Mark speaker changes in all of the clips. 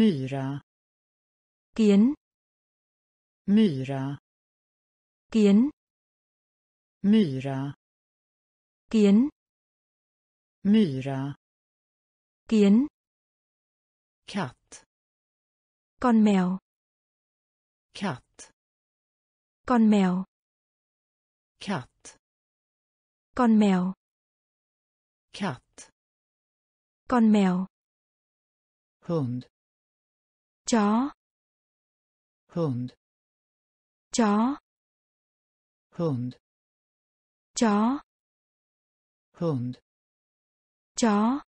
Speaker 1: myra.
Speaker 2: Kiến.
Speaker 1: Myra.
Speaker 2: Kiến.
Speaker 1: Myra.
Speaker 2: Kiến.
Speaker 1: Myra.
Speaker 2: Kiến.
Speaker 1: Katt.
Speaker 2: Con mèo.
Speaker 1: Katt.
Speaker 2: Con mèo.
Speaker 1: Katt.
Speaker 2: Con mèo.
Speaker 1: Katt.
Speaker 2: Con mèo.
Speaker 1: Hund
Speaker 2: chó.
Speaker 1: Hund.
Speaker 2: Chó.
Speaker 1: Hund.
Speaker 2: Chó.
Speaker 1: Hund.
Speaker 2: Chó.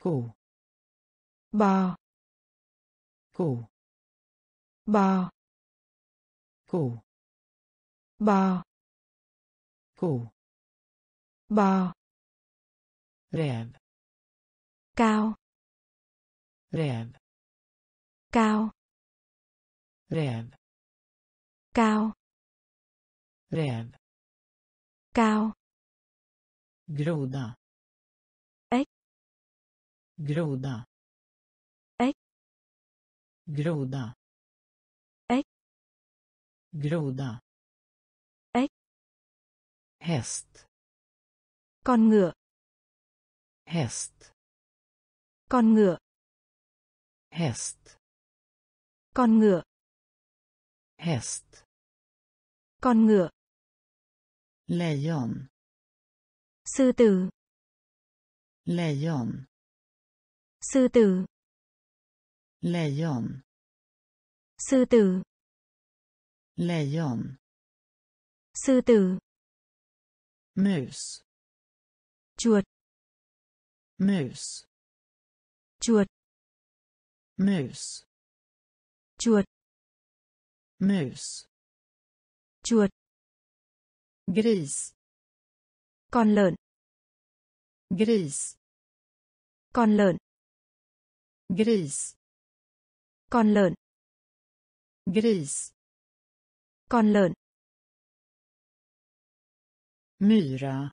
Speaker 1: Ko
Speaker 2: bò.
Speaker 1: Ko
Speaker 2: bò.
Speaker 1: Ko
Speaker 2: bò.
Speaker 1: Ko
Speaker 2: bò.
Speaker 1: Räv
Speaker 2: cao.
Speaker 1: Räv
Speaker 2: cao.
Speaker 1: Räv
Speaker 2: cao.
Speaker 1: Räv
Speaker 2: cao.
Speaker 1: Groda.
Speaker 2: Ếch
Speaker 1: groda.
Speaker 2: Ếch
Speaker 1: groda.
Speaker 2: Ếch
Speaker 1: groda.
Speaker 2: Ếch
Speaker 1: häst.
Speaker 2: Con ngựa.
Speaker 1: Häst.
Speaker 2: Con ngựa.
Speaker 1: Häst
Speaker 2: con ngựa
Speaker 1: häst.
Speaker 2: con ngựa
Speaker 1: lejon.
Speaker 2: sư tử
Speaker 1: lejon.
Speaker 2: sư tử
Speaker 1: lejon.
Speaker 2: sư tử
Speaker 1: lejon.
Speaker 2: sư tử
Speaker 1: mus.
Speaker 2: chuột
Speaker 1: mus.
Speaker 2: chuột
Speaker 1: mus
Speaker 2: chuột.
Speaker 1: Mus.
Speaker 2: Chuột.
Speaker 1: Gris.
Speaker 2: Con lợn.
Speaker 1: Gris.
Speaker 2: Con lợn.
Speaker 1: Gris.
Speaker 2: Con lợn.
Speaker 1: Gris.
Speaker 2: Con lợn.
Speaker 1: Myra.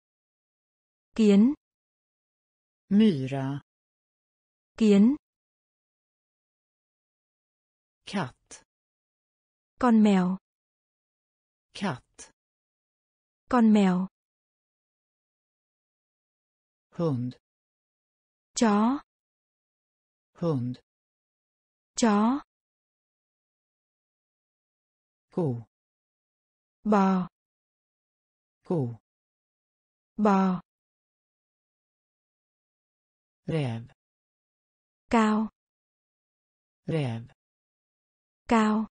Speaker 2: Kiến.
Speaker 1: Myra.
Speaker 2: Kiến
Speaker 1: katt.
Speaker 2: Con mèo.
Speaker 1: Katt.
Speaker 2: Con mèo.
Speaker 1: Hund.
Speaker 2: Chó.
Speaker 1: Hund.
Speaker 2: Chó.
Speaker 1: Ko
Speaker 2: bò.
Speaker 1: Ko
Speaker 2: bò.
Speaker 1: Räv
Speaker 2: cao.
Speaker 1: Räv
Speaker 2: cao.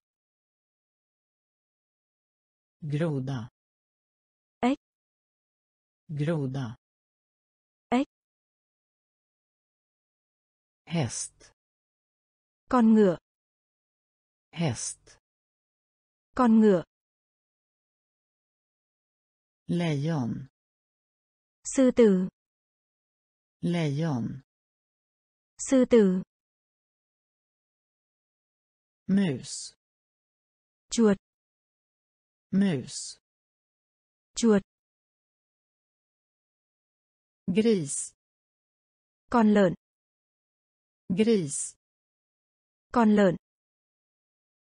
Speaker 1: Groda.
Speaker 2: Ếch.
Speaker 1: Groda.
Speaker 2: Ếch.
Speaker 1: Häst
Speaker 2: con ngựa.
Speaker 1: Häst
Speaker 2: con ngựa.
Speaker 1: Lejon.
Speaker 2: Sư tử.
Speaker 1: Lejon.
Speaker 2: Sư tử
Speaker 1: mus.
Speaker 2: Chuột.
Speaker 1: Mus.
Speaker 2: Chuột.
Speaker 1: Gris.
Speaker 2: Con lợn.
Speaker 1: Gris.
Speaker 2: Con lợn.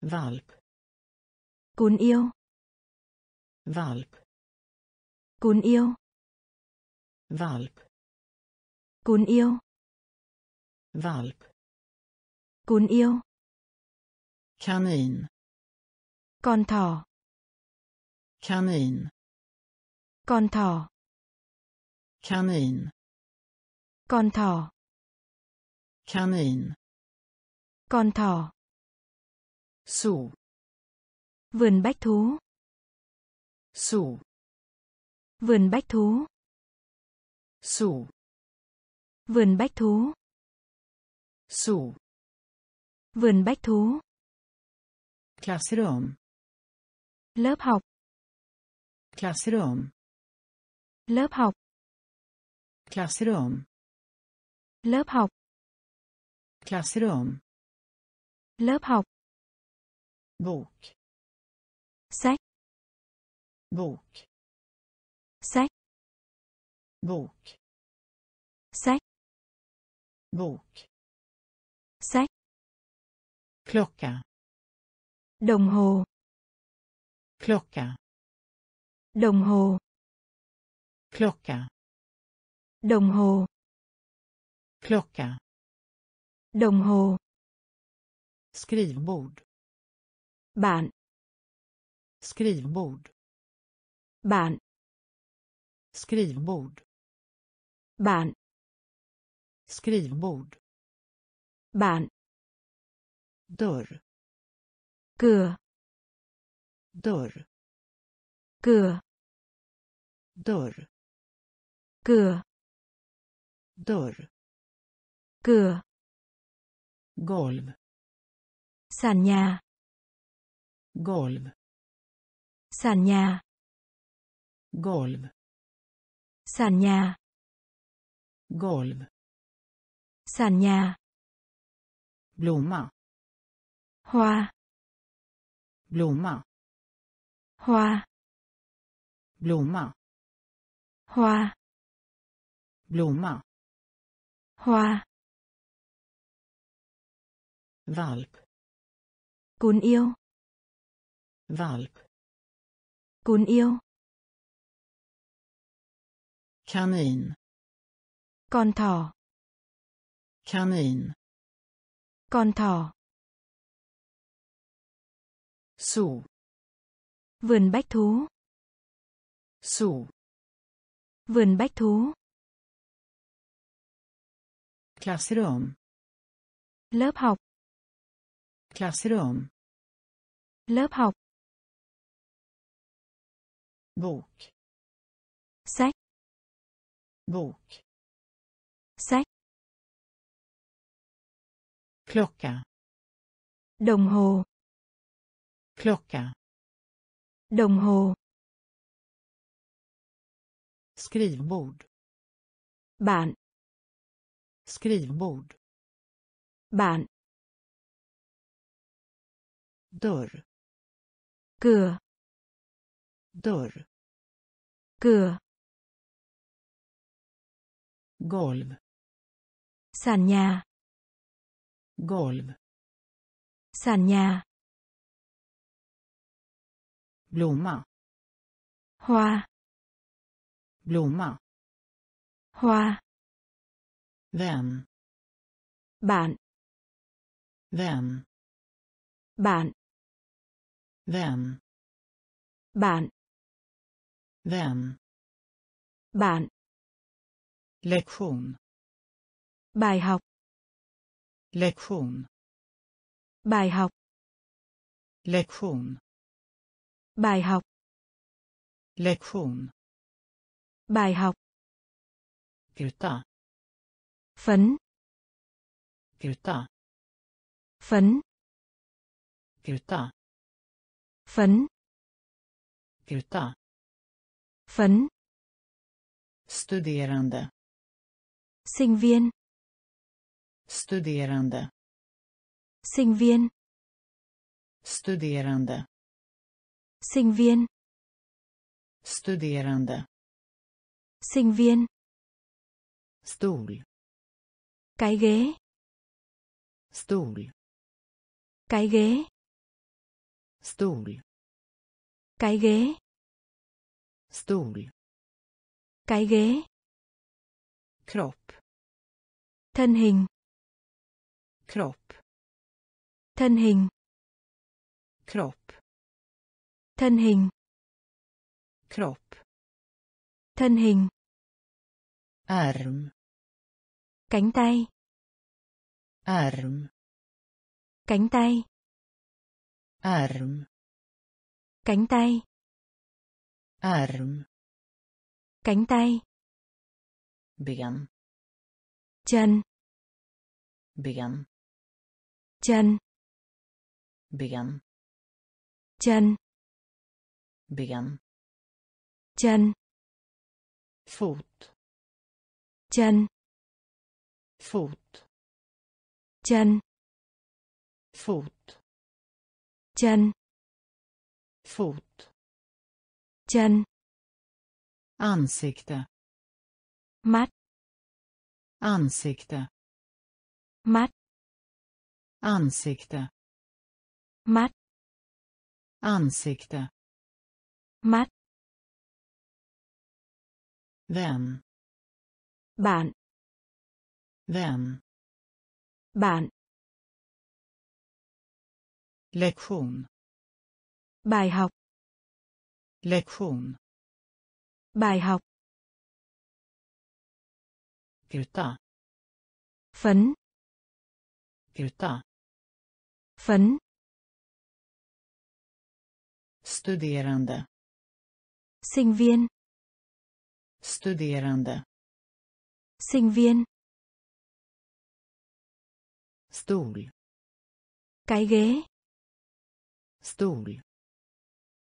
Speaker 1: Valp.
Speaker 2: Cún yêu.
Speaker 1: Valp.
Speaker 2: Cún yêu.
Speaker 1: Valp.
Speaker 2: Cún yêu.
Speaker 1: Valp.
Speaker 2: Cún yêu
Speaker 1: kanin.
Speaker 2: Con thỏ.
Speaker 1: Kanin.
Speaker 2: Con thỏ.
Speaker 1: Kanin.
Speaker 2: Con thỏ.
Speaker 1: Kanin.
Speaker 2: Con thỏ.
Speaker 1: So
Speaker 2: vườn bách thú.
Speaker 1: So
Speaker 2: vườn bách thú.
Speaker 1: So
Speaker 2: vườn bách thú.
Speaker 1: So
Speaker 2: vườn bách thú
Speaker 1: klassrum.
Speaker 2: Lớp học.
Speaker 1: Klassrum.
Speaker 2: Lớp học.
Speaker 1: Klassrum.
Speaker 2: Lớp học.
Speaker 1: Klassrum.
Speaker 2: Lớp học.
Speaker 1: Bok.
Speaker 2: Sách.
Speaker 1: Bok.
Speaker 2: Sách.
Speaker 1: Bok.
Speaker 2: Sách.
Speaker 1: Bok.
Speaker 2: Sách.
Speaker 1: Klocka
Speaker 2: Đồng hồ.
Speaker 1: klocka
Speaker 2: Đồng hồ.
Speaker 1: klocka
Speaker 2: Đồng hồ.
Speaker 1: klocka
Speaker 2: Đồng hồ.
Speaker 1: skrivbord
Speaker 2: Bạn.
Speaker 1: skrivbord
Speaker 2: Bạn.
Speaker 1: skrivbord
Speaker 2: Bạn.
Speaker 1: skrivbord
Speaker 2: Bạn.
Speaker 1: dörr
Speaker 2: Cửa.
Speaker 1: dörr
Speaker 2: Cửa.
Speaker 1: dörr
Speaker 2: Cửa.
Speaker 1: dörr
Speaker 2: Cửa.
Speaker 1: golv
Speaker 2: Sàn nhà.
Speaker 1: golv
Speaker 2: Sàn nhà.
Speaker 1: golv
Speaker 2: Sàn nhà.
Speaker 1: golv
Speaker 2: Sàn nhà.
Speaker 1: blomma
Speaker 2: Hoa.
Speaker 1: Blomma
Speaker 2: Hoa.
Speaker 1: blomma
Speaker 2: Hoa.
Speaker 1: blomma
Speaker 2: Hoa.
Speaker 1: valp
Speaker 2: Cún yêu.
Speaker 1: valp
Speaker 2: Cún yêu.
Speaker 1: kanin
Speaker 2: Con thỏ.
Speaker 1: kanin
Speaker 2: Con thỏ.
Speaker 1: So
Speaker 2: Vườn bách thú.
Speaker 1: so
Speaker 2: Vườn bách thú.
Speaker 1: klassrum
Speaker 2: Lớp học.
Speaker 1: klassrum
Speaker 2: Lớp học.
Speaker 1: bok
Speaker 2: Sách.
Speaker 1: bok
Speaker 2: Sách.
Speaker 1: klocka
Speaker 2: Đồng hồ.
Speaker 1: Klocka
Speaker 2: Đồng hồ.
Speaker 1: skrivbord
Speaker 2: Bạn.
Speaker 1: skrivbord
Speaker 2: Bạn.
Speaker 1: dörr
Speaker 2: Cửa.
Speaker 1: dörr
Speaker 2: Cửa.
Speaker 1: golv
Speaker 2: Sàn nhà.
Speaker 1: golv
Speaker 2: Sàn nhà.
Speaker 1: Blomma
Speaker 2: Hoa.
Speaker 1: blomma
Speaker 2: Hoa.
Speaker 1: vän
Speaker 2: Bạn.
Speaker 1: vän
Speaker 2: Bạn.
Speaker 1: vän
Speaker 2: Bạn.
Speaker 1: vän
Speaker 2: Bạn.
Speaker 1: lektion
Speaker 2: Bài học.
Speaker 1: lektion
Speaker 2: Bài học.
Speaker 1: lektion
Speaker 2: Bài học.
Speaker 1: lektion
Speaker 2: Bài học.
Speaker 1: gutta
Speaker 2: Phấn.
Speaker 1: gutta
Speaker 2: Phấn.
Speaker 1: gutta
Speaker 2: Phấn.
Speaker 1: gutta
Speaker 2: Phấn.
Speaker 1: studerande
Speaker 2: Sinh viên.
Speaker 1: studerande
Speaker 2: Sinh viên.
Speaker 1: studerande
Speaker 2: Sinh viên.
Speaker 1: studerande
Speaker 2: Sinh viên.
Speaker 1: stol
Speaker 2: Cái ghế.
Speaker 1: stol
Speaker 2: Cái ghế.
Speaker 1: stol
Speaker 2: Cái ghế.
Speaker 1: stol
Speaker 2: Cái ghế.
Speaker 1: kropp
Speaker 2: Thân hình.
Speaker 1: kropp
Speaker 2: Thân hình.
Speaker 1: kropp
Speaker 2: Thân hình.
Speaker 1: kropp
Speaker 2: Thân hình.
Speaker 1: arm
Speaker 2: Cánh tay.
Speaker 1: arm
Speaker 2: Cánh tay.
Speaker 1: arm
Speaker 2: Cánh tay.
Speaker 1: arm
Speaker 2: Cánh tay.
Speaker 1: ben
Speaker 2: Chân.
Speaker 1: ben
Speaker 2: Chân.
Speaker 1: ben
Speaker 2: Chân.
Speaker 1: Ben
Speaker 2: Chân.
Speaker 1: fot
Speaker 2: Chân.
Speaker 1: fot
Speaker 2: Chân.
Speaker 1: fot
Speaker 2: Chân.
Speaker 1: fot
Speaker 2: Chân.
Speaker 1: ansikte
Speaker 2: Mắt.
Speaker 1: ansikte
Speaker 2: Mắt.
Speaker 1: ansikte
Speaker 2: mắt
Speaker 1: ansikte
Speaker 2: mắt.
Speaker 1: Vän
Speaker 2: bạn.
Speaker 1: Vän
Speaker 2: bạn.
Speaker 1: Lektion.
Speaker 2: Bài học.
Speaker 1: Lektion.
Speaker 2: Bài học.
Speaker 1: Kruta
Speaker 2: phấn.
Speaker 1: Kruta
Speaker 2: phấn.
Speaker 1: Studerande
Speaker 2: sinh viên.
Speaker 1: Studerande.
Speaker 2: Sinh viên.
Speaker 1: Stol.
Speaker 2: Cái ghế.
Speaker 1: Stol.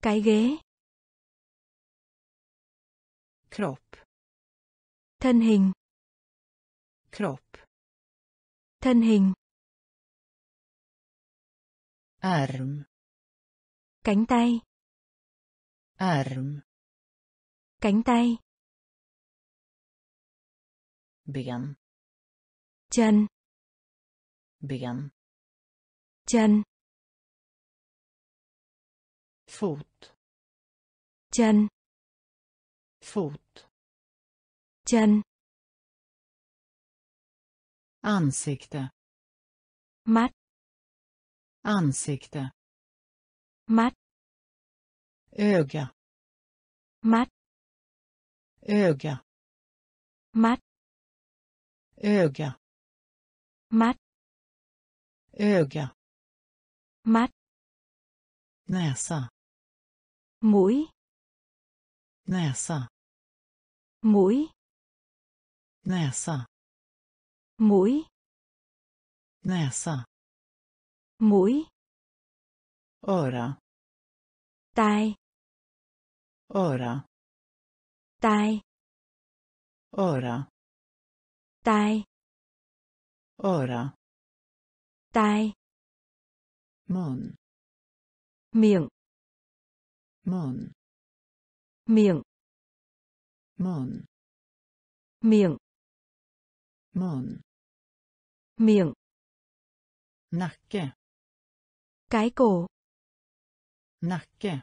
Speaker 2: Cái ghế.
Speaker 1: Kropp.
Speaker 2: Thân hình.
Speaker 1: Kropp.
Speaker 2: Thân hình.
Speaker 1: Arm.
Speaker 2: Cánh tay.
Speaker 1: Arm
Speaker 2: cánh tay.
Speaker 1: Ben
Speaker 2: chân.
Speaker 1: Ben
Speaker 2: chân.
Speaker 1: Fot
Speaker 2: chân.
Speaker 1: Fot
Speaker 2: chân.
Speaker 1: Ansikte.
Speaker 2: Mắt.
Speaker 1: Ansikte.
Speaker 2: Mắt.
Speaker 1: Öga.
Speaker 2: Mắt
Speaker 1: öga.
Speaker 2: Mắt.
Speaker 1: Öga.
Speaker 2: Mắt.
Speaker 1: Öga.
Speaker 2: Mắt.
Speaker 1: Näsa.
Speaker 2: Mũi.
Speaker 1: Näsa.
Speaker 2: Mũi.
Speaker 1: Näsa.
Speaker 2: Mũi.
Speaker 1: Näsa.
Speaker 2: Mũi.
Speaker 1: Öra.
Speaker 2: Tai.
Speaker 1: Öra
Speaker 2: tai.
Speaker 1: Öra
Speaker 2: tai.
Speaker 1: Öra
Speaker 2: tai.
Speaker 1: Mun
Speaker 2: miệng.
Speaker 1: Mun
Speaker 2: miệng.
Speaker 1: Mun
Speaker 2: miệng.
Speaker 1: Mun
Speaker 2: miệng.
Speaker 1: Nacke.
Speaker 2: Cái cổ.
Speaker 1: Nacke.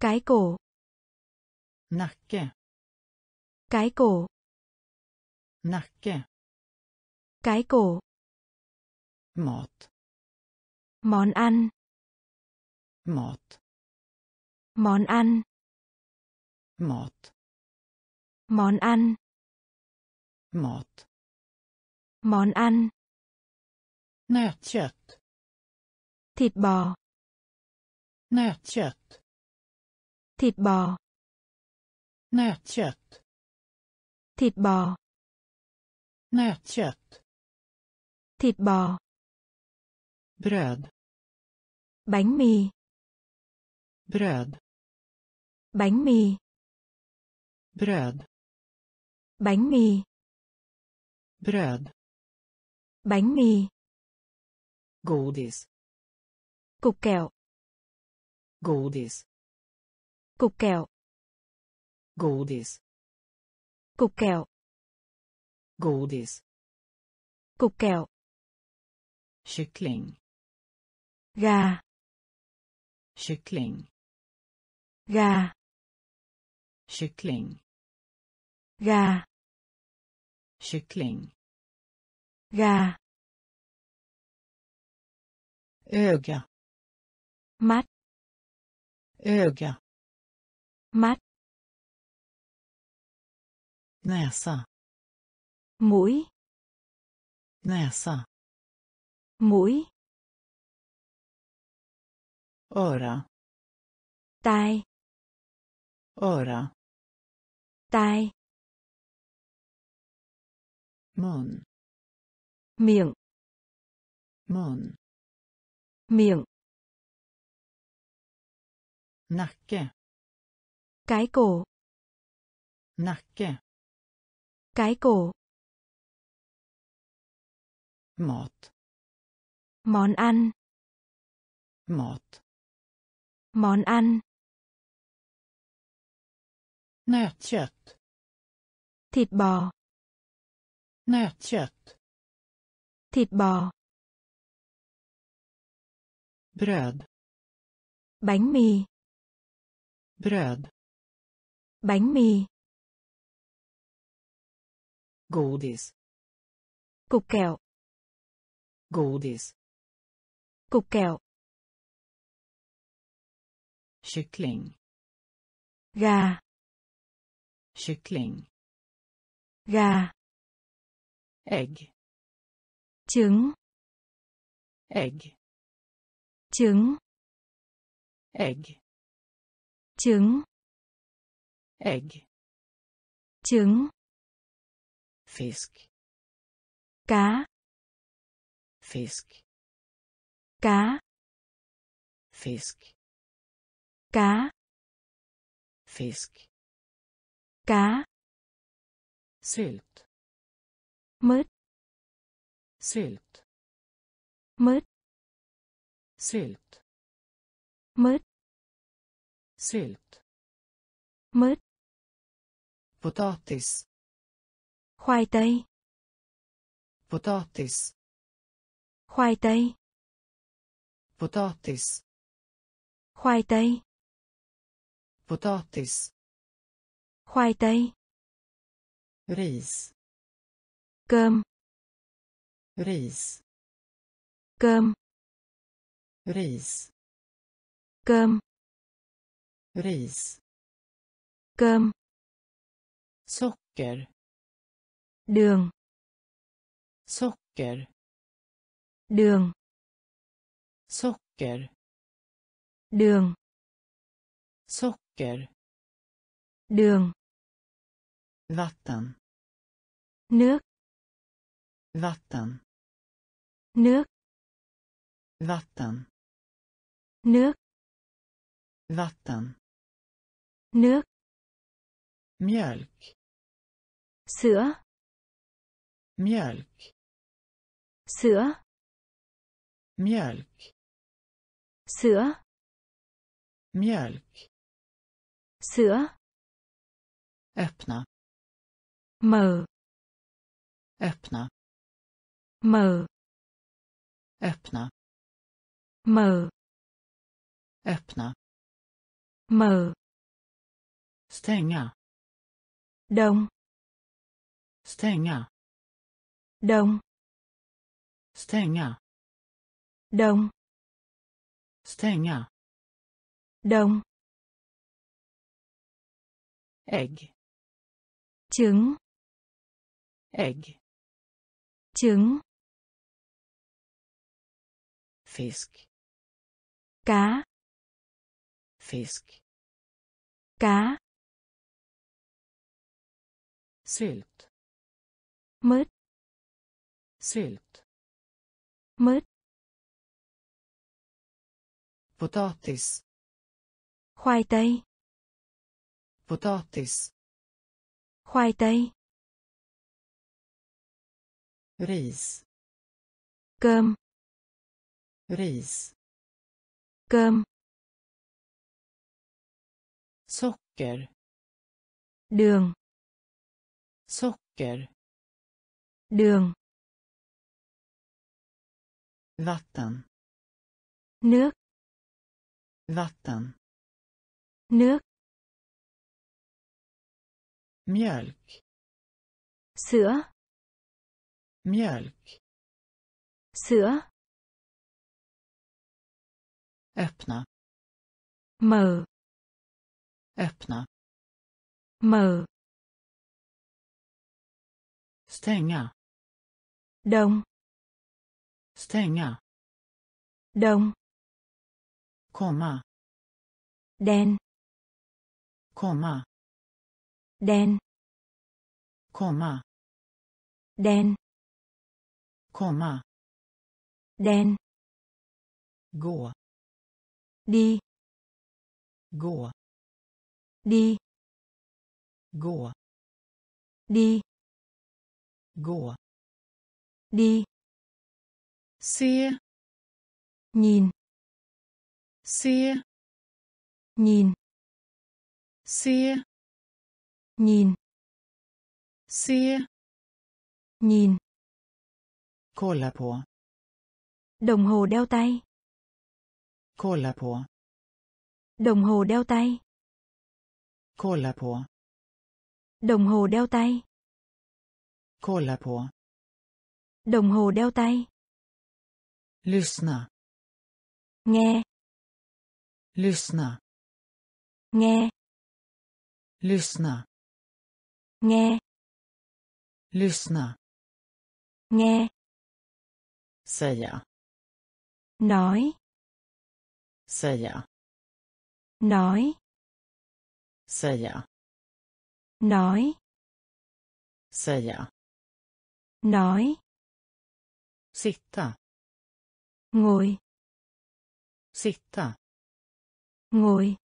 Speaker 2: Cái cổ
Speaker 1: nacke.
Speaker 2: Cái cổ.
Speaker 1: Nacke.
Speaker 2: Cái cổ.
Speaker 1: Mat.
Speaker 2: Món ăn.
Speaker 1: Mat.
Speaker 2: Món ăn.
Speaker 1: Mat.
Speaker 2: Món ăn.
Speaker 1: Mat.
Speaker 2: Món ăn.
Speaker 1: Nötkött
Speaker 2: thịt bò.
Speaker 1: Nötkött
Speaker 2: thịt bò
Speaker 1: nötkött
Speaker 2: thịt bò.
Speaker 1: Nötkött
Speaker 2: thịt bò.
Speaker 1: Bröd.
Speaker 2: Bánh mì.
Speaker 1: Bröd.
Speaker 2: Bánh mì.
Speaker 1: Bröd.
Speaker 2: Bánh mì.
Speaker 1: Bröd.
Speaker 2: Bánh mì.
Speaker 1: Godis.
Speaker 2: Cục kẹo.
Speaker 1: Godis.
Speaker 2: Cục kẹo
Speaker 1: godis.
Speaker 2: Cục kẹo.
Speaker 1: Godis.
Speaker 2: Cục kẹo.
Speaker 1: Kyckling.
Speaker 2: Gà.
Speaker 1: Kyckling.
Speaker 2: Gà.
Speaker 1: Kyckling.
Speaker 2: Gà.
Speaker 1: Kyckling.
Speaker 2: Gà.
Speaker 1: Öga.
Speaker 2: Mắt.
Speaker 1: Öga.
Speaker 2: Mắt
Speaker 1: näsa.
Speaker 2: Mũi.
Speaker 1: Näsa.
Speaker 2: Mũi.
Speaker 1: Öra.
Speaker 2: Tai.
Speaker 1: Öra.
Speaker 2: Tai.
Speaker 1: Mun.
Speaker 2: Miệng.
Speaker 1: Mun.
Speaker 2: Miệng.
Speaker 1: Nacke.
Speaker 2: Cái cổ.
Speaker 1: Nacke
Speaker 2: cái cổ.
Speaker 1: Mat
Speaker 2: món ăn.
Speaker 1: Mat
Speaker 2: món ăn.
Speaker 1: Nötkött.
Speaker 2: Thịt bò.
Speaker 1: Nötkött.
Speaker 2: Thịt bò.
Speaker 1: Bröd.
Speaker 2: Bánh mì.
Speaker 1: Bröd.
Speaker 2: Bánh mì
Speaker 1: godis.
Speaker 2: Cục kẹo.
Speaker 1: Godis.
Speaker 2: Cục kẹo.
Speaker 1: Kyckling.
Speaker 2: Gà.
Speaker 1: Kyckling.
Speaker 2: Gà.
Speaker 1: Ägg
Speaker 2: trứng.
Speaker 1: Ägg
Speaker 2: trứng.
Speaker 1: Ägg
Speaker 2: trứng.
Speaker 1: Ägg
Speaker 2: trứng
Speaker 1: fisk.
Speaker 2: Cá.
Speaker 1: Fisk.
Speaker 2: Cá.
Speaker 1: Fisk.
Speaker 2: Cá.
Speaker 1: Fisk.
Speaker 2: Cá.
Speaker 1: Sylt.
Speaker 2: Mứt.
Speaker 1: Sylt.
Speaker 2: Mứt.
Speaker 1: Sylt.
Speaker 2: Mứt.
Speaker 1: Sylt.
Speaker 2: Mứt.
Speaker 1: Potatis
Speaker 2: khoai tây.
Speaker 1: Potatis.
Speaker 2: Khoai tây.
Speaker 1: Potatis.
Speaker 2: Khoai tây.
Speaker 1: Potatis.
Speaker 2: Khoai tây.
Speaker 1: Ris.
Speaker 2: Cơm.
Speaker 1: Ris.
Speaker 2: Cơm.
Speaker 1: Ris.
Speaker 2: Cơm.
Speaker 1: Ris.
Speaker 2: Cơm.
Speaker 1: Socker
Speaker 2: đường.
Speaker 1: Socker.
Speaker 2: Đường.
Speaker 1: Socker.
Speaker 2: Đường.
Speaker 1: Socker.
Speaker 2: Đường.
Speaker 1: Vatten.
Speaker 2: Nước.
Speaker 1: Vatten.
Speaker 2: Nước.
Speaker 1: Vatten.
Speaker 2: Nước.
Speaker 1: Vatten.
Speaker 2: Nước.
Speaker 1: Mjölk.
Speaker 2: Sữa
Speaker 1: mjölk.
Speaker 2: Sữa.
Speaker 1: Mjölk.
Speaker 2: Sữa.
Speaker 1: Mjölk.
Speaker 2: Sữa.
Speaker 1: Öppna.
Speaker 2: Mở
Speaker 1: öppna.
Speaker 2: Mở
Speaker 1: öppna.
Speaker 2: Mở
Speaker 1: öppna.
Speaker 2: Mở
Speaker 1: stänga.
Speaker 2: Đông.
Speaker 1: Stänga
Speaker 2: đông
Speaker 1: stänga.
Speaker 2: Đông
Speaker 1: stänga.
Speaker 2: Đông
Speaker 1: ägg.
Speaker 2: Trứng.
Speaker 1: Ägg.
Speaker 2: Trứng.
Speaker 1: Fisk.
Speaker 2: Cá.
Speaker 1: Fisk.
Speaker 2: Cá.
Speaker 1: Sylt.
Speaker 2: Mứt
Speaker 1: sylt.
Speaker 2: Mứt.
Speaker 1: Potatis.
Speaker 2: Khoai tây.
Speaker 1: Potatis.
Speaker 2: Khoai tây.
Speaker 1: Ris.
Speaker 2: Cơm.
Speaker 1: Ris.
Speaker 2: Cơm.
Speaker 1: Socker.
Speaker 2: Đường.
Speaker 1: Socker.
Speaker 2: Đường
Speaker 1: vatten.
Speaker 2: Nước.
Speaker 1: Vatten.
Speaker 2: Nước.
Speaker 1: Mjölk.
Speaker 2: Sữa.
Speaker 1: Mjölk.
Speaker 2: Sữa.
Speaker 1: Öppna.
Speaker 2: Mở.
Speaker 1: Öppna.
Speaker 2: Mở.
Speaker 1: Stänga.
Speaker 2: Đông
Speaker 1: stänga.
Speaker 2: Đông.
Speaker 1: Komma.
Speaker 2: Đen.
Speaker 1: Komma.
Speaker 2: Đen.
Speaker 1: Komma.
Speaker 2: Đen.
Speaker 1: Komma.
Speaker 2: Đen.
Speaker 1: Gå.
Speaker 2: Đi.
Speaker 1: Gå.
Speaker 2: Đi.
Speaker 1: Gå.
Speaker 2: Đi.
Speaker 1: Gå.
Speaker 2: Đi
Speaker 1: se
Speaker 2: nhìn
Speaker 1: se
Speaker 2: nhìn
Speaker 1: se
Speaker 2: nhìn
Speaker 1: se
Speaker 2: nhìn
Speaker 1: kolla på
Speaker 2: đồng hồ đeo tay
Speaker 1: Kolla på.
Speaker 2: Đồng hồ đeo tay.
Speaker 1: Kolla på.
Speaker 2: Đồng hồ đeo tay.
Speaker 1: Kolla på.
Speaker 2: Đồng hồ đeo tay.
Speaker 1: Lyssna.
Speaker 2: Nghe.
Speaker 1: Lyssna.
Speaker 2: Nghe.
Speaker 1: Lyssna.
Speaker 2: Nghe.
Speaker 1: Lyssna.
Speaker 2: Nghe.
Speaker 1: Säga.
Speaker 2: Nói.
Speaker 1: Säga.
Speaker 2: Nói.
Speaker 1: Säga.
Speaker 2: Nói.
Speaker 1: Säga.
Speaker 2: Nói.
Speaker 1: Sitta.
Speaker 2: Ngồi.
Speaker 1: Sitta.
Speaker 2: Ngồi.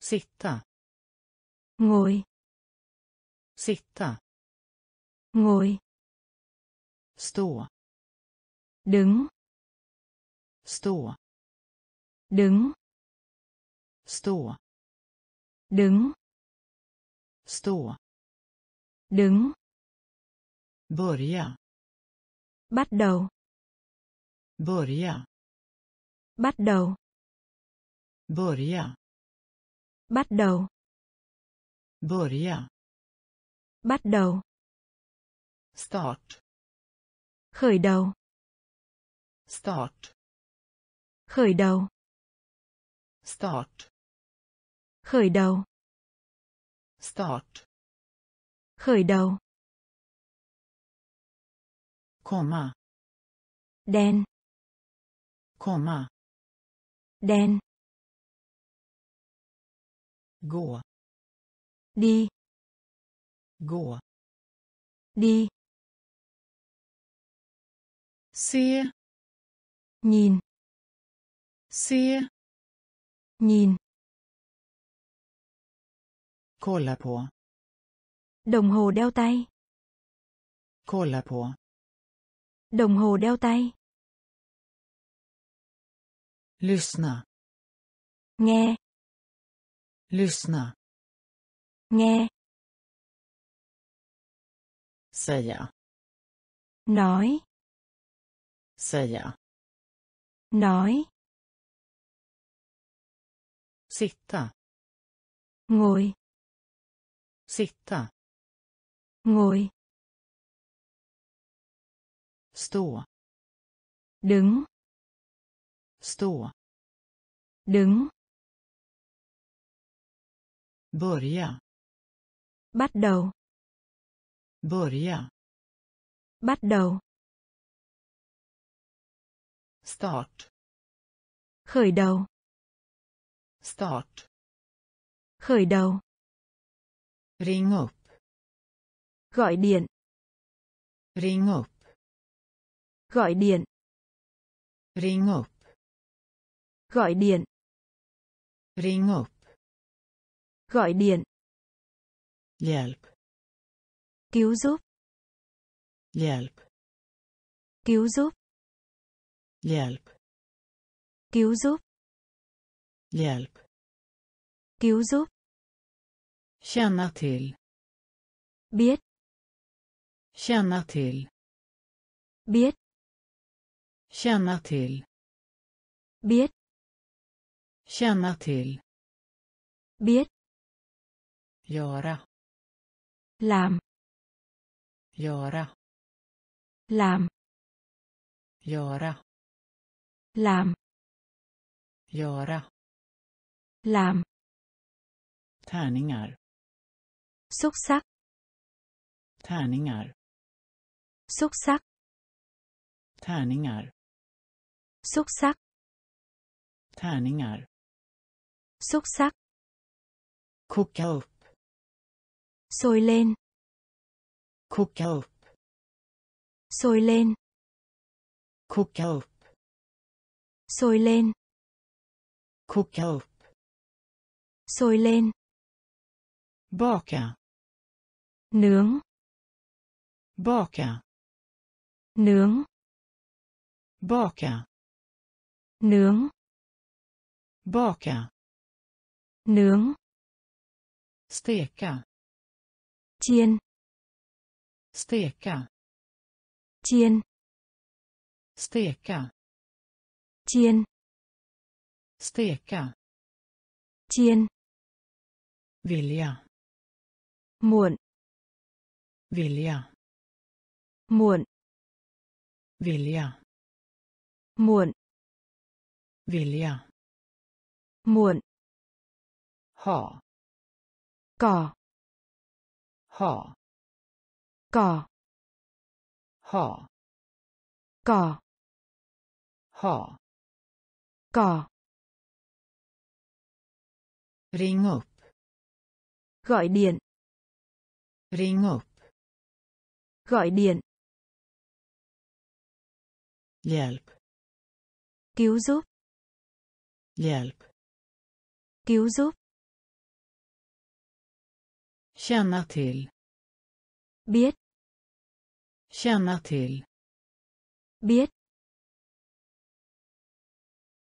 Speaker 1: Sitta.
Speaker 2: Ngồi.
Speaker 1: Sitta.
Speaker 2: Ngồi.
Speaker 1: Stå.
Speaker 2: Đứng.
Speaker 1: Stå.
Speaker 2: Đứng.
Speaker 1: Stå.
Speaker 2: Đứng.
Speaker 1: Stå.
Speaker 2: Đứng.
Speaker 1: Börja.
Speaker 2: Bắt đầu.
Speaker 1: Börja.
Speaker 2: Bắt đầu.
Speaker 1: Börja.
Speaker 2: Bắt đầu.
Speaker 1: Börja.
Speaker 2: Bắt đầu.
Speaker 1: Start.
Speaker 2: Khởi đầu.
Speaker 1: Start.
Speaker 2: Khởi đầu.
Speaker 1: Start.
Speaker 2: Khởi đầu.
Speaker 1: Start.
Speaker 2: Khởi đầu.
Speaker 1: Komma.
Speaker 2: Đen.
Speaker 1: Komma.
Speaker 2: Đen.
Speaker 1: Gå.
Speaker 2: Đi.
Speaker 1: Gå.
Speaker 2: Đi.
Speaker 1: Se.
Speaker 2: Nhìn.
Speaker 1: Se.
Speaker 2: Nhìn.
Speaker 1: Kolla på.
Speaker 2: Đồng hồ đeo tay.
Speaker 1: Kolla på.
Speaker 2: Đồng hồ đeo tay.
Speaker 1: Lyssna.
Speaker 2: Nghe.
Speaker 1: Lyssna.
Speaker 2: Nghe.
Speaker 1: Säga.
Speaker 2: Nói.
Speaker 1: Säga.
Speaker 2: Nói.
Speaker 1: Sitta.
Speaker 2: Ngồi.
Speaker 1: Sitta.
Speaker 2: Ngồi.
Speaker 1: Stå.
Speaker 2: Đứng.
Speaker 1: Stå.
Speaker 2: Đứng.
Speaker 1: Börja.
Speaker 2: Bắt đầu.
Speaker 1: Börja.
Speaker 2: Bắt đầu.
Speaker 1: Start.
Speaker 2: Khởi đầu.
Speaker 1: Start.
Speaker 2: Khởi đầu.
Speaker 1: Ring upp.
Speaker 2: Gọi điện.
Speaker 1: Ring upp.
Speaker 2: Gọi điện.
Speaker 1: Ring upp.
Speaker 2: Gọi điện.
Speaker 1: Ring upp.
Speaker 2: Gọi điện.
Speaker 1: Hjälp.
Speaker 2: Cứu giúp.
Speaker 1: Hjälp.
Speaker 2: Cứu giúp.
Speaker 1: Hjälp.
Speaker 2: Cứu giúp.
Speaker 1: Hjälp.
Speaker 2: Cứu giúp.
Speaker 1: Känna till.
Speaker 2: Biết.
Speaker 1: Känna till.
Speaker 2: Biết.
Speaker 1: Känna till.
Speaker 2: Biết.
Speaker 1: Känna till.
Speaker 2: Biết.
Speaker 1: Göra.
Speaker 2: Làm.
Speaker 1: Göra.
Speaker 2: Làm.
Speaker 1: Göra.
Speaker 2: Làm.
Speaker 1: Göra.
Speaker 2: Làm.
Speaker 1: Tärningar.
Speaker 2: Xúc sắc.
Speaker 1: Tärningar.
Speaker 2: Xúc sắc.
Speaker 1: Tärningar.
Speaker 2: Xúc sắc.
Speaker 1: Tärningar.
Speaker 2: Xúc sắc.
Speaker 1: Koka upp.
Speaker 2: Sôi lên.
Speaker 1: Koka upp.
Speaker 2: Sôi lên.
Speaker 1: Koka upp.
Speaker 2: Sôi lên.
Speaker 1: Koka upp.
Speaker 2: Sôi lên.
Speaker 1: Baka.
Speaker 2: Nướng.
Speaker 1: Baka.
Speaker 2: Nướng.
Speaker 1: Baka.
Speaker 2: Nướng.
Speaker 1: Baka.
Speaker 2: Nướng.
Speaker 1: Steka.
Speaker 2: Chiên.
Speaker 1: Steka.
Speaker 2: Chiên.
Speaker 1: Steka.
Speaker 2: Chiên.
Speaker 1: steka
Speaker 2: chiên
Speaker 1: vilja
Speaker 2: muộn
Speaker 1: vilja
Speaker 2: muộn
Speaker 1: vilja
Speaker 2: muộn
Speaker 1: vilja
Speaker 2: muộn
Speaker 1: ha
Speaker 2: cỏ
Speaker 1: ha
Speaker 2: cỏ
Speaker 1: ha
Speaker 2: cỏ
Speaker 1: ha
Speaker 2: cỏ
Speaker 1: ring upp
Speaker 2: gọi điện.
Speaker 1: Ring upp
Speaker 2: gọi điện.
Speaker 1: Hjälp.
Speaker 2: Cứu giúp.
Speaker 1: Hjälp.
Speaker 2: Cứu giúp
Speaker 1: känna till.
Speaker 2: Biết.
Speaker 1: Känna till.
Speaker 2: Biết.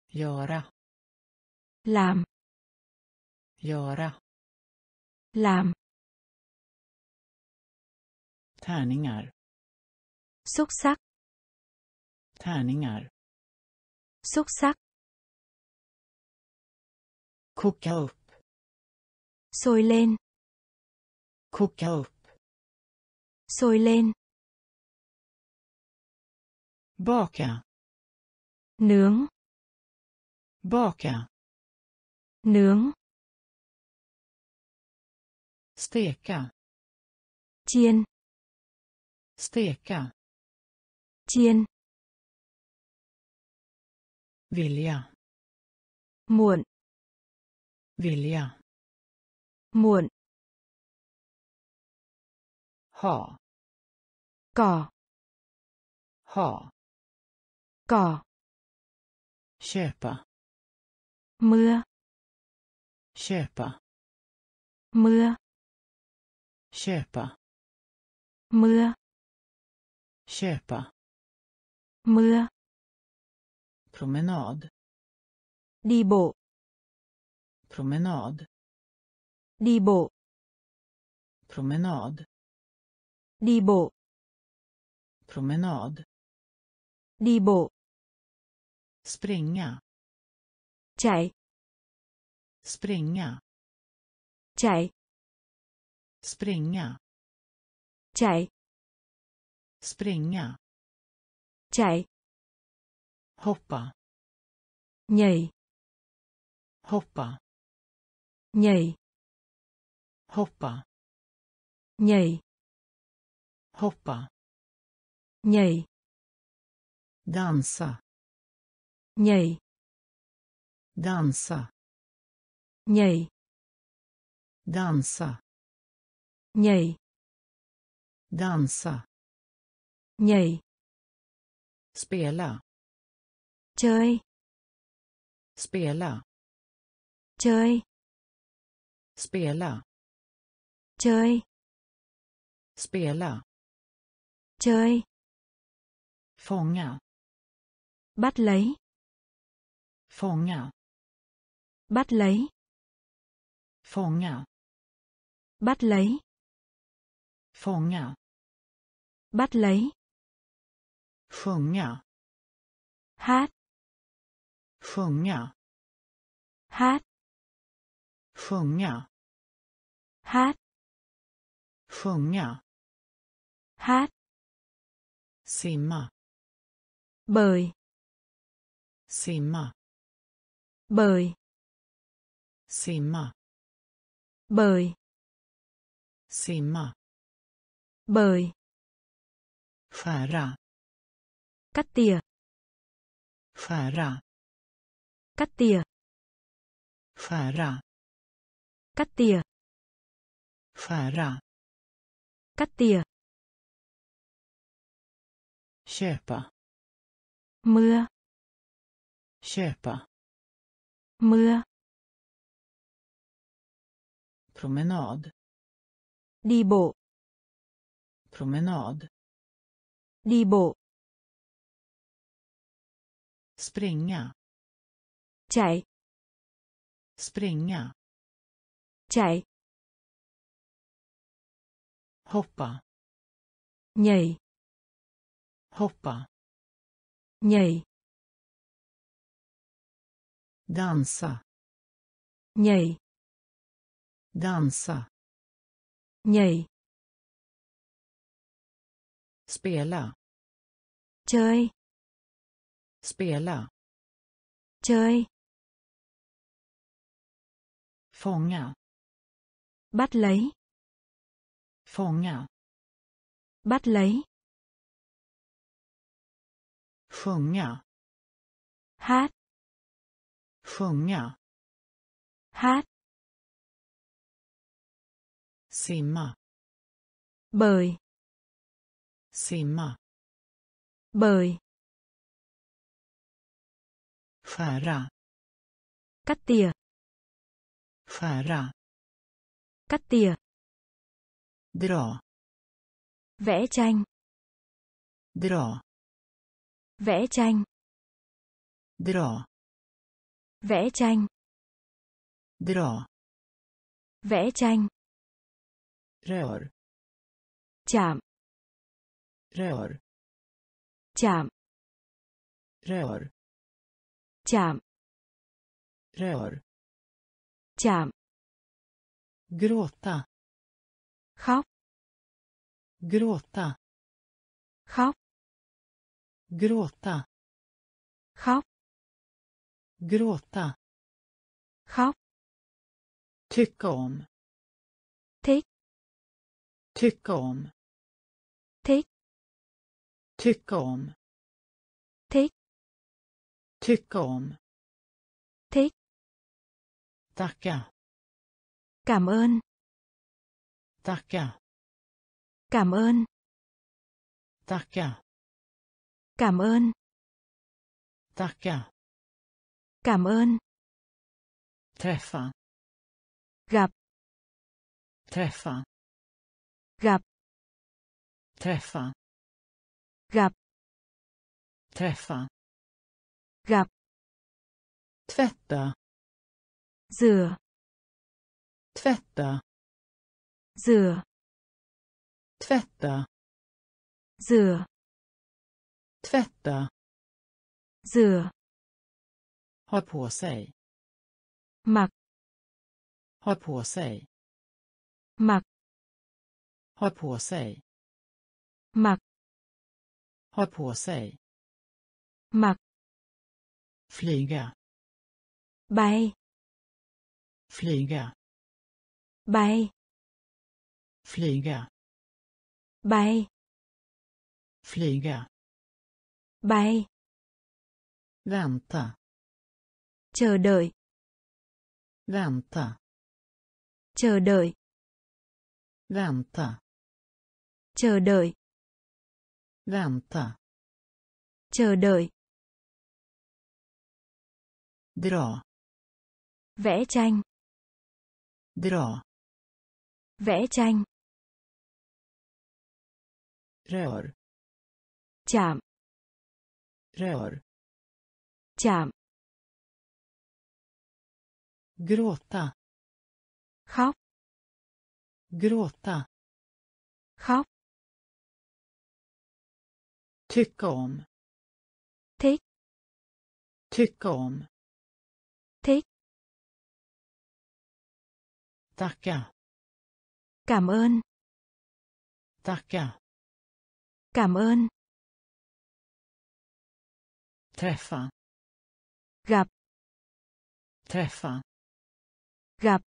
Speaker 1: Göra.
Speaker 2: Làm.
Speaker 1: Göra.
Speaker 2: Làm.
Speaker 1: Tärningar.
Speaker 2: Xúc sắc.
Speaker 1: Tärningar.
Speaker 2: Xúc sắc.
Speaker 1: Koka upp.
Speaker 2: Sôi lên
Speaker 1: koka upp.
Speaker 2: Sôi lên.
Speaker 1: Baka.
Speaker 2: Nướng.
Speaker 1: Baka.
Speaker 2: Nướng.
Speaker 1: Steka.
Speaker 2: Chiên.
Speaker 1: Steka.
Speaker 2: Chiên.
Speaker 1: Vilja.
Speaker 2: Muộn.
Speaker 1: Vilja.
Speaker 2: Muộn
Speaker 1: ha
Speaker 2: cỏ
Speaker 1: ha
Speaker 2: cỏ
Speaker 1: köpa.
Speaker 2: Mưa.
Speaker 1: Köpa.
Speaker 2: Mưa.
Speaker 1: Köpa.
Speaker 2: Mưa.
Speaker 1: Köpa.
Speaker 2: Mưa.
Speaker 1: Promenad.
Speaker 2: Đi bộ.
Speaker 1: Promenad.
Speaker 2: Đi bộ.
Speaker 1: Promenad
Speaker 2: đi bộ.
Speaker 1: Promenad.
Speaker 2: Đi bộ.
Speaker 1: Springa.
Speaker 2: Chạy.
Speaker 1: Springa.
Speaker 2: Chạy.
Speaker 1: Springa.
Speaker 2: Chạy.
Speaker 1: Springa.
Speaker 2: Chạy.
Speaker 1: Hoppa.
Speaker 2: Nhảy.
Speaker 1: Hoppa.
Speaker 2: Nhảy.
Speaker 1: Hoppa.
Speaker 2: Nhảy
Speaker 1: hoppa.
Speaker 2: Nhảy.
Speaker 1: Dansa.
Speaker 2: Nhảy.
Speaker 1: Dansa.
Speaker 2: Nhảy.
Speaker 1: Dansa.
Speaker 2: Nhảy.
Speaker 1: Dansa.
Speaker 2: Nhảy.
Speaker 1: Spela.
Speaker 2: Chơi.
Speaker 1: Spela.
Speaker 2: Chơi.
Speaker 1: Spela.
Speaker 2: Chơi.
Speaker 1: Spela
Speaker 2: chơi.
Speaker 1: Fånga
Speaker 2: bắt lấy.
Speaker 1: Fånga
Speaker 2: bắt lấy.
Speaker 1: Fånga
Speaker 2: bắt lấy.
Speaker 1: Fånga
Speaker 2: bắt lấy.
Speaker 1: Sjunga
Speaker 2: hát.
Speaker 1: Sjunga
Speaker 2: hát.
Speaker 1: Sjunga
Speaker 2: hát.
Speaker 1: Sjunga
Speaker 2: hát
Speaker 1: simma.
Speaker 2: Bơi
Speaker 1: simma.
Speaker 2: Bơi
Speaker 1: simma.
Speaker 2: Bơi
Speaker 1: simma.
Speaker 2: Bơi
Speaker 1: skära
Speaker 2: cắt tỉa.
Speaker 1: Skära
Speaker 2: cắt tỉa.
Speaker 1: Skära
Speaker 2: cắt tỉa.
Speaker 1: Skära
Speaker 2: cắt tỉa
Speaker 1: köpa.
Speaker 2: Mưa.
Speaker 1: Köpa.
Speaker 2: Mưa.
Speaker 1: Promenad.
Speaker 2: Đi bộ.
Speaker 1: Promenad.
Speaker 2: Đi bộ.
Speaker 1: Springa.
Speaker 2: Chạy.
Speaker 1: Springa.
Speaker 2: Chạy.
Speaker 1: Hoppa.
Speaker 2: Nhảy
Speaker 1: hoppa
Speaker 2: nhảy
Speaker 1: dansa
Speaker 2: nhảy
Speaker 1: dansa
Speaker 2: nhảy
Speaker 1: spela
Speaker 2: chơi
Speaker 1: spela
Speaker 2: chơi
Speaker 1: fånga
Speaker 2: bắt lấy
Speaker 1: fånga
Speaker 2: bắt lấy
Speaker 1: sjunga
Speaker 2: hát.
Speaker 1: Sjunga
Speaker 2: hát.
Speaker 1: Simma
Speaker 2: bơi
Speaker 1: simma
Speaker 2: bơi
Speaker 1: skära
Speaker 2: cắt tỉa.
Speaker 1: Skära
Speaker 2: cắt tỉa.
Speaker 1: Dra
Speaker 2: vẽ tranh.
Speaker 1: Dra
Speaker 2: vẽ tranh.
Speaker 1: Dra.
Speaker 2: Vẽ tranh.
Speaker 1: Dra.
Speaker 2: Vẽ tranh.
Speaker 1: Rör.
Speaker 2: Chạm.
Speaker 1: Rör.
Speaker 2: Chạm.
Speaker 1: Rör.
Speaker 2: Chạm.
Speaker 1: Rör.
Speaker 2: Chạm.
Speaker 1: Gråta.
Speaker 2: Khóc.
Speaker 1: Gråta.
Speaker 2: Khóc
Speaker 1: gråta.
Speaker 2: Khóc.
Speaker 1: Gråta.
Speaker 2: Khóc.
Speaker 1: Tycka om.
Speaker 2: Thích.
Speaker 1: Tycka om.
Speaker 2: Thích.
Speaker 1: Tycka om.
Speaker 2: Thích.
Speaker 1: Tycka om.
Speaker 2: Thích.
Speaker 1: Tacka.
Speaker 2: Cảm ơn.
Speaker 1: Tacka.
Speaker 2: Cảm ơn.
Speaker 1: Tacka
Speaker 2: cảm ơn.
Speaker 1: Tacka.
Speaker 2: Cảm ơn.
Speaker 1: Träffa.
Speaker 2: Gặp.
Speaker 1: Träffa.
Speaker 2: Gặp.
Speaker 1: Träffa.
Speaker 2: Gặp.
Speaker 1: Träffa.
Speaker 2: Gặp.
Speaker 1: Tvätta.
Speaker 2: Rửa.
Speaker 1: Tvätta.
Speaker 2: Rửa.
Speaker 1: Tvätta.
Speaker 2: Rửa
Speaker 1: tvätta.
Speaker 2: Rửa.
Speaker 1: Ha på sig.
Speaker 2: Mặc.
Speaker 1: Ha på sig.
Speaker 2: Mặc.
Speaker 1: Ha på sig.
Speaker 2: Mặc.
Speaker 1: Ha på sig.
Speaker 2: Mặc.
Speaker 1: Flyga.
Speaker 2: Bay.
Speaker 1: Flyga.
Speaker 2: Bay.
Speaker 1: Flyga.
Speaker 2: Bay.
Speaker 1: Flyga
Speaker 2: bay.
Speaker 1: Vänta.
Speaker 2: Chờ đợi.
Speaker 1: Vänta.
Speaker 2: Chờ đợi.
Speaker 1: Vänta.
Speaker 2: Chờ đợi.
Speaker 1: Vänta.
Speaker 2: Chờ đợi.
Speaker 1: Dra.
Speaker 2: Vẽ tranh.
Speaker 1: Dra.
Speaker 2: Vẽ tranh.
Speaker 1: Rör.
Speaker 2: Chạm
Speaker 1: rör.
Speaker 2: Chạm.
Speaker 1: Gråta.
Speaker 2: Khóc.
Speaker 1: Gråta.
Speaker 2: Khóc.
Speaker 1: Tycka om.
Speaker 2: Thích.
Speaker 1: Tycka om.
Speaker 2: Thích.
Speaker 1: Tacka.
Speaker 2: Cảm ơn.
Speaker 1: Tacka.
Speaker 2: Cảm ơn
Speaker 1: träffa.
Speaker 2: Gặp.
Speaker 1: Träffa.
Speaker 2: Gặp.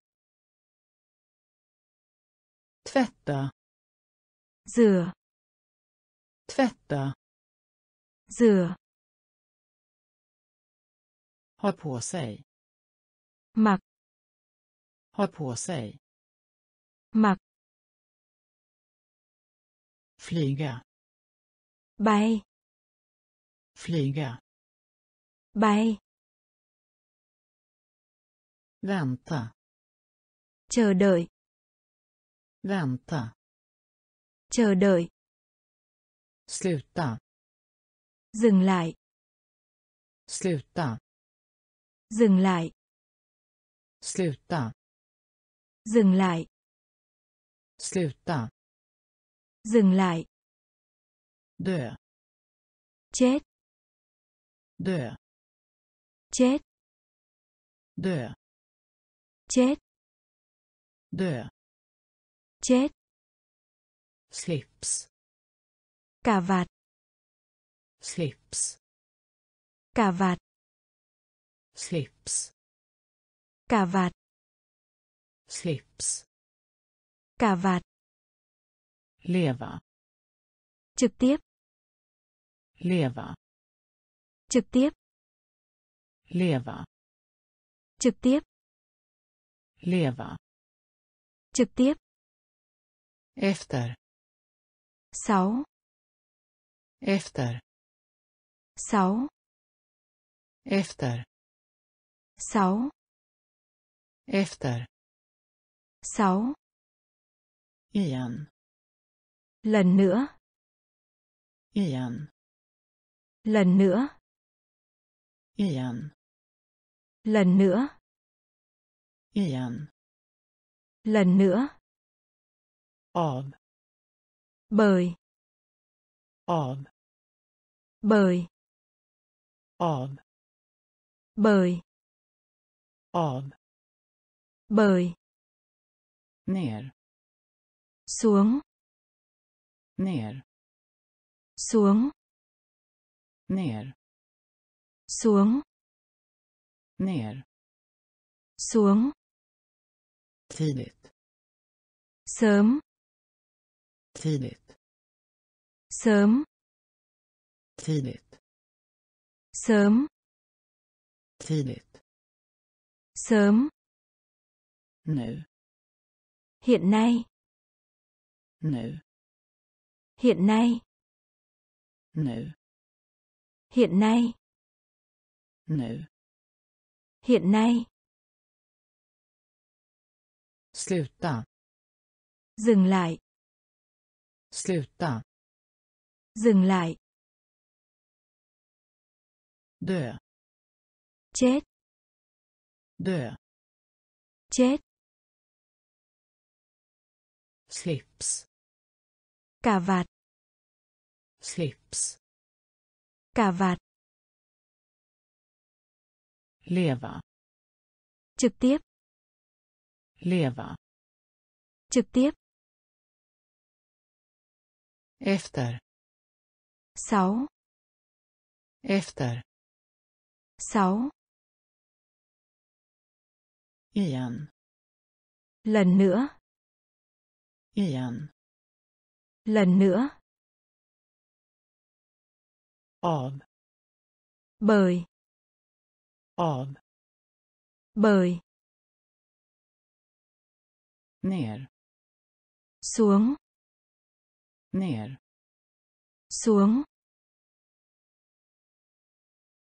Speaker 1: Tvätta.
Speaker 2: Rửa.
Speaker 1: Tvätta.
Speaker 2: Rửa.
Speaker 1: Ha på sig.
Speaker 2: Mặc.
Speaker 1: Ha på sig.
Speaker 2: Mặc.
Speaker 1: Flyga.
Speaker 2: Bay.
Speaker 1: Flyga
Speaker 2: bay.
Speaker 1: Vänta.
Speaker 2: Chờ đợi.
Speaker 1: Vänta.
Speaker 2: Chờ đợi.
Speaker 1: Sluta.
Speaker 2: Dừng lại.
Speaker 1: Sluta.
Speaker 2: Dừng lại.
Speaker 1: Sluta.
Speaker 2: Dừng lại.
Speaker 1: Sluta.
Speaker 2: Dừng lại.
Speaker 1: Dö.
Speaker 2: Chết.
Speaker 1: Dö
Speaker 2: chết
Speaker 1: dö,
Speaker 2: chết,
Speaker 1: dö,
Speaker 2: chết,
Speaker 1: slips,
Speaker 2: cà vạt,
Speaker 1: slips,
Speaker 2: cà vạt,
Speaker 1: slips,
Speaker 2: cà vạt,
Speaker 1: slips,
Speaker 2: cà vạt,
Speaker 1: leva,
Speaker 2: trực tiếp,
Speaker 1: leva,
Speaker 2: trực tiếp,
Speaker 1: leva,
Speaker 2: trực tiếp,
Speaker 1: leva,
Speaker 2: trực tiếp,
Speaker 1: efter,
Speaker 2: sáu,
Speaker 1: efter,
Speaker 2: sáu,
Speaker 1: efter,
Speaker 2: sáu,
Speaker 1: efter,
Speaker 2: sáu,
Speaker 1: igen,
Speaker 2: lần nữa,
Speaker 1: igen,
Speaker 2: lần nữa,
Speaker 1: igen,
Speaker 2: lần nữa,
Speaker 1: igen,
Speaker 2: lần nữa,
Speaker 1: av,
Speaker 2: bởi,
Speaker 1: av,
Speaker 2: bởi,
Speaker 1: av,
Speaker 2: bởi,
Speaker 1: av,
Speaker 2: bởi,
Speaker 1: ner,
Speaker 2: xuống,
Speaker 1: ner,
Speaker 2: xuống,
Speaker 1: ner,
Speaker 2: xuống,
Speaker 1: ner,
Speaker 2: xuống,
Speaker 1: tidigt,
Speaker 2: sớm,
Speaker 1: tidigt,
Speaker 2: sớm,
Speaker 1: tidigt,
Speaker 2: sớm,
Speaker 1: tidigt,
Speaker 2: sớm,
Speaker 1: nu,
Speaker 2: hiện nay,
Speaker 1: nu,
Speaker 2: hiện nay,
Speaker 1: nu,
Speaker 2: hiện nay,
Speaker 1: nu,
Speaker 2: hiện nay,
Speaker 1: sluta,
Speaker 2: dừng lại,
Speaker 1: sluta,
Speaker 2: dừng lại,
Speaker 1: dö,
Speaker 2: chết,
Speaker 1: dö,
Speaker 2: chết,
Speaker 1: slips,
Speaker 2: cà vạt,
Speaker 1: slips,
Speaker 2: cà vạt,
Speaker 1: leva,
Speaker 2: trực tiếp,
Speaker 1: leva,
Speaker 2: trực tiếp,
Speaker 1: efter,
Speaker 2: sáu,
Speaker 1: efter,
Speaker 2: sáu,
Speaker 1: igen,
Speaker 2: lần nữa,
Speaker 1: igen,
Speaker 2: lần nữa,
Speaker 1: av,
Speaker 2: bởi,
Speaker 1: av,
Speaker 2: bởi,
Speaker 1: ner,
Speaker 2: xuống,
Speaker 1: ner,
Speaker 2: xuống,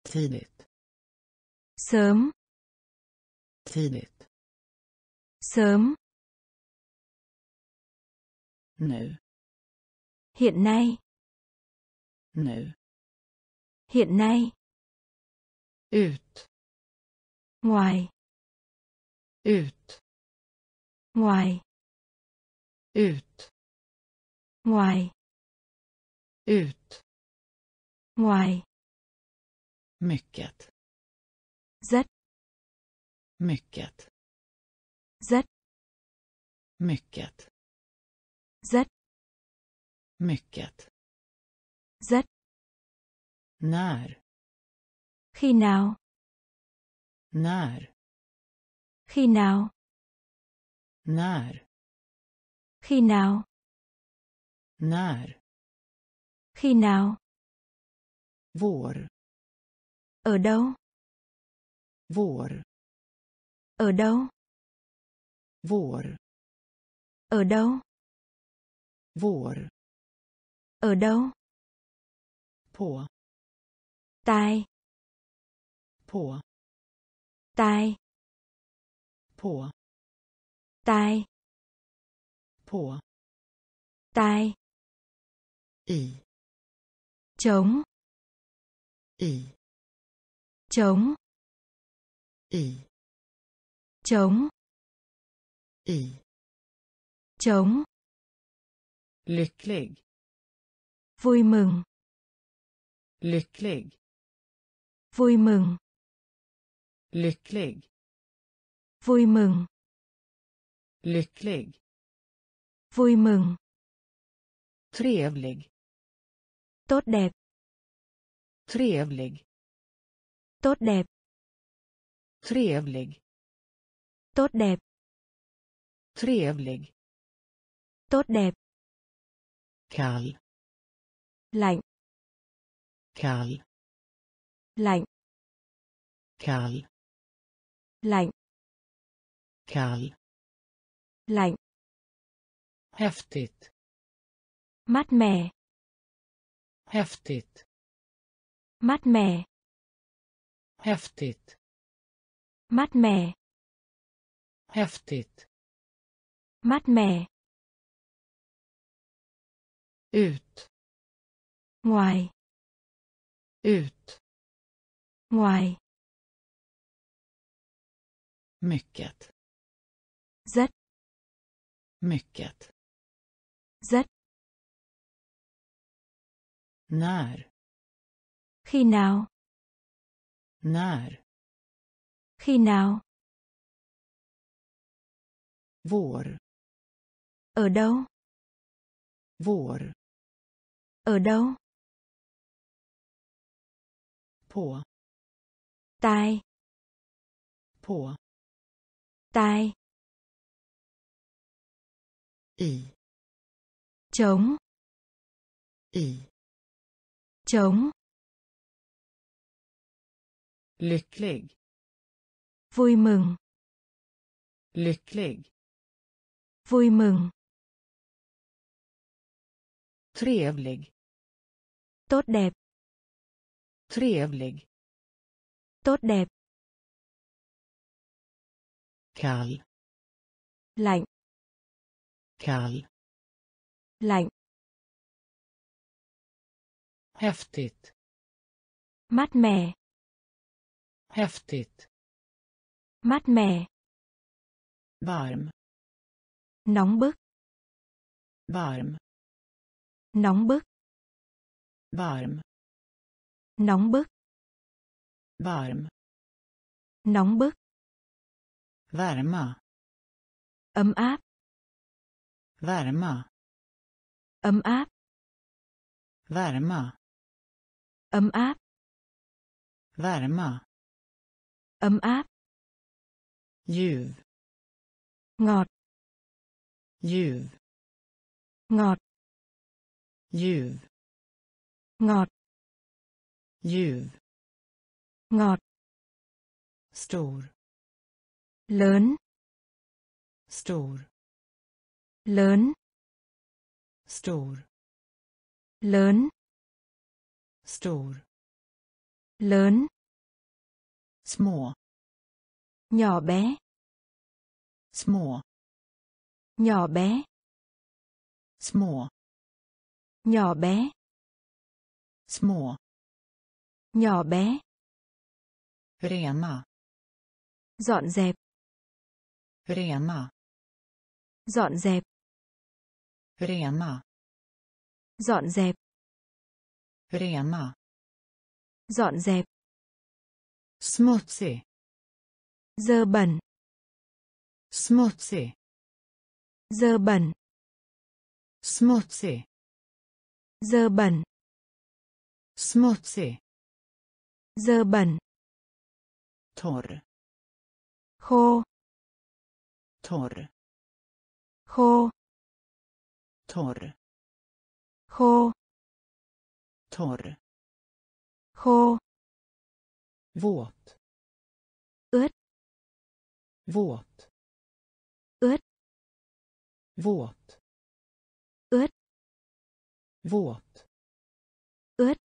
Speaker 1: tidigt,
Speaker 2: sớm,
Speaker 1: tidigt,
Speaker 2: sớm,
Speaker 1: nu,
Speaker 2: hiện nay,
Speaker 1: nu,
Speaker 2: hiện nay,
Speaker 1: ut,
Speaker 2: ngoài,
Speaker 1: ut,
Speaker 2: ngoài,
Speaker 1: ut,
Speaker 2: ngoài,
Speaker 1: ut,
Speaker 2: ngoài,
Speaker 1: mycket,
Speaker 2: rất,
Speaker 1: mycket,
Speaker 2: rất,
Speaker 1: mycket,
Speaker 2: rất,
Speaker 1: mycket,
Speaker 2: rất,
Speaker 1: när,
Speaker 2: khi nào,
Speaker 1: när,
Speaker 2: khi nào,
Speaker 1: när,
Speaker 2: khi nào,
Speaker 1: när,
Speaker 2: khi nào,
Speaker 1: vår,
Speaker 2: ở đâu,
Speaker 1: vår,
Speaker 2: ở đâu,
Speaker 1: vår,
Speaker 2: ở đâu,
Speaker 1: vår,
Speaker 2: ở đâu,
Speaker 1: på,
Speaker 2: tai,
Speaker 1: på,
Speaker 2: tai,
Speaker 1: på,
Speaker 2: tai,
Speaker 1: på,
Speaker 2: tai,
Speaker 1: i,
Speaker 2: chống,
Speaker 1: i,
Speaker 2: chống,
Speaker 1: i,
Speaker 2: chống,
Speaker 1: i,
Speaker 2: chống,
Speaker 1: lycklig,
Speaker 2: vui mừng,
Speaker 1: lycklig,
Speaker 2: vui mừng,
Speaker 1: lycklig,
Speaker 2: Vui mừng.
Speaker 1: Lycklig.
Speaker 2: Vui mừng.
Speaker 1: Trevlig.
Speaker 2: Tốt đẹp.
Speaker 1: Trevlig.
Speaker 2: Tốt đẹp.
Speaker 1: Trevlig.
Speaker 2: Tốt đẹp.
Speaker 1: Trevlig.
Speaker 2: Tốt đẹp.
Speaker 1: Kall.
Speaker 2: Lạnh.
Speaker 1: Kall.
Speaker 2: Lạnh.
Speaker 1: Kall.
Speaker 2: Lạnh.
Speaker 1: Kall.
Speaker 2: Lạnh.
Speaker 1: Häftigt.
Speaker 2: Mát mẻ.
Speaker 1: Häftigt.
Speaker 2: Mát mẻ.
Speaker 1: Häftigt.
Speaker 2: Mát mẻ.
Speaker 1: Häftigt.
Speaker 2: Mát mẻ.
Speaker 1: Ut.
Speaker 2: Ngoài.
Speaker 1: Ut.
Speaker 2: Ngoài.
Speaker 1: Mycket.
Speaker 2: Rất.
Speaker 1: Mycket.
Speaker 2: Rất.
Speaker 1: När.
Speaker 2: Khi nào?
Speaker 1: När.
Speaker 2: Khi nào?
Speaker 1: Vår.
Speaker 2: Ở đâu?
Speaker 1: Vår.
Speaker 2: Ở đâu?
Speaker 1: På.
Speaker 2: Tai.
Speaker 1: På.
Speaker 2: Tai.
Speaker 3: i,
Speaker 2: Trống.
Speaker 3: i,
Speaker 2: Trống.
Speaker 1: Lycklig.
Speaker 2: Vui mừng.
Speaker 1: Lycklig.
Speaker 2: Vui mừng.
Speaker 1: Trevlig.
Speaker 2: Tốt đẹp.
Speaker 1: Trevlig.
Speaker 2: Tốt đẹp.
Speaker 1: Kall.
Speaker 2: Lạnh.
Speaker 1: Kall.
Speaker 2: Lạnh.
Speaker 1: Häftigt.
Speaker 2: Mát mẻ.
Speaker 1: Häftigt.
Speaker 2: Mát mẻ.
Speaker 1: Varm.
Speaker 2: Nóng bức.
Speaker 1: Varm.
Speaker 2: Nóng bức.
Speaker 1: Varm.
Speaker 2: Nóng bức.
Speaker 1: Varm.
Speaker 2: Nóng bức.
Speaker 1: Värma.
Speaker 2: Ấm áp.
Speaker 1: Värma.
Speaker 2: Ấm áp.
Speaker 1: Värma.
Speaker 2: Ấm áp.
Speaker 1: Värma.
Speaker 2: Ấm áp.
Speaker 1: Ljuv.
Speaker 2: Ngọt.
Speaker 1: Ljuv.
Speaker 2: Ngọt.
Speaker 1: Ljuv.
Speaker 2: Ngọt.
Speaker 1: Ljuv.
Speaker 2: Ngọt.
Speaker 1: Stor.
Speaker 2: Lớn.
Speaker 1: Stor.
Speaker 2: Lớn.
Speaker 1: Stor.
Speaker 2: Lớn.
Speaker 1: Stor.
Speaker 2: Lớn.
Speaker 1: Små.
Speaker 2: Nhỏ bé.
Speaker 1: Små.
Speaker 2: Nhỏ bé.
Speaker 1: Små.
Speaker 2: Nhỏ bé.
Speaker 1: Små.
Speaker 2: Nhỏ bé.
Speaker 1: Rena.
Speaker 2: Dọn dẹp.
Speaker 1: Rena.
Speaker 2: Dọn dẹp.
Speaker 1: Rena.
Speaker 2: Dọn dẹp.
Speaker 1: Rena.
Speaker 2: Dọn dẹp.
Speaker 1: Smutsig.
Speaker 2: Dơ bẩn.
Speaker 1: Smutsig.
Speaker 2: Dơ bẩn.
Speaker 1: Smutsig.
Speaker 2: Dơ bẩn.
Speaker 1: Smutsig.
Speaker 2: Dơ bẩn.
Speaker 1: Torr.
Speaker 2: Khô.
Speaker 1: Torr.
Speaker 2: Khô.
Speaker 1: Torr.
Speaker 2: Khô.
Speaker 1: Torr.
Speaker 2: Khô.
Speaker 1: Våt.
Speaker 2: Ướt.
Speaker 1: Våt.
Speaker 2: Ướt.
Speaker 1: Våt.
Speaker 2: Ướt.
Speaker 1: Våt.
Speaker 2: Ướt.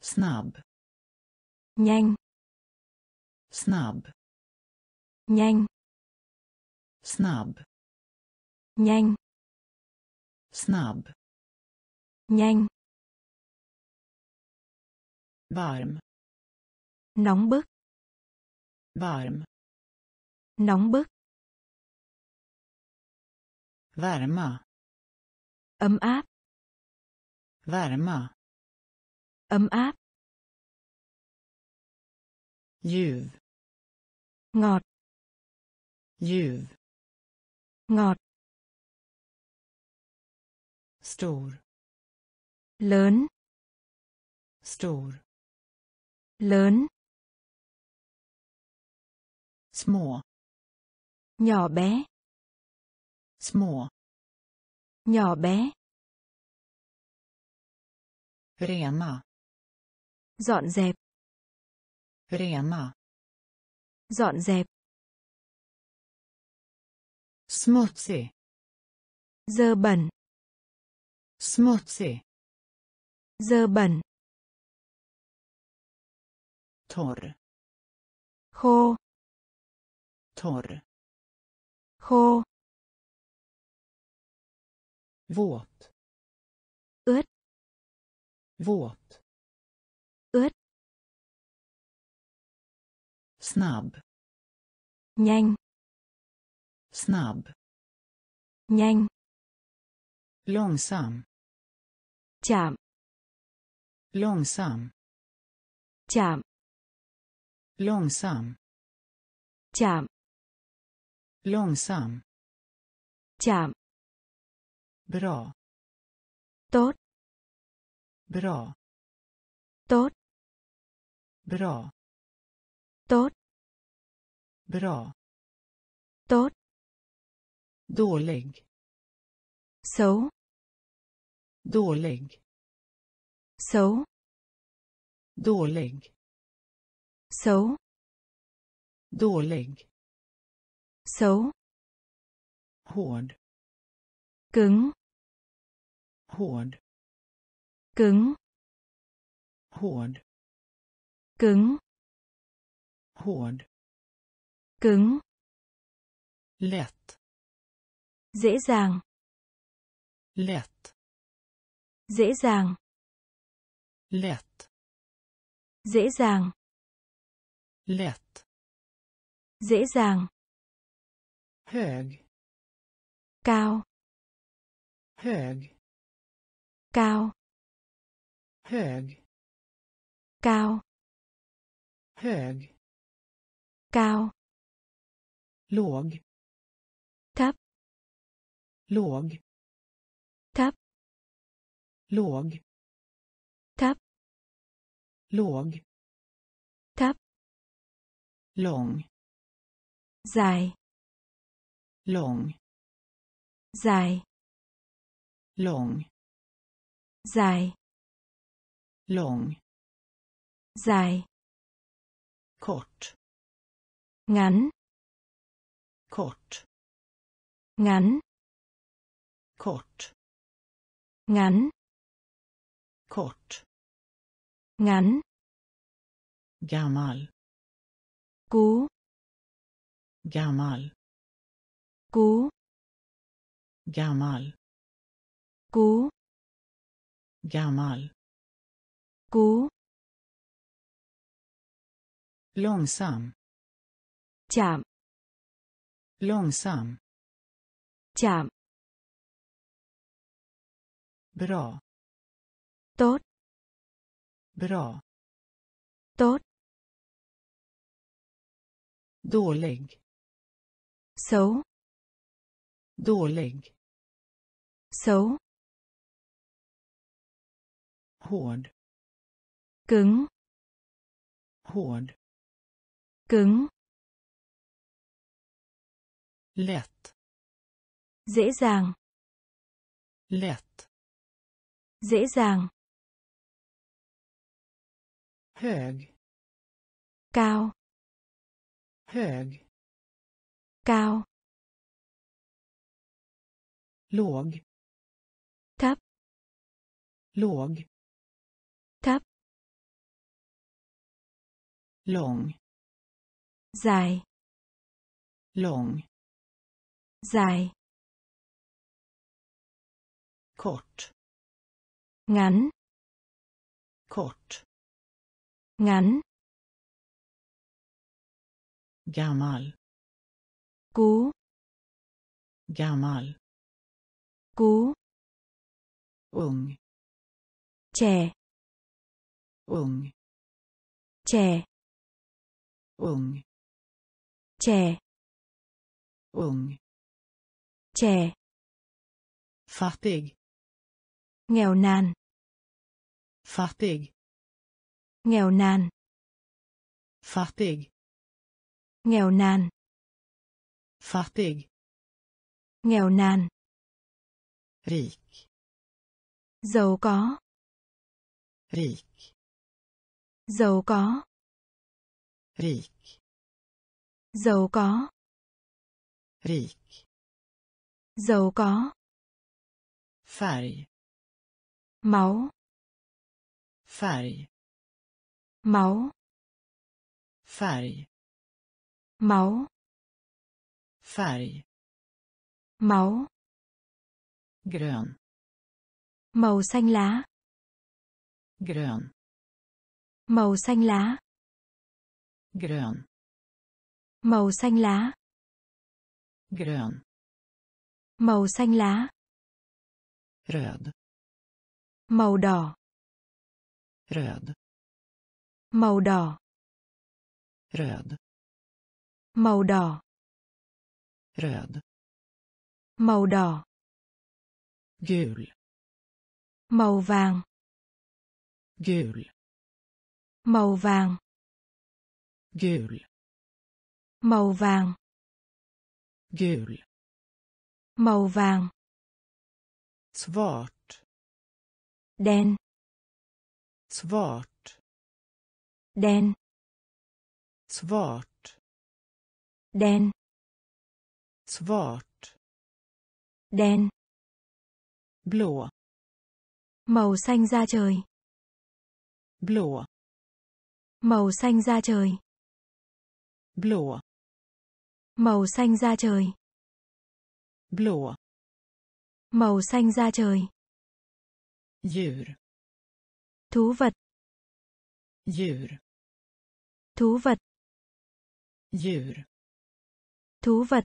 Speaker 1: Snabb.
Speaker 2: Nhanh.
Speaker 1: Snabb.
Speaker 2: Nhanh.
Speaker 1: Snabb.
Speaker 2: Nhanh.
Speaker 1: Snabb.
Speaker 2: Nhanh.
Speaker 1: Varm.
Speaker 2: Nóng bức.
Speaker 1: Varm.
Speaker 2: Nóng bức.
Speaker 1: Värma.
Speaker 2: Ấm áp.
Speaker 1: Värma.
Speaker 2: Ấm áp.
Speaker 1: Ljuv.
Speaker 2: Ngọt.
Speaker 1: ljuv
Speaker 2: ngọt,
Speaker 1: stor.
Speaker 2: Lớn,
Speaker 1: stor.
Speaker 2: Lớn,
Speaker 1: små.
Speaker 2: Nhỏ bé,
Speaker 1: små.
Speaker 2: Nhỏ bé,
Speaker 1: rena.
Speaker 2: Dọn dẹp,
Speaker 1: rena.
Speaker 2: Dọn dẹp,
Speaker 1: smutsig
Speaker 2: dơ bẩn,
Speaker 1: smutsig
Speaker 2: dơ bẩn,
Speaker 1: torr
Speaker 2: khô,
Speaker 1: torr
Speaker 2: khô,
Speaker 1: våt.
Speaker 2: Ướt,
Speaker 1: våt.
Speaker 2: Ướt,
Speaker 1: snabb.
Speaker 2: Nhanh,
Speaker 1: snabb.
Speaker 2: Nhanh,
Speaker 1: långsam.
Speaker 2: Chạm,
Speaker 1: långsam.
Speaker 2: Chạm,
Speaker 1: långsam.
Speaker 2: Chạm,
Speaker 1: långsam.
Speaker 2: Chạm,
Speaker 1: bra.
Speaker 2: Tốt,
Speaker 1: bra.
Speaker 2: Tốt,
Speaker 1: bra.
Speaker 2: Tốt,
Speaker 1: bra.
Speaker 2: Tốt,
Speaker 1: dålig.
Speaker 2: Xấu,
Speaker 1: dålig.
Speaker 2: Xấu,
Speaker 1: dålig.
Speaker 2: Xấu,
Speaker 1: dålig.
Speaker 2: Xấu,
Speaker 1: hård.
Speaker 2: Cứng,
Speaker 1: hård.
Speaker 2: Cứng,
Speaker 1: hård.
Speaker 2: Cứng,
Speaker 1: hård.
Speaker 2: Cứng,
Speaker 1: lätt
Speaker 2: dễ dàng,
Speaker 1: lätt.
Speaker 2: Dễ dàng,
Speaker 1: lätt.
Speaker 2: Dễ dàng,
Speaker 1: lätt.
Speaker 2: Dễ dàng,
Speaker 1: hög.
Speaker 2: Cao,
Speaker 1: hög.
Speaker 2: Cao,
Speaker 1: hög.
Speaker 2: Cao,
Speaker 1: hög.
Speaker 2: Cao,
Speaker 1: låg låg.
Speaker 2: Thấp,
Speaker 1: låg.
Speaker 2: Thấp,
Speaker 1: låg.
Speaker 2: Thấp,
Speaker 1: lång.
Speaker 2: Dài,
Speaker 1: lång.
Speaker 2: Dài,
Speaker 1: lång.
Speaker 2: Dài,
Speaker 1: lång.
Speaker 2: Dài,
Speaker 1: kort.
Speaker 2: Ngắn,
Speaker 1: kort.
Speaker 2: Ngắn,
Speaker 1: kort.
Speaker 2: Ngắn,
Speaker 1: kort.
Speaker 2: Ngắn,
Speaker 1: gammal.
Speaker 2: Cú,
Speaker 1: gammal.
Speaker 2: Cú,
Speaker 1: gammal.
Speaker 2: Cú,
Speaker 1: gammal.
Speaker 2: Cú,
Speaker 1: långsam.
Speaker 2: Chạm,
Speaker 1: långsam.
Speaker 2: Chạm,
Speaker 1: bra.
Speaker 2: Tốt,
Speaker 1: bra.
Speaker 2: Tốt,
Speaker 1: dålig.
Speaker 2: Xấu,
Speaker 1: dålig.
Speaker 2: Xấu,
Speaker 1: hård.
Speaker 2: Cứng,
Speaker 1: hård.
Speaker 2: Cứng,
Speaker 1: lätt.
Speaker 2: Dễ dàng,
Speaker 1: lätt
Speaker 2: dễ dàng,
Speaker 1: hög.
Speaker 2: Cao,
Speaker 1: hög.
Speaker 2: Cao,
Speaker 1: låg.
Speaker 2: Thấp,
Speaker 1: låg.
Speaker 2: Thấp,
Speaker 1: lång.
Speaker 2: Dài,
Speaker 1: lång.
Speaker 2: Dài,
Speaker 1: kort
Speaker 2: ngắn,
Speaker 1: kort.
Speaker 2: Ngắn,
Speaker 1: gammal.
Speaker 2: Cú,
Speaker 1: gammal.
Speaker 2: Cú,
Speaker 1: ung.
Speaker 2: Trẻ,
Speaker 1: ung.
Speaker 2: Trẻ,
Speaker 1: ung.
Speaker 2: Trẻ,
Speaker 1: ung,
Speaker 2: trẻ,
Speaker 1: fattig,
Speaker 2: nghèo nàn,
Speaker 1: fattig,
Speaker 2: nghèo nàn,
Speaker 1: fattig,
Speaker 2: nghèo nàn,
Speaker 1: fattig,
Speaker 2: nghèo nàn,
Speaker 1: rik,
Speaker 2: giàu có,
Speaker 1: rik,
Speaker 2: giàu có,
Speaker 1: rik,
Speaker 2: giàu có,
Speaker 1: rik,
Speaker 2: giàu có,
Speaker 1: färg,
Speaker 2: máu,
Speaker 1: färg,
Speaker 2: máu,
Speaker 1: färg,
Speaker 2: máu,
Speaker 1: färg,
Speaker 2: máu,
Speaker 1: grön,
Speaker 2: màu xanh lá,
Speaker 1: grön,
Speaker 2: màu xanh lá,
Speaker 1: grön,
Speaker 2: màu xanh lá,
Speaker 1: grön,
Speaker 2: màu xanh lá,
Speaker 1: röd,
Speaker 2: màu đỏ,
Speaker 1: röd,
Speaker 2: màu đỏ,
Speaker 1: röd,
Speaker 2: màu đỏ,
Speaker 1: röd,
Speaker 2: màu đỏ,
Speaker 1: gul,
Speaker 2: màu vàng,
Speaker 1: gul,
Speaker 2: màu vàng,
Speaker 1: gul,
Speaker 2: màu vàng,
Speaker 1: gul,
Speaker 2: màu vàng,
Speaker 1: svart,
Speaker 2: đen,
Speaker 1: svart,
Speaker 2: đen,
Speaker 1: svart,
Speaker 2: đen,
Speaker 1: svart,
Speaker 2: đen,
Speaker 1: blå,
Speaker 2: màu xanh da trời,
Speaker 1: blå,
Speaker 2: màu xanh da trời,
Speaker 1: blå,
Speaker 2: màu xanh da trời,
Speaker 1: blå,
Speaker 2: màu xanh da trời,
Speaker 1: djur,
Speaker 2: thú vật,
Speaker 1: djur,
Speaker 2: thú vật,
Speaker 1: djur,
Speaker 2: thú vật,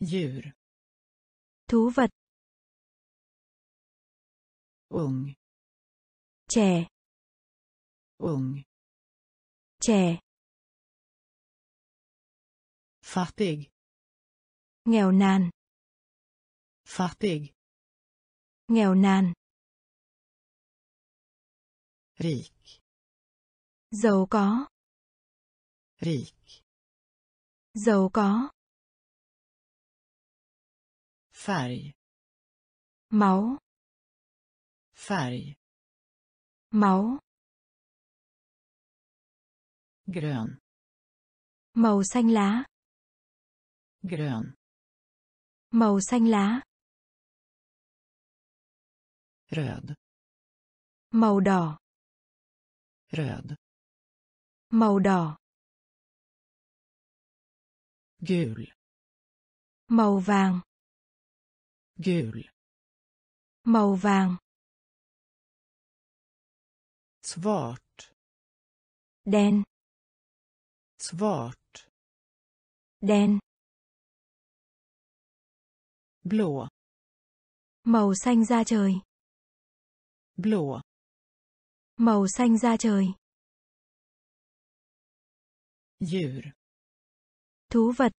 Speaker 1: djur,
Speaker 2: thú vật,
Speaker 1: ung,
Speaker 2: trẻ,
Speaker 1: ung,
Speaker 2: trẻ,
Speaker 1: fattig,
Speaker 2: nghèo nàn,
Speaker 1: fattig,
Speaker 2: nghèo nàn,
Speaker 1: rik,
Speaker 2: giàu có,
Speaker 1: rik,
Speaker 2: giàu có,
Speaker 1: färg,
Speaker 2: máu,
Speaker 1: färg,
Speaker 2: máu,
Speaker 1: grön,
Speaker 2: màu xanh lá,
Speaker 1: grön,
Speaker 2: màu xanh lá,
Speaker 1: röd,
Speaker 2: màu đỏ,
Speaker 1: röd,
Speaker 2: màu đỏ,
Speaker 1: gul,
Speaker 2: màu vàng,
Speaker 1: gul,
Speaker 2: màu vàng,
Speaker 1: svart,
Speaker 2: đen,
Speaker 1: svart,
Speaker 2: đen,
Speaker 1: blå,
Speaker 2: màu xanh da trời,
Speaker 1: blå,
Speaker 2: màu xanh da trời,
Speaker 1: djur,
Speaker 2: thú vật,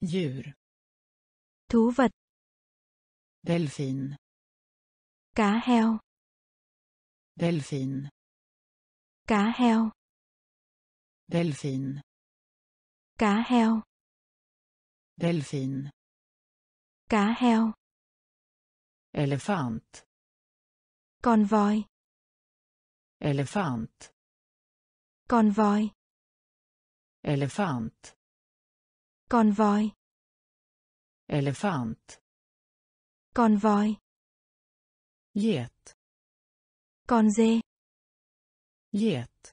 Speaker 1: djur,
Speaker 2: thú vật,
Speaker 1: delfin,
Speaker 2: cá heo,
Speaker 1: delfin,
Speaker 2: cá heo,
Speaker 1: delfin,
Speaker 2: cá heo,
Speaker 1: delfin,
Speaker 2: cá heo,
Speaker 1: elefant,
Speaker 2: con voi,
Speaker 1: elefant,
Speaker 2: con voi,
Speaker 1: elefant,
Speaker 2: con voi,
Speaker 1: elefant,
Speaker 2: con voi,
Speaker 1: get,
Speaker 2: con dê,
Speaker 1: get,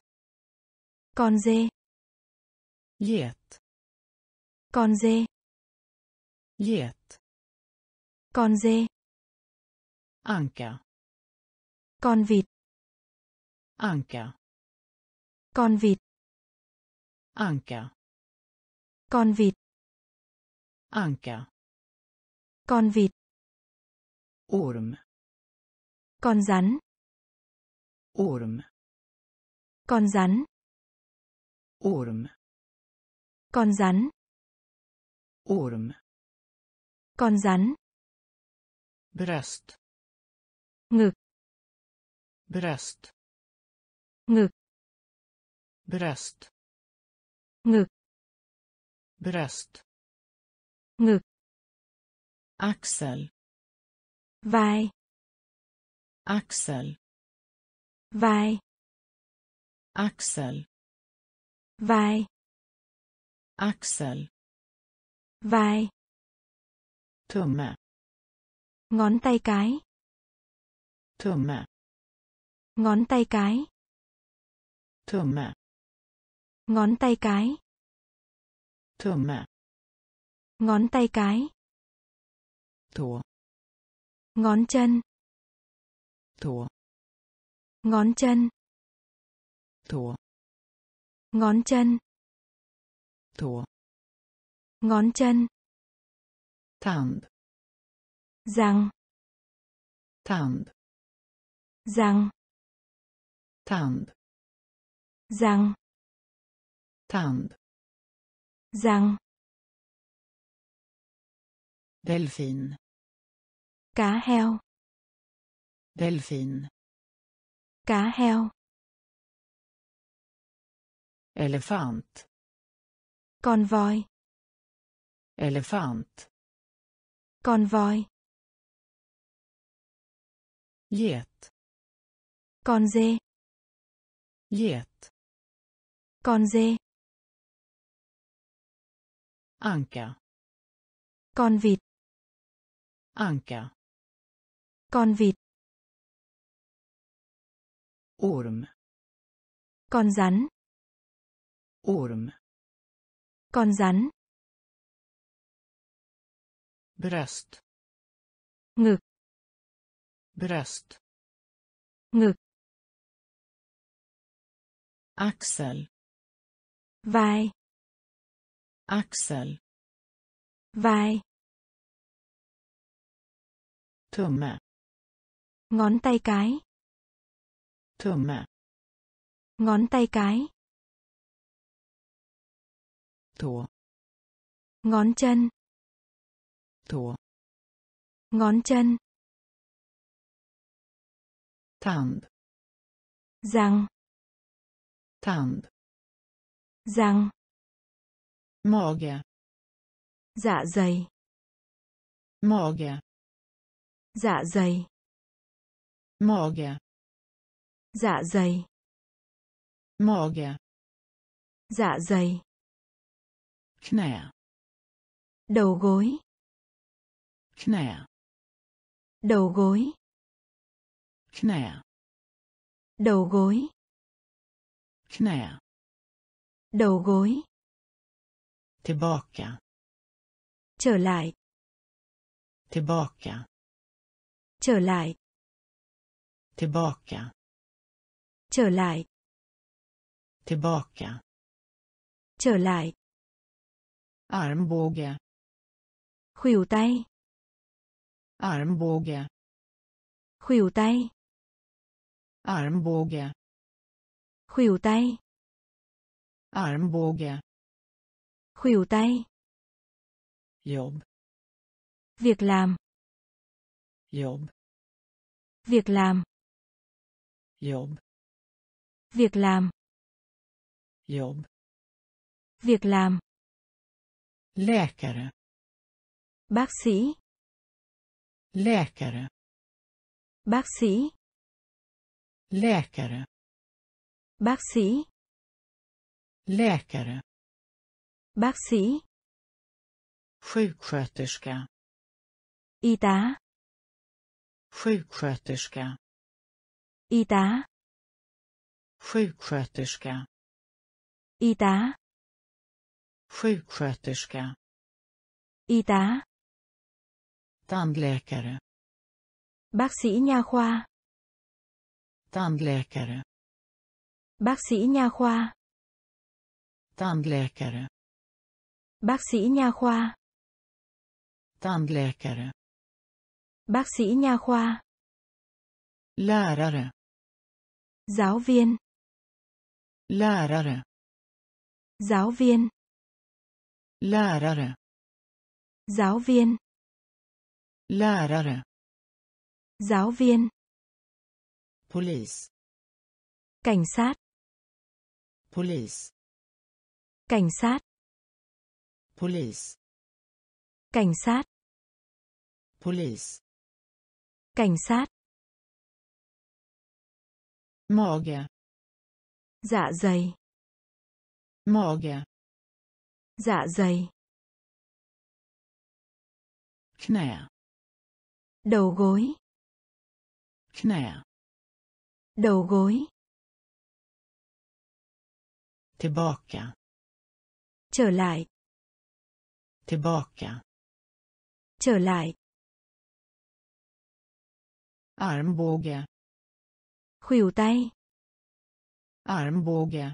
Speaker 2: con dê,
Speaker 1: get,
Speaker 2: con dê,
Speaker 1: get,
Speaker 2: con dê,
Speaker 1: anka,
Speaker 2: con vịt,
Speaker 1: anka,
Speaker 2: con vịt,
Speaker 1: anka,
Speaker 2: con vịt,
Speaker 1: anka,
Speaker 2: con vịt,
Speaker 1: orm,
Speaker 2: con rắn,
Speaker 1: orm,
Speaker 2: con rắn,
Speaker 1: orm,
Speaker 2: con rắn,
Speaker 1: orm.
Speaker 2: Con rắn,
Speaker 1: bröst.
Speaker 2: Ngực,
Speaker 1: bröst
Speaker 2: ngực,
Speaker 1: bröst.
Speaker 2: Ngực,
Speaker 1: bröst.
Speaker 2: Ngực,
Speaker 1: axel.
Speaker 2: Vai,
Speaker 1: axel.
Speaker 2: Vai,
Speaker 1: axel.
Speaker 2: Vai,
Speaker 1: axel.
Speaker 2: Vai,
Speaker 1: tumme.
Speaker 2: Ngón tay cái,
Speaker 1: tumme.
Speaker 2: Ngón tay cái,
Speaker 1: tumme
Speaker 2: ngón tay cái,
Speaker 1: tumme
Speaker 2: ngón tay cái,
Speaker 1: tå
Speaker 2: ngón chân,
Speaker 1: tå
Speaker 2: ngón chân,
Speaker 1: tå
Speaker 2: ngón chân,
Speaker 1: tå
Speaker 2: ngón chân,
Speaker 1: tand
Speaker 2: răng,
Speaker 1: tand
Speaker 2: răng,
Speaker 1: tand
Speaker 2: răng,
Speaker 1: tand.
Speaker 2: Răng,
Speaker 1: delfin.
Speaker 2: Cá heo,
Speaker 1: delfin.
Speaker 2: Cá heo,
Speaker 1: elefant.
Speaker 2: Con voi,
Speaker 1: elefant.
Speaker 2: Con voi,
Speaker 1: get.
Speaker 2: Con dê,
Speaker 1: get
Speaker 2: con dê,
Speaker 1: anka
Speaker 2: con vịt,
Speaker 1: anka
Speaker 2: con vịt,
Speaker 1: orm.
Speaker 2: Con rắn,
Speaker 1: orm.
Speaker 2: Con rắn,
Speaker 1: bröst.
Speaker 2: Ngực,
Speaker 1: bröst.
Speaker 2: Ngực,
Speaker 1: axel
Speaker 2: vai,
Speaker 1: axel.
Speaker 2: Vai,
Speaker 1: tumme.
Speaker 2: Ngón tay cái,
Speaker 1: tumme.
Speaker 2: Ngón tay cái,
Speaker 1: tå.
Speaker 2: Ngón chân,
Speaker 1: tå.
Speaker 2: Ngón chân,
Speaker 1: tand.
Speaker 2: Răng,
Speaker 1: tand
Speaker 2: răng,
Speaker 1: mage.
Speaker 2: Dạ dày,
Speaker 1: mage.
Speaker 2: Dạ dày,
Speaker 1: mage.
Speaker 2: Dạ dày,
Speaker 1: mage.
Speaker 2: Dạ dày,
Speaker 1: knä.
Speaker 2: Đầu gối,
Speaker 1: knä.
Speaker 2: Đầu gối,
Speaker 1: knä.
Speaker 2: Đầu gối,
Speaker 1: knä
Speaker 2: đầu gối,
Speaker 1: tillbaka.
Speaker 2: Trở lại,
Speaker 1: tillbaka.
Speaker 2: Trở lại,
Speaker 1: tillbaka.
Speaker 2: Trở lại,
Speaker 1: tillbaka.
Speaker 2: Trở lại,
Speaker 1: armbåge.
Speaker 2: Khuỷu tay,
Speaker 1: armbåge.
Speaker 2: Khuỷu tay,
Speaker 1: armbåge.
Speaker 2: Khuỷu tay,
Speaker 1: armbåge.
Speaker 2: Khuỷu tay,
Speaker 1: jobb.
Speaker 2: Việc làm,
Speaker 1: jobb.
Speaker 2: Việc làm,
Speaker 1: jobb.
Speaker 2: Việc làm,
Speaker 1: jobb.
Speaker 2: Việc làm,
Speaker 1: läkare.
Speaker 2: Bác sĩ,
Speaker 1: läkare.
Speaker 2: Bác sĩ,
Speaker 1: läkare.
Speaker 2: Bác sĩ,
Speaker 1: läkare.
Speaker 2: Bác sĩ,
Speaker 1: sjuksköterska.
Speaker 2: Y tá,
Speaker 1: sjuksköterska.
Speaker 2: Y tá,
Speaker 1: sjuksköterska.
Speaker 2: Y tá,
Speaker 1: sjuksköterska.
Speaker 2: Y tá,
Speaker 1: tandläkare.
Speaker 2: Bác sĩ nha khoa,
Speaker 1: tandläkare.
Speaker 2: Bác sĩ nha khoa,
Speaker 1: tandläkare.
Speaker 2: Bác sĩ nha khoa,
Speaker 1: tandläkare.
Speaker 2: Bác sĩ nha khoa,
Speaker 1: lärare.
Speaker 2: Giáo viên,
Speaker 1: lärare.
Speaker 2: Giáo viên,
Speaker 1: lärare.
Speaker 2: Giáo viên.
Speaker 1: lärare.
Speaker 2: Giáo viên.
Speaker 1: polis.
Speaker 2: Cảnh sát.
Speaker 1: polis
Speaker 2: Cảnh sát.
Speaker 1: polis
Speaker 2: Cảnh sát.
Speaker 1: polis
Speaker 2: Cảnh sát.
Speaker 1: mage
Speaker 2: Dạ dày.
Speaker 1: mage
Speaker 2: Dạ dày.
Speaker 1: knä
Speaker 2: Đầu gối.
Speaker 1: knä
Speaker 2: Đầu gối.
Speaker 1: tillbaka
Speaker 2: Trở lại.
Speaker 1: tillbaka
Speaker 2: Trở lại.
Speaker 1: armbåge
Speaker 2: Khuỷu tay.
Speaker 1: armbåge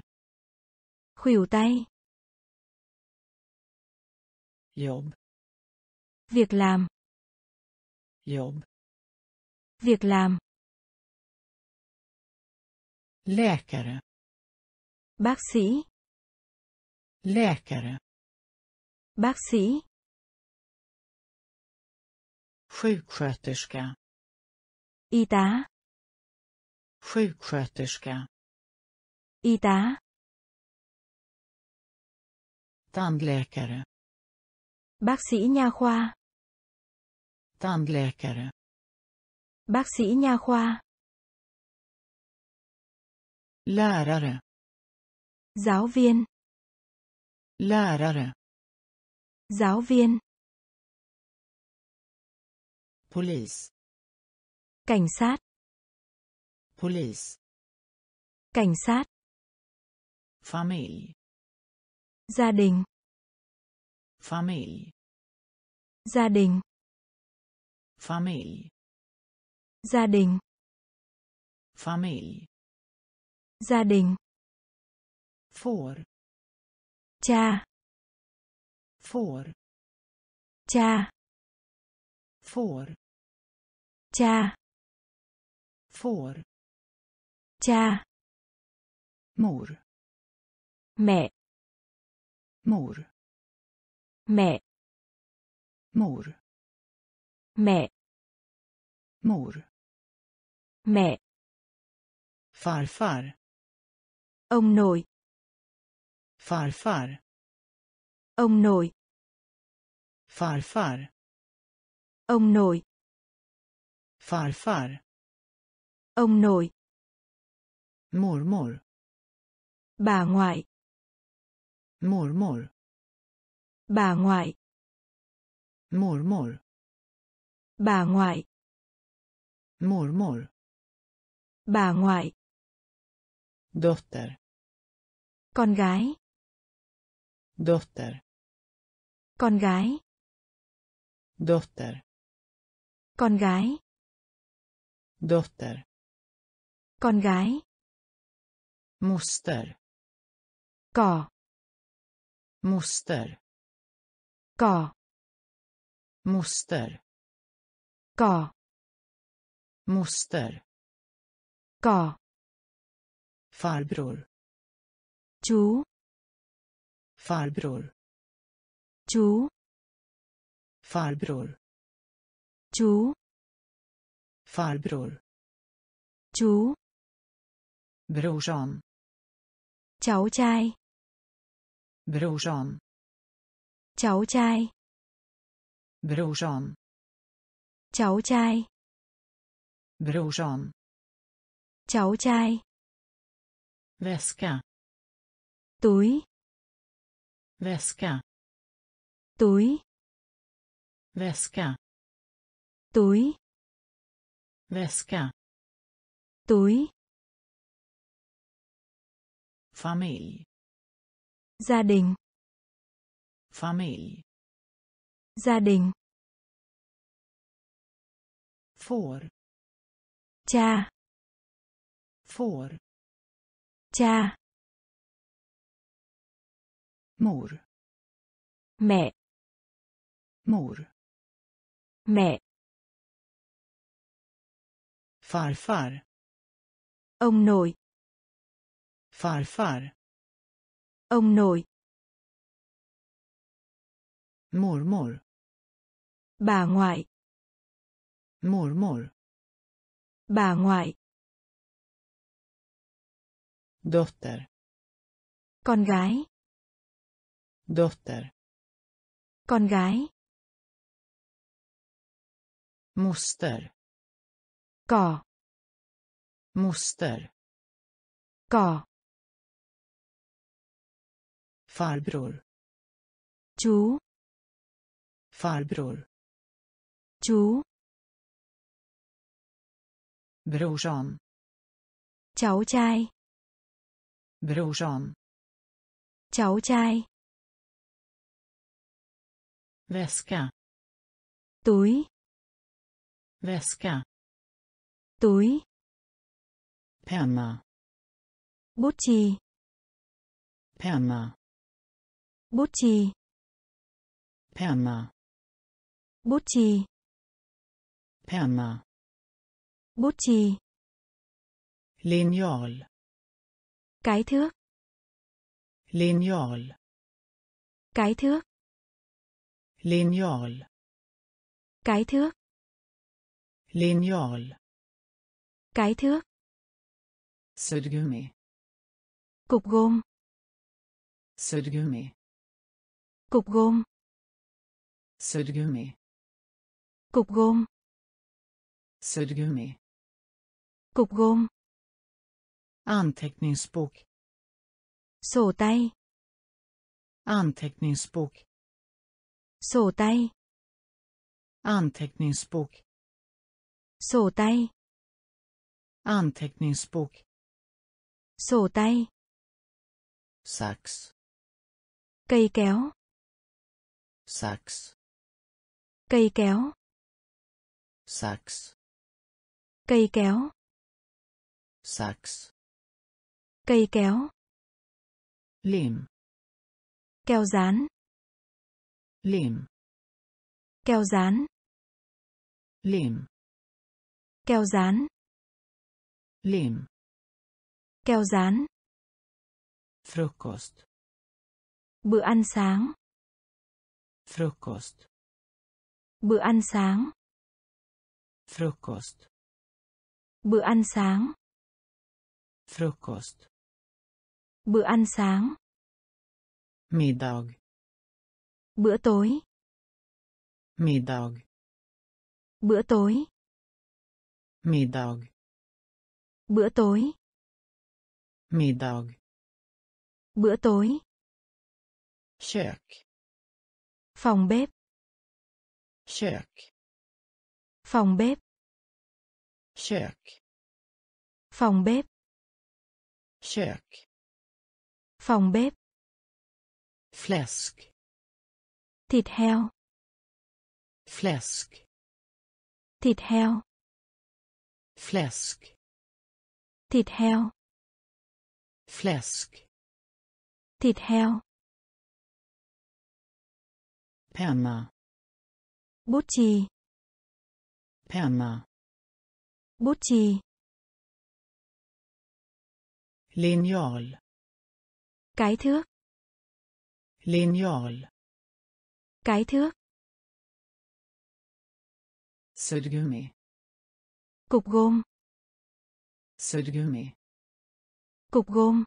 Speaker 2: Khuỷu tay.
Speaker 4: jobb,
Speaker 2: Việc làm.
Speaker 4: jobb,
Speaker 2: Việc làm.
Speaker 1: läkare
Speaker 2: Bác sĩ.
Speaker 1: Läkare
Speaker 2: Bác sĩ.
Speaker 1: sjuksköterska
Speaker 2: Y tá.
Speaker 1: sjuksköterska
Speaker 2: Y tá.
Speaker 1: tandläkare
Speaker 2: Bác sĩ nha khoa.
Speaker 1: tandläkare
Speaker 2: Bác sĩ nha khoa.
Speaker 1: lärare
Speaker 2: Giáo viên.
Speaker 1: Lärare
Speaker 2: Giáo viên.
Speaker 1: polis
Speaker 2: Cảnh sát.
Speaker 1: polis
Speaker 2: Cảnh sát.
Speaker 1: familj
Speaker 2: Gia đình.
Speaker 1: familj
Speaker 2: Gia đình.
Speaker 1: familj
Speaker 2: Gia đình.
Speaker 1: familj
Speaker 2: Gia đình.
Speaker 1: får
Speaker 2: Cha.
Speaker 1: får
Speaker 2: Cha.
Speaker 1: får
Speaker 2: Cha.
Speaker 1: får
Speaker 2: Cha.
Speaker 1: mor
Speaker 2: Mẹ.
Speaker 1: mor
Speaker 2: Mẹ.
Speaker 1: mor
Speaker 2: Mẹ.
Speaker 1: mor
Speaker 2: Mẹ.
Speaker 1: farfar
Speaker 2: Ông nội.
Speaker 1: Farfar
Speaker 2: Ông nội.
Speaker 1: farfar
Speaker 2: Ông nội.
Speaker 1: farfar
Speaker 2: Ông nội.
Speaker 1: mormor
Speaker 2: Bà ngoại.
Speaker 1: mormor
Speaker 2: Bà ngoại.
Speaker 1: mormor
Speaker 2: Bà ngoại.
Speaker 1: mormor
Speaker 2: Bà ngoại.
Speaker 1: dotter
Speaker 2: Con gái.
Speaker 1: Dotter
Speaker 2: Con gái.
Speaker 1: dotter
Speaker 2: Con gái.
Speaker 1: dotter
Speaker 2: Con gái.
Speaker 1: moster
Speaker 2: Cỏ.
Speaker 1: moster
Speaker 2: Cỏ.
Speaker 1: moster
Speaker 2: Cỏ.
Speaker 1: moster
Speaker 2: Cỏ.
Speaker 1: farbror
Speaker 2: Chú.
Speaker 1: Farbror
Speaker 2: Chú.
Speaker 1: farbror
Speaker 2: Chú.
Speaker 1: farbror
Speaker 2: Chú.
Speaker 1: brorsan
Speaker 2: Cháu trai.
Speaker 1: brorsan
Speaker 2: Cháu trai.
Speaker 1: brorsan
Speaker 2: Cháu trai.
Speaker 1: brorsan
Speaker 2: Cháu trai.
Speaker 1: väska
Speaker 2: Túi.
Speaker 1: Väska
Speaker 2: Túi.
Speaker 1: väska
Speaker 2: Túi.
Speaker 1: väska
Speaker 2: Túi.
Speaker 1: familj
Speaker 2: Gia đình.
Speaker 1: familj
Speaker 2: Gia đình.
Speaker 1: får
Speaker 2: Cha.
Speaker 1: får
Speaker 2: Cha.
Speaker 1: Mor
Speaker 2: Mẹ.
Speaker 1: mor
Speaker 2: Mẹ.
Speaker 1: farfar
Speaker 2: Ông nội.
Speaker 1: farfar
Speaker 2: Ông nội.
Speaker 1: mormor
Speaker 2: Bà ngoại.
Speaker 1: mormor,
Speaker 2: Bà ngoại.
Speaker 1: dotter,
Speaker 2: Con gái.
Speaker 1: Dotter,
Speaker 2: Con gái.
Speaker 1: moster,
Speaker 2: Cỏ.
Speaker 1: moster,
Speaker 2: Cỏ.
Speaker 1: farbror,
Speaker 2: Chú.
Speaker 1: farbror,
Speaker 2: Chú.
Speaker 1: brorsan,
Speaker 2: Cháu trai.
Speaker 1: brorsan,
Speaker 2: Cháu trai.
Speaker 1: Väska,
Speaker 2: Túi.
Speaker 1: väska,
Speaker 2: Túi.
Speaker 1: penna,
Speaker 2: Bút chì.
Speaker 1: penna,
Speaker 2: Bút chì.
Speaker 1: penna,
Speaker 2: Bút chì.
Speaker 1: penna,
Speaker 2: Bút chì.
Speaker 1: linjal,
Speaker 2: Cái thước.
Speaker 1: linjal,
Speaker 2: Cái thước.
Speaker 1: Linjal,
Speaker 2: Cái thước.
Speaker 1: linjal,
Speaker 2: Cái thước.
Speaker 1: suddgummi,
Speaker 2: Cục gôm.
Speaker 1: suddgummi,
Speaker 2: Cục gôm.
Speaker 1: suddgummi,
Speaker 2: Cục gôm.
Speaker 1: suddgummi,
Speaker 2: Cục gôm.
Speaker 1: anteckningsbok,
Speaker 2: Sổ tay.
Speaker 1: anteckningsbok,
Speaker 2: Sổ tay.
Speaker 1: anteckningsbok,
Speaker 2: Sổ tay.
Speaker 1: anteckningsbok,
Speaker 2: Sổ tay.
Speaker 1: sax,
Speaker 2: Cây kéo.
Speaker 1: sax,
Speaker 2: Cây kéo.
Speaker 1: sax,
Speaker 2: Cây kéo.
Speaker 1: sax,
Speaker 2: Cây kéo.
Speaker 1: lim,
Speaker 2: Keo dán.
Speaker 1: Lim,
Speaker 2: Keo dán.
Speaker 1: lim,
Speaker 2: Keo dán.
Speaker 1: lim,
Speaker 2: Keo dán.
Speaker 1: frukost,
Speaker 2: Bữa ăn sáng.
Speaker 1: frukost,
Speaker 2: Bữa ăn sáng.
Speaker 1: frukost,
Speaker 2: Bữa ăn sáng.
Speaker 1: frukost,
Speaker 2: Bữa ăn sáng.
Speaker 1: middag,
Speaker 2: Bữa tối.
Speaker 1: middag,
Speaker 2: Bữa tối.
Speaker 1: middag,
Speaker 2: Bữa tối.
Speaker 1: middag,
Speaker 2: Bữa tối.
Speaker 1: kök,
Speaker 2: Phòng bếp.
Speaker 1: kök,
Speaker 2: Phòng bếp.
Speaker 1: kök,
Speaker 2: Phòng bếp.
Speaker 1: kök,
Speaker 2: Phòng bếp.
Speaker 1: fläsk,
Speaker 2: Thịt heo.
Speaker 1: fläsk,
Speaker 2: Thịt heo.
Speaker 1: fläsk,
Speaker 2: Thịt heo.
Speaker 1: fläsk,
Speaker 2: Thịt heo.
Speaker 1: penna,
Speaker 2: Bút chì.
Speaker 1: penna,
Speaker 2: Bút chì.
Speaker 1: linjal,
Speaker 2: Cái thước.
Speaker 1: linjal,
Speaker 2: Cái thước.
Speaker 1: suddgummi,
Speaker 2: Cục gôm.
Speaker 1: suddgummi,
Speaker 2: Cục gôm.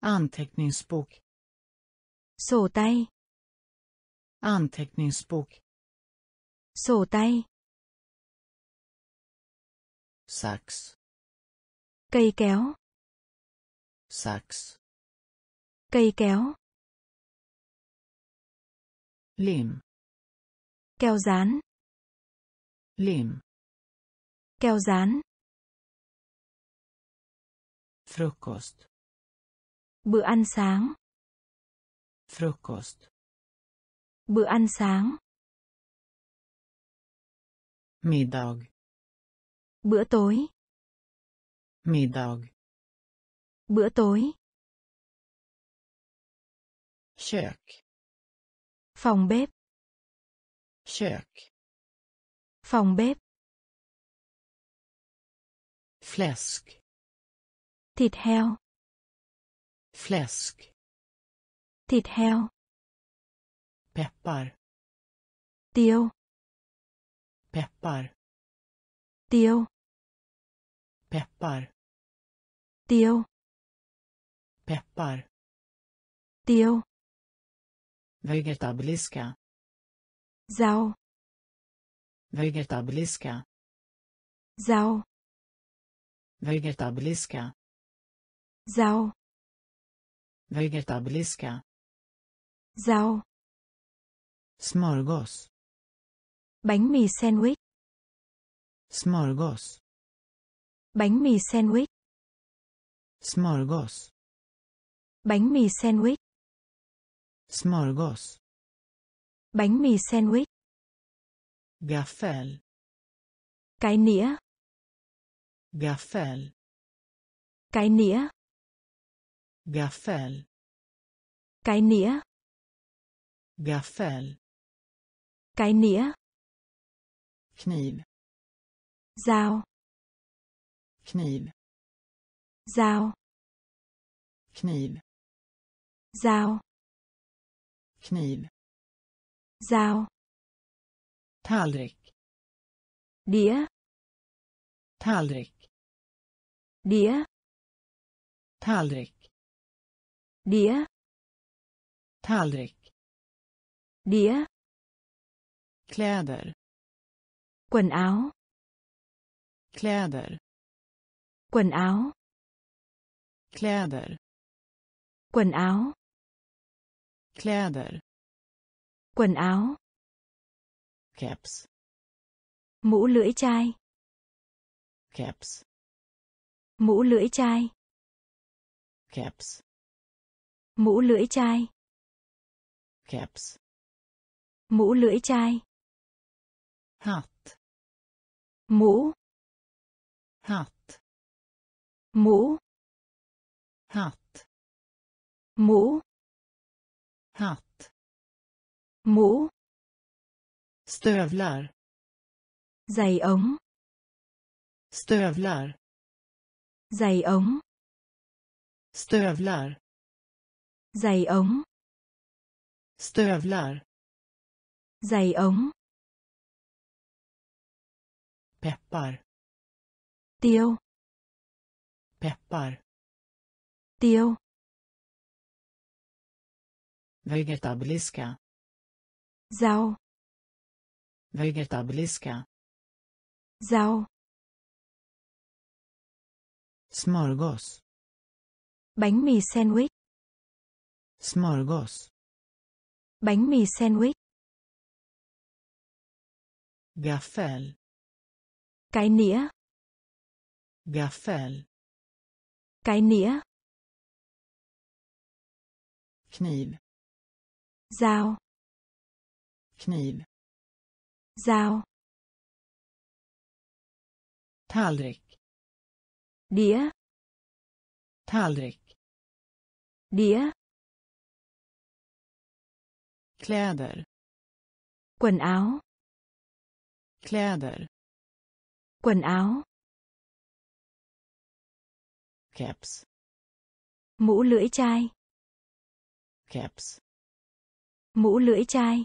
Speaker 1: anteckningsbok,
Speaker 2: Sổ tay.
Speaker 1: anteckningsbok,
Speaker 2: Sổ tay.
Speaker 1: sax,
Speaker 2: Cây kéo.
Speaker 1: sax,
Speaker 2: Cây kéo.
Speaker 1: Lim,
Speaker 2: Keo dán.
Speaker 1: lim,
Speaker 2: Keo dán.
Speaker 1: frukost,
Speaker 2: Bữa ăn sáng.
Speaker 1: frukost,
Speaker 2: Bữa ăn sáng.
Speaker 1: middag,
Speaker 2: Bữa tối.
Speaker 1: middag,
Speaker 2: Bữa tối.
Speaker 1: kök,
Speaker 2: Phòng bếp.
Speaker 1: kök,
Speaker 2: Phòng bếp.
Speaker 1: fläsk,
Speaker 2: Thịt heo.
Speaker 1: fläsk,
Speaker 2: Thịt heo.
Speaker 1: peppar,
Speaker 2: tiêu.
Speaker 1: Peppar.
Speaker 2: Tiêu.
Speaker 1: Peppar.
Speaker 2: Tiêu.
Speaker 1: Peppar.
Speaker 2: Tiêu
Speaker 1: vegetabiliska.
Speaker 2: Rau.
Speaker 1: Vegetabiliska.
Speaker 2: Rau.
Speaker 1: Vegetabiliska.
Speaker 2: Rau.
Speaker 1: Vegetabiliska.
Speaker 2: Rau.
Speaker 1: Smörgås.
Speaker 2: Bánh mì sandwich.
Speaker 1: Smörgås.
Speaker 2: Bánh mì sandwich.
Speaker 1: Smörgås.
Speaker 2: Bánh mì sandwich
Speaker 1: smörgås.
Speaker 2: Bánh mì sandwich.
Speaker 1: Gaffel.
Speaker 2: Cái nĩa.
Speaker 1: Gaffel.
Speaker 2: Cái nĩa.
Speaker 1: Gaffel.
Speaker 2: Cái nĩa.
Speaker 1: Gaffel.
Speaker 2: Cái nĩa.
Speaker 1: Kniv.
Speaker 2: Dao.
Speaker 1: Kniv.
Speaker 2: Dao.
Speaker 1: Kniv.
Speaker 2: Dao
Speaker 1: kniv.
Speaker 2: Dao.
Speaker 1: Tallrik.
Speaker 2: Đĩa.
Speaker 1: Tallrik.
Speaker 2: Đĩa.
Speaker 1: Tallrik.
Speaker 2: Đĩa.
Speaker 1: Tallrik.
Speaker 2: Đĩa.
Speaker 1: Kläder.
Speaker 2: Quần áo.
Speaker 1: Kläder.
Speaker 2: Quần áo.
Speaker 1: Kläder.
Speaker 2: Quần áo
Speaker 1: kläder.
Speaker 2: Quần áo.
Speaker 1: Keps
Speaker 2: mũ lưỡi chai.
Speaker 1: Keps
Speaker 2: mũ lưỡi chai.
Speaker 1: Keps
Speaker 2: mũ lưỡi chai.
Speaker 1: Keps
Speaker 2: mũ lưỡi chai.
Speaker 1: Hatt.
Speaker 2: Mũ.
Speaker 1: Hatt.
Speaker 2: Mũ.
Speaker 1: Hatt.
Speaker 2: Mũ
Speaker 1: hatt.
Speaker 2: Mũ.
Speaker 1: Stövlar.
Speaker 2: Giày ống.
Speaker 1: Stövlar.
Speaker 2: Giày ống.
Speaker 1: Stövlar.
Speaker 2: Giày ống.
Speaker 1: Stövlar.
Speaker 2: Giày ống.
Speaker 1: Peppar.
Speaker 2: Tiêu.
Speaker 1: Peppar.
Speaker 2: Tiêu
Speaker 1: vegetabiliska.
Speaker 2: Rau.
Speaker 1: Vegetabiliska.
Speaker 2: Rau.
Speaker 1: Smörgås.
Speaker 2: Bánh mì sandwich.
Speaker 1: Smörgås.
Speaker 2: Bánh mì sandwich.
Speaker 1: Gaffel.
Speaker 2: Cái nĩa.
Speaker 1: Gaffel.
Speaker 2: Cái nĩa.
Speaker 1: Kniv
Speaker 2: dao.
Speaker 1: Kniv.
Speaker 2: Dao.
Speaker 1: Tallrik.
Speaker 2: Đĩa.
Speaker 1: Tallrik.
Speaker 2: Đĩa.
Speaker 1: Kläder.
Speaker 2: Quần áo.
Speaker 1: Kläder.
Speaker 2: Quần áo.
Speaker 1: Keps
Speaker 2: mũ lưỡi chai.
Speaker 1: Keps
Speaker 2: mũ lưỡi chai.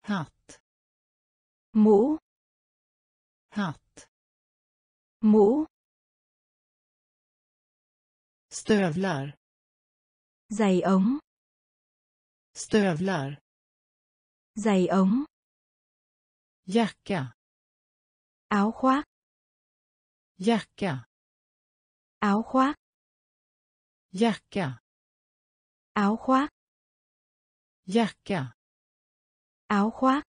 Speaker 1: Hatt.
Speaker 2: Mũ.
Speaker 1: Hatt.
Speaker 2: Mũ.
Speaker 1: Stövlar.
Speaker 2: Giày ống.
Speaker 1: Stövlar.
Speaker 2: Giày ống.
Speaker 1: Jacka.
Speaker 2: Áo khoác.
Speaker 1: Jacka.
Speaker 2: Áo khoác.
Speaker 1: Jacka
Speaker 2: áo khoác.
Speaker 1: Jacka.
Speaker 2: Áo khoác.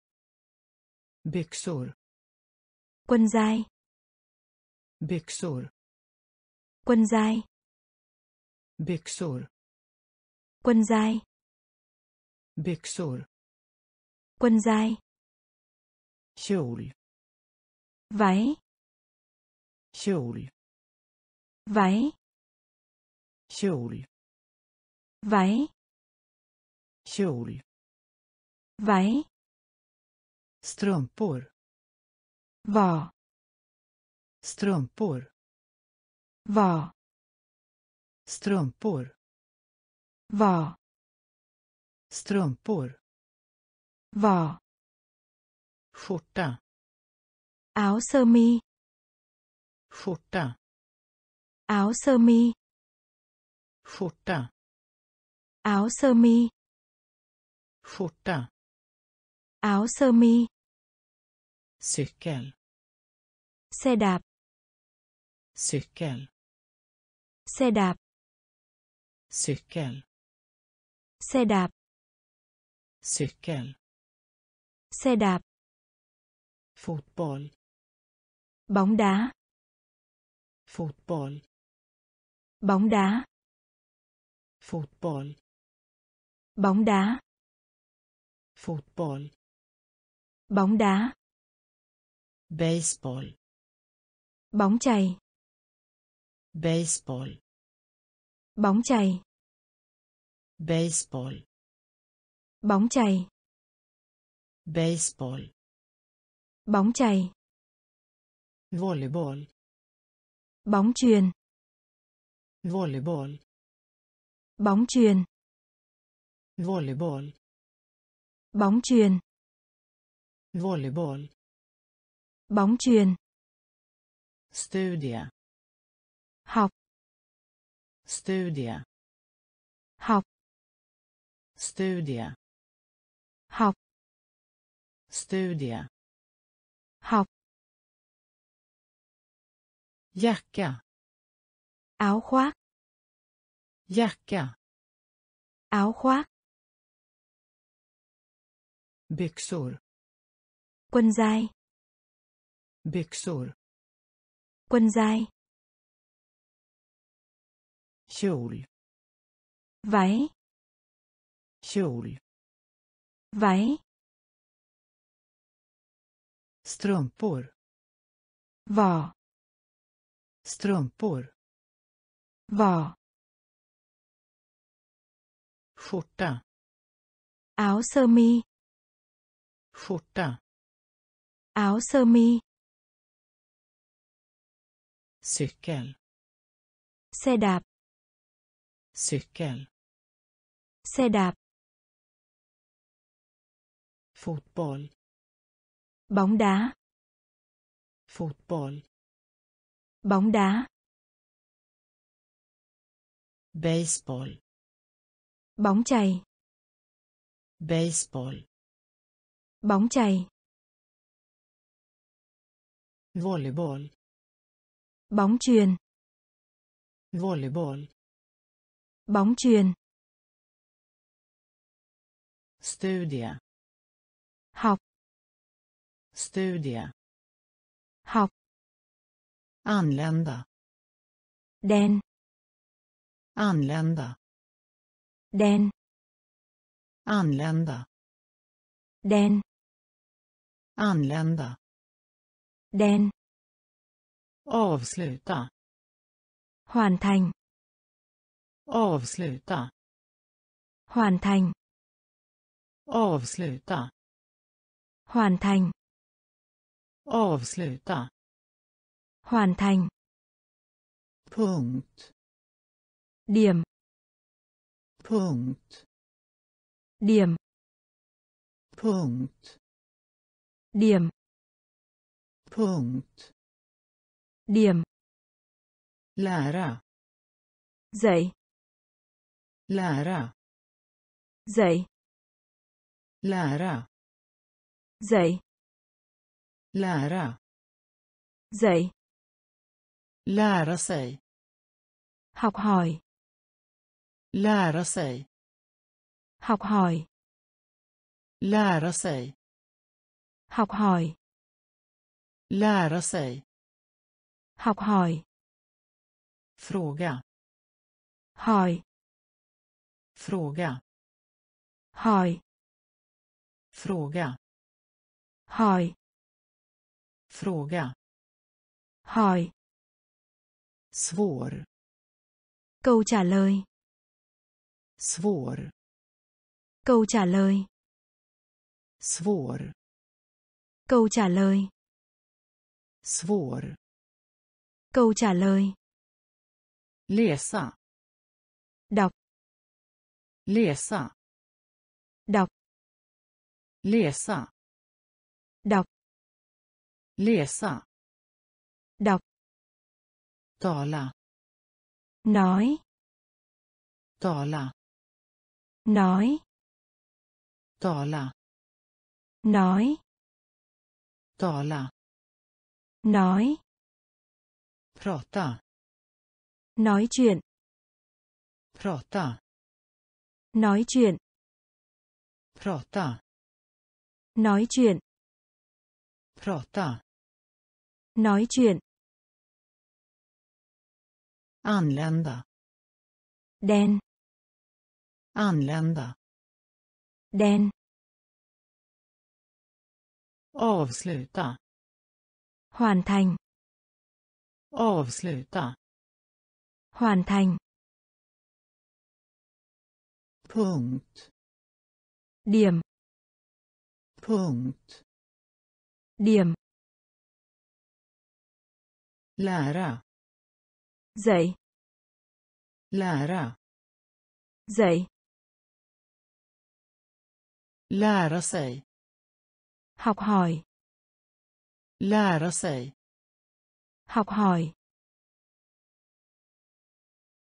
Speaker 1: Byxor.
Speaker 2: Quần dài.
Speaker 1: Byxor.
Speaker 2: Quần dài.
Speaker 1: Byxor.
Speaker 2: Quần dài.
Speaker 1: Byxor.
Speaker 2: Quần dài.
Speaker 1: Kjol.
Speaker 2: Váy.
Speaker 1: Kjol.
Speaker 2: Váy.
Speaker 1: Kjol
Speaker 2: váy.
Speaker 1: Kjol.
Speaker 2: Váy.
Speaker 1: Strumpor.
Speaker 2: Vỏ
Speaker 1: strumpor.
Speaker 2: Vỏ
Speaker 1: strumpor.
Speaker 2: Vỏ
Speaker 1: strumpor.
Speaker 2: Vỏ
Speaker 1: skjorta,
Speaker 2: áo sơ mi.
Speaker 1: Skjorta,
Speaker 2: áo sơ mi.
Speaker 1: Skjorta,
Speaker 2: áo sơ mi.
Speaker 1: Skjorta,
Speaker 2: áo sơ mi.
Speaker 1: Cykel,
Speaker 2: xe đạp.
Speaker 1: Cykel,
Speaker 2: xe đạp.
Speaker 1: Cykel,
Speaker 2: xe đạp.
Speaker 1: Cykel,
Speaker 2: xe đạp.
Speaker 1: Fotboll,
Speaker 2: bóng đá.
Speaker 1: Fotboll,
Speaker 2: bóng đá.
Speaker 1: Fotboll,
Speaker 2: bóng đá.
Speaker 1: Fotboll,
Speaker 2: bóng đá.
Speaker 1: Baseball,
Speaker 2: bóng chày.
Speaker 1: Baseball,
Speaker 2: bóng chày.
Speaker 1: Baseball,
Speaker 2: bóng chày.
Speaker 1: Baseball,
Speaker 2: bóng chày.
Speaker 1: Volleyboll,
Speaker 2: bóng truyền
Speaker 1: volleyboll,
Speaker 2: bóng truyền
Speaker 1: volleyboll,
Speaker 2: bóng truyền
Speaker 1: volleyboll,
Speaker 2: bóng truyền
Speaker 1: studie,
Speaker 2: học.
Speaker 1: Studie,
Speaker 2: học.
Speaker 1: Studie,
Speaker 2: học.
Speaker 1: Studie,
Speaker 2: học.
Speaker 1: Jacka,
Speaker 2: áo khoác.
Speaker 1: Jacka,
Speaker 2: áo khoác
Speaker 1: byxor,
Speaker 2: quần dài
Speaker 1: byxor,
Speaker 2: quần dài
Speaker 1: kjol,
Speaker 2: váy.
Speaker 1: Kjol,
Speaker 2: váy.
Speaker 1: Strumpor,
Speaker 2: vỏ.
Speaker 1: Strumpor,
Speaker 2: vỏ.
Speaker 1: Skjorta,
Speaker 2: áo sơ mi
Speaker 1: skjorta,
Speaker 2: áo sơ mi.
Speaker 1: Cykel,
Speaker 2: xe đạp.
Speaker 1: Cykel,
Speaker 2: xe đạp.
Speaker 1: Fotboll,
Speaker 2: bóng đá.
Speaker 1: Fotboll,
Speaker 2: bóng đá.
Speaker 1: Baseball,
Speaker 2: bóng chày.
Speaker 1: Baseball,
Speaker 2: bóng chày.
Speaker 1: Volleyboll,
Speaker 2: bóng truyền
Speaker 1: volleyboll,
Speaker 2: bóng truyền
Speaker 1: studie,
Speaker 2: học.
Speaker 1: Studie,
Speaker 2: học.
Speaker 1: Anlända,
Speaker 2: đen.
Speaker 1: Anlända,
Speaker 2: đen.
Speaker 1: Anlända,
Speaker 2: đen
Speaker 1: anlända,
Speaker 2: đen
Speaker 1: avsluta,
Speaker 2: hoàn thành.
Speaker 1: Avsluta,
Speaker 2: hoàn thành.
Speaker 1: Avsluta,
Speaker 2: hoàn thành.
Speaker 1: Avsluta,
Speaker 2: hoàn thành.
Speaker 1: Punkt,
Speaker 2: điểm.
Speaker 1: Punkt,
Speaker 2: điểm.
Speaker 1: Punkt,
Speaker 2: điểm.
Speaker 1: Punkt,
Speaker 2: điểm.
Speaker 1: Lära,
Speaker 2: dậy
Speaker 1: lära,
Speaker 2: dậy
Speaker 1: lära,
Speaker 2: dậy
Speaker 1: lära,
Speaker 2: dậy
Speaker 1: lära sig,
Speaker 2: học hỏi.
Speaker 1: Lära sig,
Speaker 2: học hỏi.
Speaker 1: Lära sig,
Speaker 2: học hỏi.
Speaker 1: Lära sig,
Speaker 2: học hỏi.
Speaker 1: Fråga,
Speaker 2: hỏi.
Speaker 1: Fråga,
Speaker 2: hỏi.
Speaker 1: Fråga,
Speaker 2: hỏi.
Speaker 1: Fråga,
Speaker 2: hỏi.
Speaker 1: Svår,
Speaker 2: câu trả lời.
Speaker 1: Svår,
Speaker 2: câu trả lời.
Speaker 1: Svår,
Speaker 2: câu trả lời
Speaker 1: svår,
Speaker 2: câu trả lời
Speaker 1: läsa,
Speaker 2: đọc
Speaker 1: läsa,
Speaker 2: đọc
Speaker 1: Läsa.
Speaker 2: Đọc.
Speaker 1: Läsa.
Speaker 2: Đọc.
Speaker 1: Tala.
Speaker 2: Nói.
Speaker 1: Tala.
Speaker 2: Nói.
Speaker 1: Tala.
Speaker 2: Nói.
Speaker 1: Tala.
Speaker 2: Nói.
Speaker 1: Prata.
Speaker 2: Nói chuyện.
Speaker 1: Prata.
Speaker 2: Nói chuyện.
Speaker 1: Prata.
Speaker 2: Nói chuyện.
Speaker 1: Prata.
Speaker 2: Nói chuyện.
Speaker 1: Anlända.
Speaker 2: Đen.
Speaker 1: Anlända.
Speaker 2: Đen.
Speaker 1: Avsluta.
Speaker 2: Hoàn thành.
Speaker 1: Avsluta.
Speaker 2: Hoàn thành.
Speaker 1: Punkt.
Speaker 2: Điểm.
Speaker 1: Punkt.
Speaker 2: Điểm.
Speaker 1: Lära.
Speaker 2: Dạy.
Speaker 1: Lära.
Speaker 2: Dạy.
Speaker 1: Lära sig.
Speaker 2: Học hỏi.
Speaker 1: Lära sig.
Speaker 2: Học hỏi.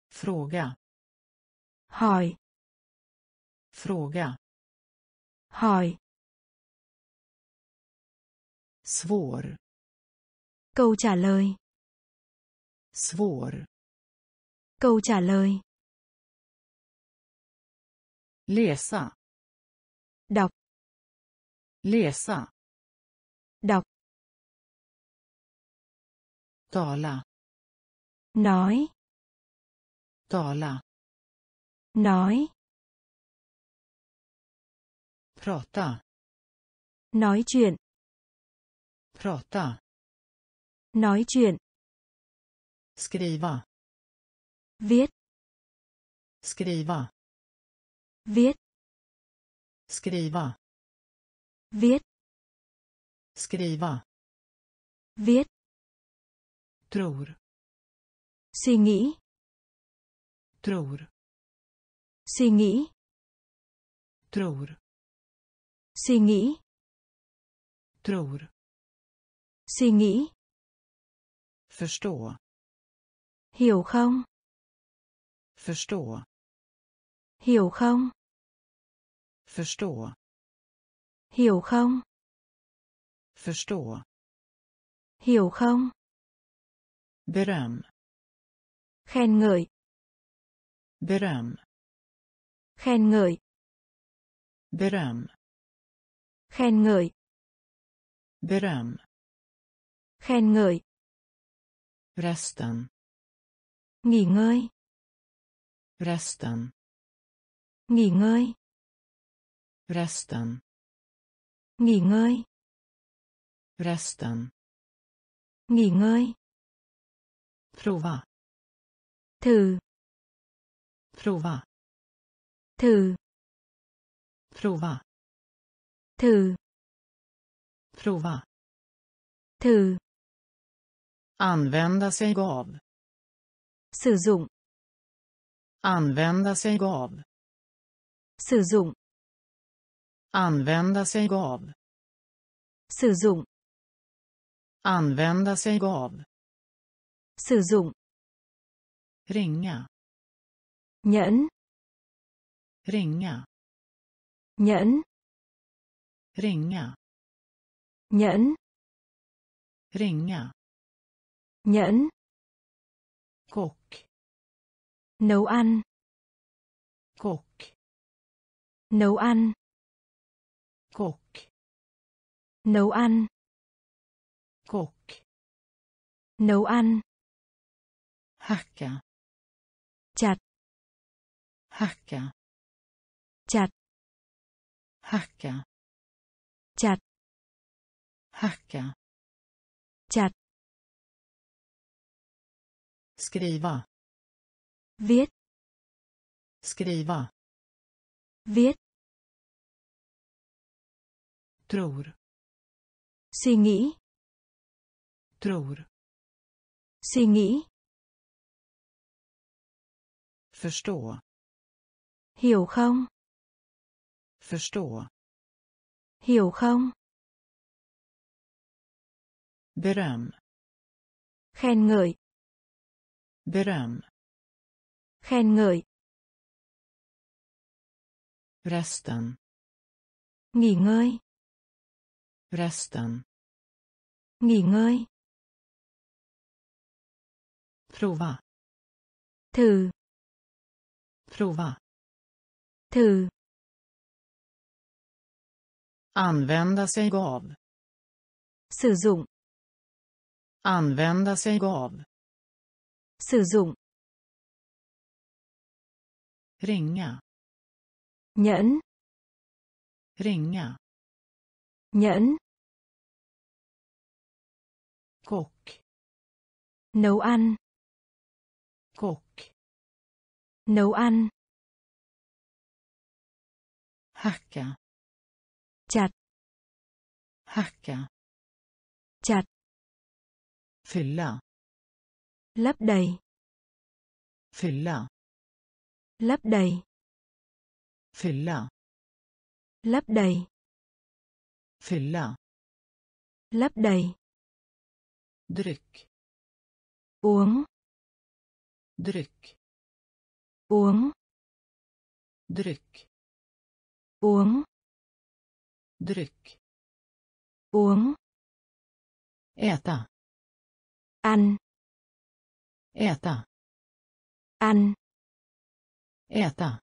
Speaker 1: Fråga.
Speaker 2: Hỏi.
Speaker 1: Fråga.
Speaker 2: Hỏi.
Speaker 1: Svår.
Speaker 2: Câu trả lời.
Speaker 1: Svår.
Speaker 2: Câu trả lời.
Speaker 1: Läsa.
Speaker 2: Đọc.
Speaker 1: Läsa.
Speaker 2: Đọc.
Speaker 1: Tala.
Speaker 2: Nói.
Speaker 1: Tala.
Speaker 2: Nói.
Speaker 1: Prata.
Speaker 2: Nói chuyện.
Speaker 1: Prata.
Speaker 2: Nói chuyện.
Speaker 1: Skriva.
Speaker 2: Viết.
Speaker 1: Skriva.
Speaker 2: Viết.
Speaker 1: Skriva.
Speaker 2: Viết.
Speaker 1: Skriva.
Speaker 2: Viết.
Speaker 1: Tror.
Speaker 2: Suy nghĩ.
Speaker 1: Tror.
Speaker 2: Suy nghĩ.
Speaker 1: Tror.
Speaker 2: Suy nghĩ.
Speaker 1: Tror.
Speaker 2: Suy nghĩ.
Speaker 1: Förstå.
Speaker 2: Hiểu không?
Speaker 1: Förstå.
Speaker 2: Hiểu không?
Speaker 1: Förstå.
Speaker 2: Hiểu không?
Speaker 1: Förstå.
Speaker 2: Hiểu không?
Speaker 1: Beröm.
Speaker 2: Khen ngợi.
Speaker 1: Beröm.
Speaker 2: Khen ngợi.
Speaker 1: Beröm.
Speaker 2: Khen ngợi.
Speaker 1: Beröm.
Speaker 2: Khen ngợi.
Speaker 1: Resten.
Speaker 2: Nghỉ ngơi.
Speaker 1: Resten.
Speaker 2: Nghỉ ngơi.
Speaker 1: Resten.
Speaker 2: Nghỉ ngơi.
Speaker 1: Resten.
Speaker 2: Nghỉ ngơi.
Speaker 1: Prova.
Speaker 2: Thử.
Speaker 1: Prova.
Speaker 2: Thử.
Speaker 1: Prova.
Speaker 2: Thử.
Speaker 1: Prova.
Speaker 2: Thử.
Speaker 1: Använda sig av.
Speaker 2: Sử dụng.
Speaker 1: Använda sig av.
Speaker 2: Sử dụng.
Speaker 1: Använda sig av.
Speaker 2: Sử dụng.
Speaker 1: Använda sig av.
Speaker 2: Sử dụng.
Speaker 1: Ringa.
Speaker 2: Nhẫn.
Speaker 1: Ringa.
Speaker 2: Nhẫn.
Speaker 1: Ringa.
Speaker 2: Nhẫn.
Speaker 1: Ringa.
Speaker 2: Nhẫn.
Speaker 1: Kock.
Speaker 2: Nấu ăn.
Speaker 1: Kock.
Speaker 2: Nấu ăn.
Speaker 1: Kock.
Speaker 2: Nấu ăn.
Speaker 1: Kock.
Speaker 2: Nấu ăn.
Speaker 1: Hacka.
Speaker 2: Chặt.
Speaker 1: Hacka.
Speaker 2: Chặt.
Speaker 1: Hacka.
Speaker 2: Chặt.
Speaker 1: Hacka.
Speaker 2: Chặt.
Speaker 1: Skriva.
Speaker 2: Viết.
Speaker 1: Skriva.
Speaker 2: Viết.
Speaker 1: Tror.
Speaker 2: Suy nghĩ.
Speaker 1: Tror.
Speaker 2: Suy nghĩ.
Speaker 1: Förstå.
Speaker 2: Hiểu không?
Speaker 1: Förstå.
Speaker 2: Hiểu không?
Speaker 1: beröm,
Speaker 2: Khen ngợi,
Speaker 1: beröm,
Speaker 2: khen ngợi.
Speaker 1: resten,
Speaker 2: Nghỉ ngơi,
Speaker 1: resten,
Speaker 2: nghỉ ngơi.
Speaker 1: prova,
Speaker 2: Thử,
Speaker 1: prova,
Speaker 2: thử.
Speaker 1: använda sig av,
Speaker 2: Sử dụng,
Speaker 1: använda sig av,
Speaker 2: sử dụng.
Speaker 1: ringa,
Speaker 2: Nhẫn,
Speaker 1: ringa,
Speaker 2: nhẫn.
Speaker 1: Kock,
Speaker 2: Nấu ăn,
Speaker 1: kock,
Speaker 2: nấu ăn.
Speaker 1: hacka,
Speaker 2: Chặt,
Speaker 1: hacka,
Speaker 2: chặt.
Speaker 1: fylla,
Speaker 2: Lấp đầy,
Speaker 1: fylla,
Speaker 2: lấp đầy,
Speaker 1: fylla,
Speaker 2: lấp đầy,
Speaker 1: fylla,
Speaker 2: lấp đầy.
Speaker 1: Dryck,
Speaker 2: Uống,
Speaker 1: dryck,
Speaker 2: uống,
Speaker 1: dryck,
Speaker 2: uống,
Speaker 1: dryck,
Speaker 2: uống.
Speaker 1: äta,
Speaker 2: Ăn,
Speaker 1: äta,
Speaker 2: ăn,
Speaker 1: äta,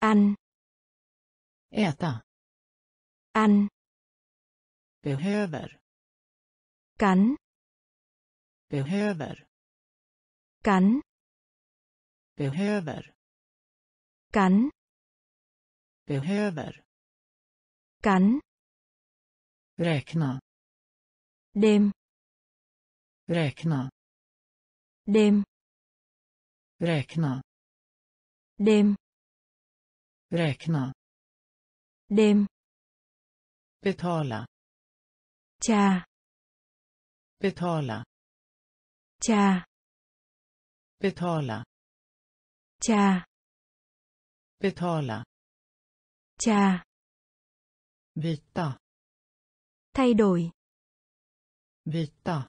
Speaker 2: ăn,
Speaker 1: äta,
Speaker 2: ăn.
Speaker 1: behöver,
Speaker 2: Cắn,
Speaker 1: behöver,
Speaker 2: cắn,
Speaker 1: behöver,
Speaker 2: cắn,
Speaker 1: behöver,
Speaker 2: cắn.
Speaker 1: räkna,
Speaker 2: Đêm,
Speaker 1: räkna,
Speaker 2: đêm,
Speaker 1: räkna,
Speaker 2: đêm,
Speaker 1: räkna,
Speaker 2: đêm.
Speaker 1: betala,
Speaker 2: Trà,
Speaker 1: betala,
Speaker 2: trà,
Speaker 1: betala,
Speaker 2: trà,
Speaker 1: betala,
Speaker 2: trà.
Speaker 1: vita,
Speaker 2: Thay đổi,
Speaker 1: vita,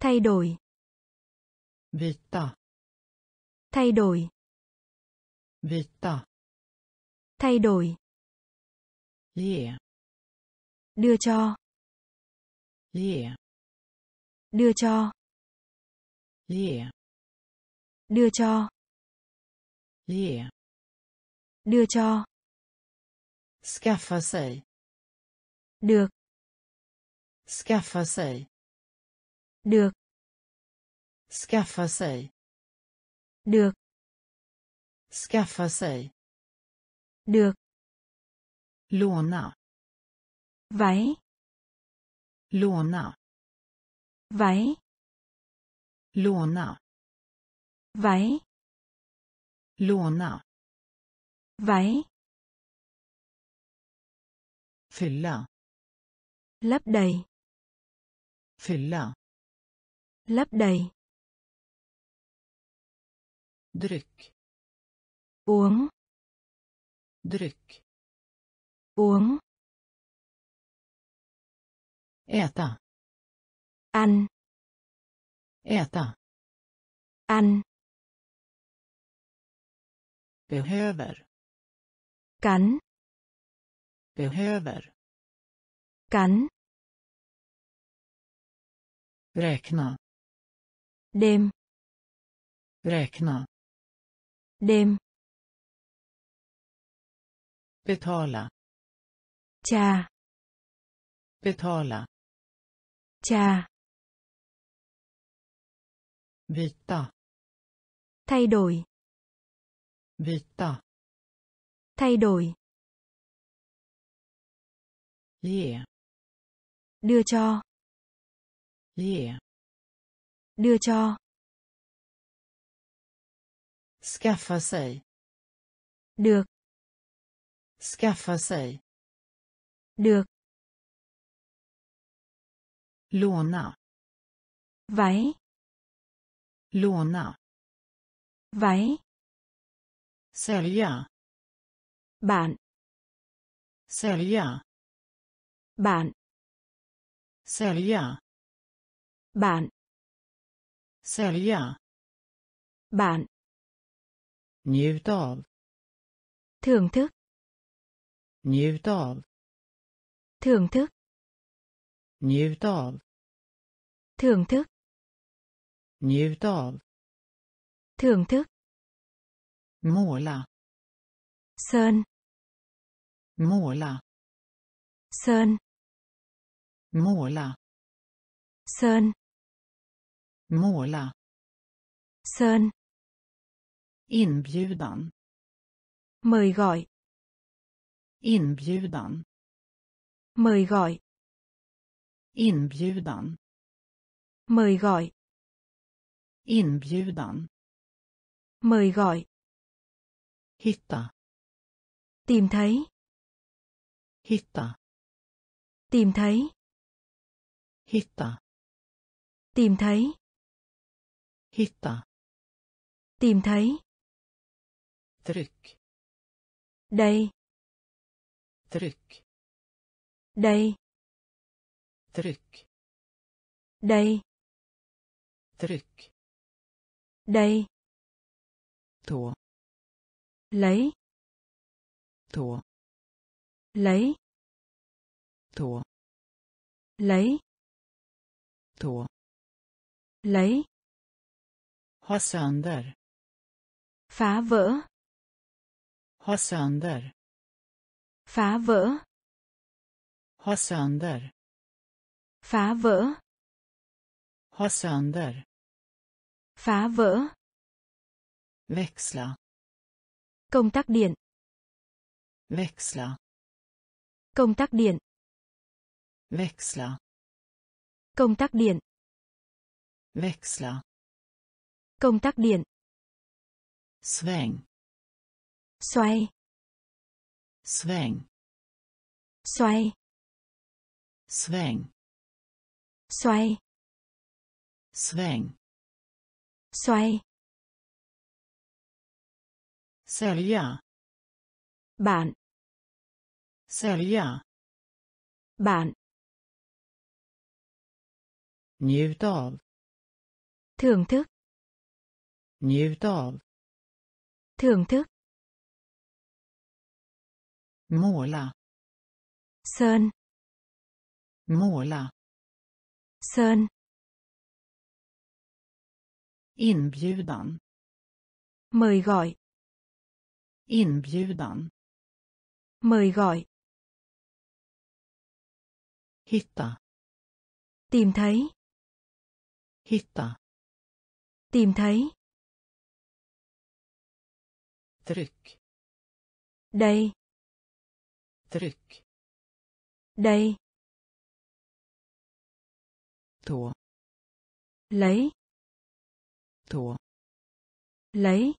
Speaker 2: thay đổi,
Speaker 1: vita,
Speaker 2: thay đổi,
Speaker 1: vita,
Speaker 2: thay đổi.
Speaker 1: ge,
Speaker 2: Đưa cho,
Speaker 1: ge,
Speaker 2: đưa cho,
Speaker 1: ge,
Speaker 2: đưa cho,
Speaker 1: ge,
Speaker 2: đưa cho.
Speaker 1: skaffa sig,
Speaker 2: Được,
Speaker 1: skaffa sig,
Speaker 2: được,
Speaker 1: skaffa sig,
Speaker 2: được,
Speaker 1: skaffa sig,
Speaker 2: được.
Speaker 1: låna,
Speaker 2: Váy,
Speaker 1: låna,
Speaker 2: váy,
Speaker 1: låna,
Speaker 2: váy,
Speaker 1: låna,
Speaker 2: váy.
Speaker 1: fylla,
Speaker 2: Lấp đầy,
Speaker 1: fylla,
Speaker 2: lấp đầy.
Speaker 1: dryck,
Speaker 2: Uống,
Speaker 1: dryck,
Speaker 2: uống.
Speaker 1: äta,
Speaker 2: Ăn,
Speaker 1: äta,
Speaker 2: ăn.
Speaker 1: behöver,
Speaker 2: Cắn,
Speaker 1: behöver,
Speaker 2: cắn.
Speaker 1: räkna,
Speaker 2: Đêm,
Speaker 1: räkna,
Speaker 2: đêm.
Speaker 1: betala,
Speaker 2: Trà,
Speaker 1: betala,
Speaker 2: trà.
Speaker 1: Vita,
Speaker 2: Thay đổi,
Speaker 1: vita,
Speaker 2: thay đổi.
Speaker 1: ge,
Speaker 2: Đưa cho,
Speaker 1: ge,
Speaker 2: đưa cho.
Speaker 1: skaffa sig,
Speaker 2: Được,
Speaker 1: skaffa sig,
Speaker 2: được.
Speaker 1: låna,
Speaker 2: Váy,
Speaker 1: låna,
Speaker 2: váy.
Speaker 1: sälja,
Speaker 2: Bạn,
Speaker 1: Sälja.
Speaker 2: Bạn.
Speaker 1: Sälja.
Speaker 2: Bạn.
Speaker 1: Sälja.
Speaker 2: Bạn.
Speaker 1: Njut av.
Speaker 2: Thưởng thức.
Speaker 1: Njut av.
Speaker 2: Thưởng thức.
Speaker 1: Njut av.
Speaker 2: Thưởng thức.
Speaker 1: Njut av.
Speaker 2: Thưởng thức.
Speaker 1: Måla.
Speaker 2: Sơn.
Speaker 1: Måla.
Speaker 2: Sơn.
Speaker 1: Måla.
Speaker 2: Sơn.
Speaker 1: Måla.
Speaker 2: Sơn.
Speaker 1: Inbjudan.
Speaker 2: Mời gọi.
Speaker 1: Inbjudan.
Speaker 2: Mời gọi.
Speaker 1: Inbjudan.
Speaker 2: Mời gọi.
Speaker 1: Inbjudan.
Speaker 2: Mời gọi.
Speaker 1: Hitta.
Speaker 2: Tìm thấy.
Speaker 1: Hitta.
Speaker 2: Tìm thấy.
Speaker 1: Hitta.
Speaker 2: Tìm thấy.
Speaker 1: Hitta.
Speaker 2: Tìm thấy.
Speaker 1: Tryck.
Speaker 2: Đây.
Speaker 1: Tryck.
Speaker 2: Đây.
Speaker 1: Tryck.
Speaker 2: Đây.
Speaker 1: Tryck.
Speaker 2: Đây.
Speaker 1: Tå.
Speaker 2: Lấy.
Speaker 1: Tå.
Speaker 2: Lấy.
Speaker 1: Tå.
Speaker 2: Lấy.
Speaker 1: Tå.
Speaker 2: Lấy.
Speaker 1: Ha sönder.
Speaker 2: Phá vỡ.
Speaker 1: Ha sönder.
Speaker 2: Phá vỡ.
Speaker 1: Ha sönder.
Speaker 2: Phá vỡ.
Speaker 1: Ha sönder.
Speaker 2: Phá vỡ.
Speaker 1: Växla.
Speaker 2: Công tắc điện.
Speaker 1: Växla.
Speaker 2: Công tắc điện.
Speaker 1: Växla.
Speaker 2: Công tắc điện.
Speaker 1: Växla.
Speaker 2: Công tắc điện.
Speaker 1: Sväng.
Speaker 2: Xoay.
Speaker 1: Sväng.
Speaker 2: Xoay.
Speaker 1: Sväng.
Speaker 2: Xoay.
Speaker 1: Sväng.
Speaker 2: Xoay.
Speaker 1: Sälja.
Speaker 2: Bạn.
Speaker 1: Sälja.
Speaker 2: Bạn.
Speaker 1: Njut av.
Speaker 2: Thưởng thức.
Speaker 1: Njut av.
Speaker 2: Thưởng thức.
Speaker 1: Måla.
Speaker 2: Sơn.
Speaker 1: Måla.
Speaker 2: Sơn.
Speaker 1: Inbjudan.
Speaker 2: Mời gọi.
Speaker 1: Inbjudan.
Speaker 2: Mời gọi.
Speaker 1: Hitta.
Speaker 2: Tìm thấy.
Speaker 1: Hitta.
Speaker 2: Tìm thấy.
Speaker 1: Tryck.
Speaker 2: Đây.
Speaker 1: Tryck.
Speaker 2: Đây.
Speaker 1: Tå.
Speaker 2: Lấy.
Speaker 1: Tå.
Speaker 2: Lấy.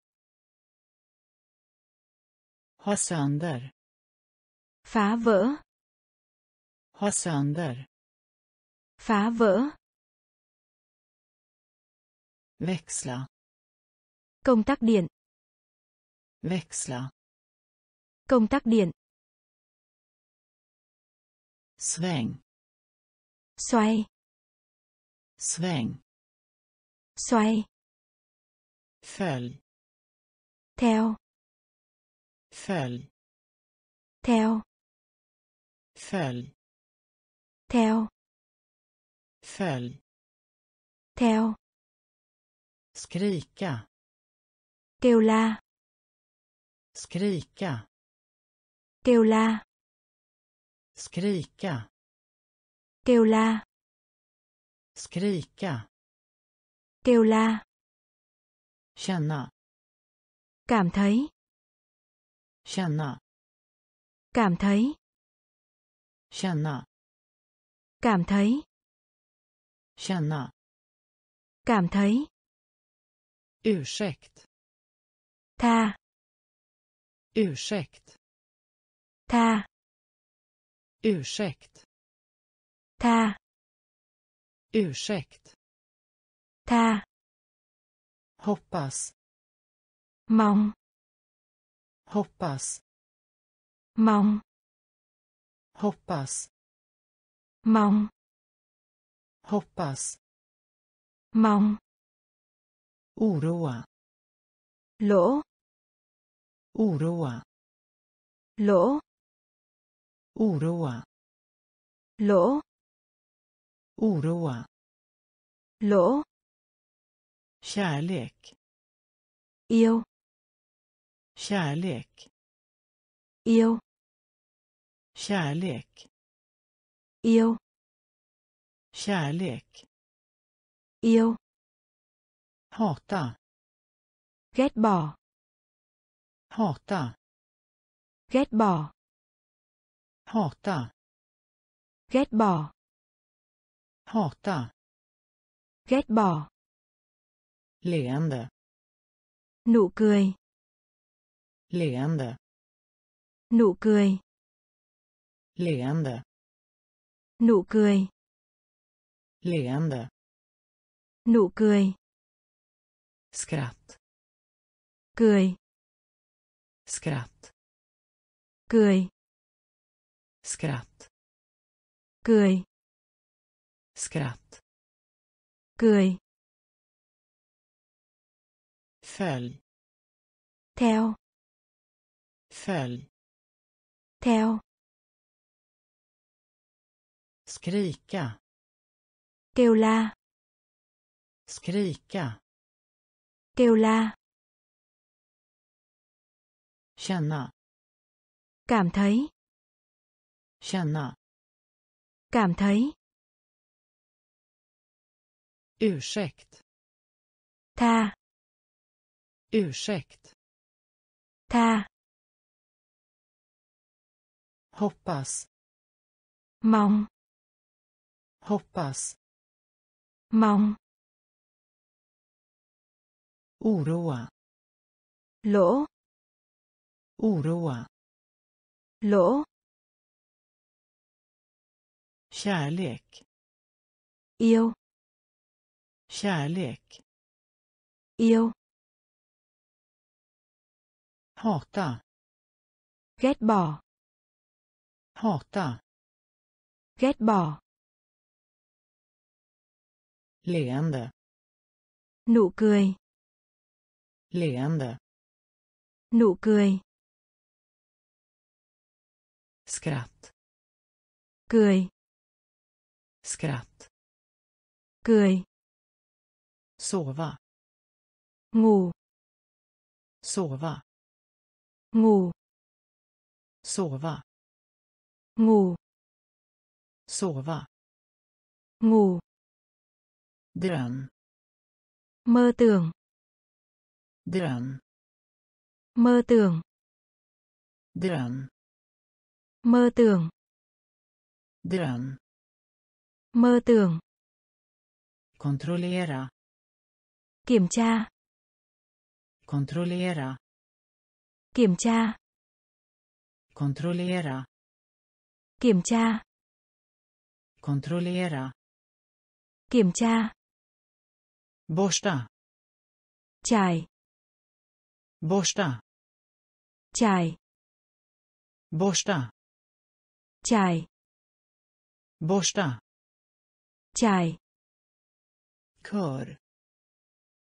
Speaker 1: Ha sönder.
Speaker 2: Phá vỡ.
Speaker 1: Ha sönder.
Speaker 2: Phá vỡ.
Speaker 1: Växla.
Speaker 2: Công tắc điện.
Speaker 1: Växla.
Speaker 2: Công tắc điện.
Speaker 1: Sväng.
Speaker 2: Xoay.
Speaker 1: Sväng.
Speaker 2: Xoay.
Speaker 1: Följ.
Speaker 2: Theo.
Speaker 1: Följ.
Speaker 2: Theo.
Speaker 1: Följ.
Speaker 2: Theo.
Speaker 1: Följ.
Speaker 2: Theo.
Speaker 1: Skrika.
Speaker 2: Kêu la.
Speaker 1: Skrika.
Speaker 2: Kêu la.
Speaker 1: Skrika.
Speaker 2: Kêu la.
Speaker 1: Skrika.
Speaker 2: Kêu la.
Speaker 1: Känna.
Speaker 2: Cảm thấy.
Speaker 1: Känna.
Speaker 2: Cảm thấy.
Speaker 1: Känna.
Speaker 2: Cảm thấy.
Speaker 1: Känna.
Speaker 2: Cảm thấy.
Speaker 1: Ursäkt.
Speaker 2: Tha.
Speaker 1: Ursäkt.
Speaker 2: Tha.
Speaker 1: Ursäkt.
Speaker 2: Tha.
Speaker 1: Ursäkt.
Speaker 2: Tha.
Speaker 1: Hoppas.
Speaker 2: Mong.
Speaker 1: Hoppas.
Speaker 2: Mong.
Speaker 1: Hoppas.
Speaker 2: mong
Speaker 1: Hoppas.
Speaker 2: mong
Speaker 1: Oroa.
Speaker 2: lỗ
Speaker 1: Oroa.
Speaker 2: lỗ
Speaker 1: Oroa.
Speaker 2: lỗ
Speaker 1: Oroa.
Speaker 2: lỗ
Speaker 1: Kärlek.
Speaker 2: yêu
Speaker 1: Kärlek.
Speaker 2: yêu
Speaker 1: Kärlek.
Speaker 2: yêu
Speaker 1: Kärlek.
Speaker 2: yêu
Speaker 1: Hata.
Speaker 2: ghét bỏ
Speaker 1: Hata.
Speaker 2: ghét bỏ
Speaker 1: Hata.
Speaker 2: ghét bỏ
Speaker 1: Hata.
Speaker 2: ghét bỏ
Speaker 1: Leende.
Speaker 2: nụ cười
Speaker 1: Leende.
Speaker 2: nụ cười
Speaker 1: Leende.
Speaker 2: nụ cười
Speaker 1: Leende.
Speaker 2: nụ cười
Speaker 1: Skratt.
Speaker 2: cười
Speaker 1: Skratt.
Speaker 2: cười
Speaker 1: Skratt.
Speaker 2: cười
Speaker 1: Skratt.
Speaker 2: cười
Speaker 1: Följ.
Speaker 2: theo
Speaker 1: Följ.
Speaker 2: theo
Speaker 1: Skrika.
Speaker 2: kêu la
Speaker 1: Skrika.
Speaker 2: kêu la
Speaker 1: Känna.
Speaker 2: cảm thấy
Speaker 1: Känna.
Speaker 2: cảm thấy
Speaker 1: Ursäkt.
Speaker 2: tha
Speaker 1: Ursäkt.
Speaker 2: tha
Speaker 1: Hoppas.
Speaker 2: mong
Speaker 1: Hoppas.
Speaker 2: mong
Speaker 1: Oroa.
Speaker 2: lỗ
Speaker 1: Oroa.
Speaker 2: lỗ
Speaker 1: Kärlek.
Speaker 2: yêu
Speaker 1: Kärlek.
Speaker 2: yêu
Speaker 1: Hata.
Speaker 2: ghét bỏ
Speaker 1: Hata.
Speaker 2: ghét bỏ
Speaker 1: Leende.
Speaker 2: nụ cười
Speaker 1: Leende.
Speaker 2: nụ cười
Speaker 1: Skratt.
Speaker 2: cười
Speaker 1: Skratt.
Speaker 2: cười
Speaker 1: Sova.
Speaker 2: ngủ
Speaker 1: Sova.
Speaker 2: Ngủ
Speaker 1: Sova.
Speaker 2: ngủ
Speaker 1: Sova.
Speaker 2: ngủ
Speaker 1: Dröm.
Speaker 2: mơ tưởng
Speaker 1: Dröm.
Speaker 2: mơ tưởng
Speaker 1: Dröm.
Speaker 2: mơ tưởng
Speaker 1: Dröm.
Speaker 2: mơ tưởng
Speaker 1: Kontrollera.
Speaker 2: kiểm tra
Speaker 1: Kontrollera.
Speaker 2: Kiểm tra
Speaker 1: Kontrollera.
Speaker 2: kiểm tra
Speaker 1: Kontrollera.
Speaker 2: kiểm tra
Speaker 1: Borsta.
Speaker 2: trải
Speaker 1: Borsta.
Speaker 2: trải
Speaker 1: Borsta.
Speaker 2: trải
Speaker 1: Borsta.
Speaker 2: trải
Speaker 1: Kör.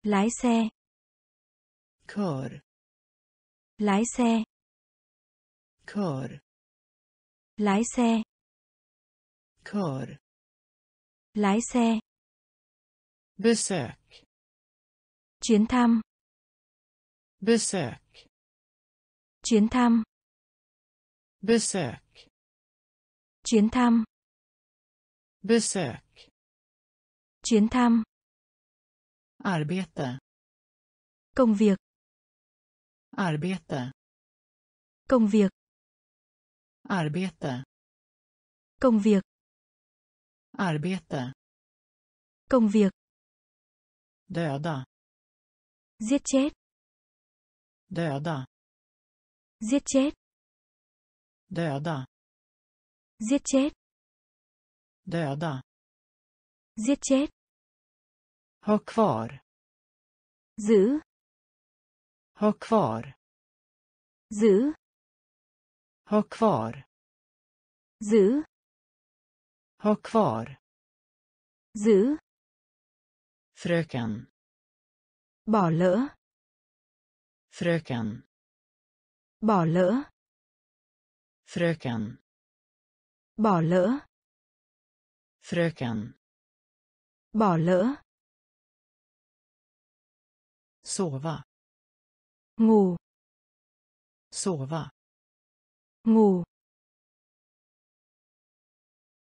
Speaker 2: lái xe
Speaker 1: Kör.
Speaker 2: Lái xe
Speaker 1: Kör.
Speaker 2: lái xe
Speaker 1: Kör.
Speaker 2: lái xe
Speaker 1: Besök.
Speaker 2: chuyến thăm
Speaker 1: Besök.
Speaker 2: chuyến thăm
Speaker 1: Besök.
Speaker 2: chuyến thăm
Speaker 1: Besök.
Speaker 2: chuyến thăm
Speaker 1: Arbete.
Speaker 2: công việc
Speaker 1: Arbete.
Speaker 2: công việc
Speaker 1: Arbete.
Speaker 2: công việc
Speaker 1: Arbete.
Speaker 2: công việc
Speaker 1: Döda.
Speaker 2: giết chết
Speaker 1: Döda.
Speaker 2: giết chết
Speaker 1: Döda.
Speaker 2: giết chết
Speaker 1: Döda.
Speaker 2: giết chết
Speaker 1: Ha kvar.
Speaker 2: giữ
Speaker 1: Ha kvar.
Speaker 2: giữ
Speaker 1: Ha kvar.
Speaker 2: giữ
Speaker 1: Ha kvar.
Speaker 2: giữ
Speaker 1: Fröken.
Speaker 2: bỏ lỡ
Speaker 1: Fröken.
Speaker 2: bỏ lỡ
Speaker 1: Fröken.
Speaker 2: bỏ lỡ
Speaker 1: Fröken.
Speaker 2: bỏ lỡ
Speaker 1: Sova.
Speaker 2: Ngủ
Speaker 1: Sova.
Speaker 2: ngủ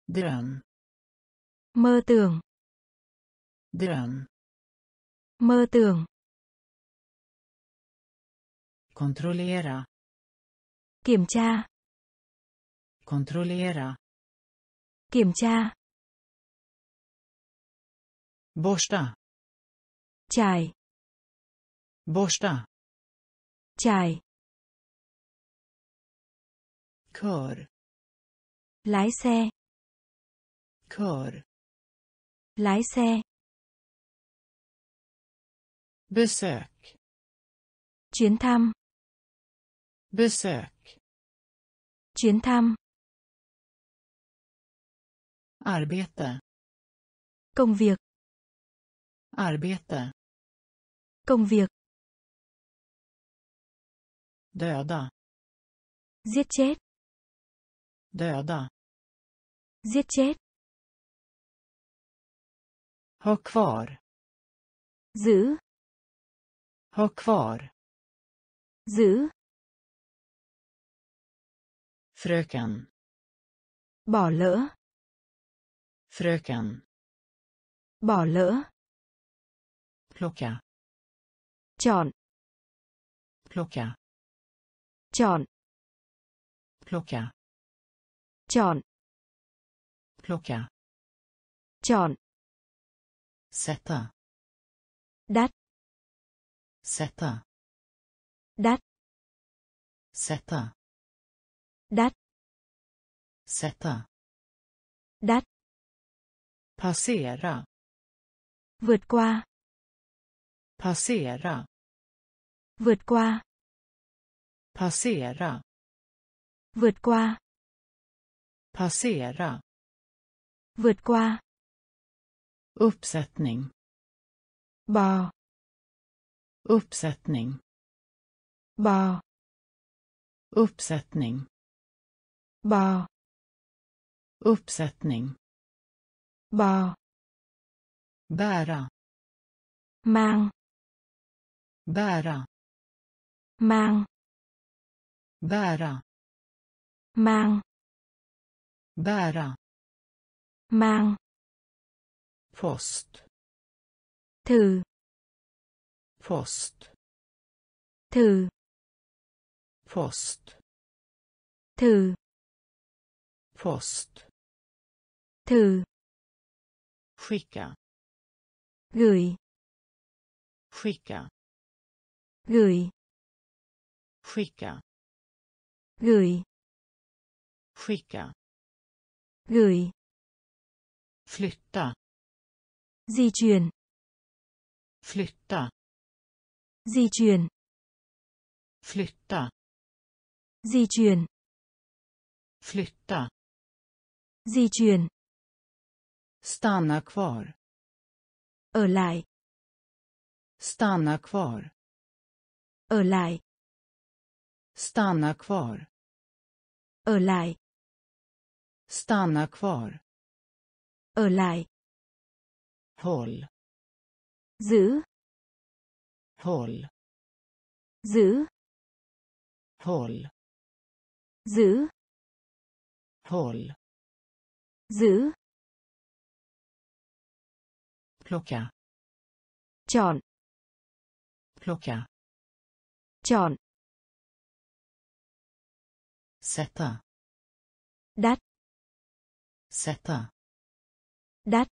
Speaker 1: Dröm.
Speaker 2: mơ tưởng
Speaker 1: Dröm.
Speaker 2: mơ tưởng
Speaker 1: Kontrollera.
Speaker 2: kiểm tra
Speaker 1: Kontrollera.
Speaker 2: kiểm tra
Speaker 1: Borsta.
Speaker 2: trải
Speaker 1: Borsta.
Speaker 2: Trải
Speaker 1: Kör.
Speaker 2: lái xe
Speaker 1: Kör.
Speaker 2: lái xe
Speaker 1: Besök.
Speaker 2: chuyến thăm
Speaker 1: Besök.
Speaker 2: chuyến thăm
Speaker 1: Arbete.
Speaker 2: công việc
Speaker 1: Arbete.
Speaker 2: công việc
Speaker 1: Döda.
Speaker 2: giết chết
Speaker 1: Döda.
Speaker 2: giết chết
Speaker 1: Ha kvar.
Speaker 2: giữ
Speaker 1: Ha kvar.
Speaker 2: giữ
Speaker 1: Fröken.
Speaker 2: bỏ lỡ
Speaker 1: Fröken.
Speaker 2: bỏ lỡ
Speaker 1: Plocka.
Speaker 2: chọn
Speaker 1: Plocka.
Speaker 2: Chọn
Speaker 1: Plocka.
Speaker 2: chọn
Speaker 1: Plocka.
Speaker 2: chọn
Speaker 1: Sätta.
Speaker 2: đắt
Speaker 1: Sätta.
Speaker 2: đắt
Speaker 1: Sätta.
Speaker 2: đắt
Speaker 1: Sätta.
Speaker 2: đắt
Speaker 1: Passera.
Speaker 2: vượt qua
Speaker 1: Passera.
Speaker 2: vượt qua
Speaker 1: Passera.
Speaker 2: vượt qua
Speaker 1: Passera.
Speaker 2: vượt qua
Speaker 1: Uppsättning.
Speaker 2: bò
Speaker 1: Uppsättning.
Speaker 2: bò
Speaker 1: Uppsättning.
Speaker 2: bò
Speaker 1: Uppsättning.
Speaker 2: bò
Speaker 1: Bära.
Speaker 2: mang
Speaker 1: Bära.
Speaker 2: mang
Speaker 1: Bära.
Speaker 2: mang
Speaker 1: Bära.
Speaker 2: mang
Speaker 1: Post.
Speaker 2: thử
Speaker 1: Post.
Speaker 2: thử
Speaker 1: Post.
Speaker 2: thử
Speaker 1: Post.
Speaker 2: thử
Speaker 1: Skicka.
Speaker 2: gửi
Speaker 1: Skicka.
Speaker 2: gửi
Speaker 1: Skicka.
Speaker 2: Gửi
Speaker 1: Skicka.
Speaker 2: gửi
Speaker 1: Flytta.
Speaker 2: di chuyển
Speaker 1: Flytta.
Speaker 2: di chuyển
Speaker 1: Flytta.
Speaker 2: di chuyển
Speaker 1: Flytta.
Speaker 2: di chuyển
Speaker 1: Stanna kvar.
Speaker 2: ở lại
Speaker 1: Stanna kvar.
Speaker 2: ở lại
Speaker 1: Stanna kvar.
Speaker 2: ở lại
Speaker 1: Stanna kvar.
Speaker 2: ở lại
Speaker 1: Håll.
Speaker 2: giữ
Speaker 1: Håll.
Speaker 2: giữ
Speaker 1: Håll.
Speaker 2: giữ
Speaker 1: Håll.
Speaker 2: giữ
Speaker 1: Plocka.
Speaker 2: chọn
Speaker 1: Plocka.
Speaker 2: chọn
Speaker 1: Sätta.
Speaker 2: đắt
Speaker 1: Sätta.
Speaker 2: đắt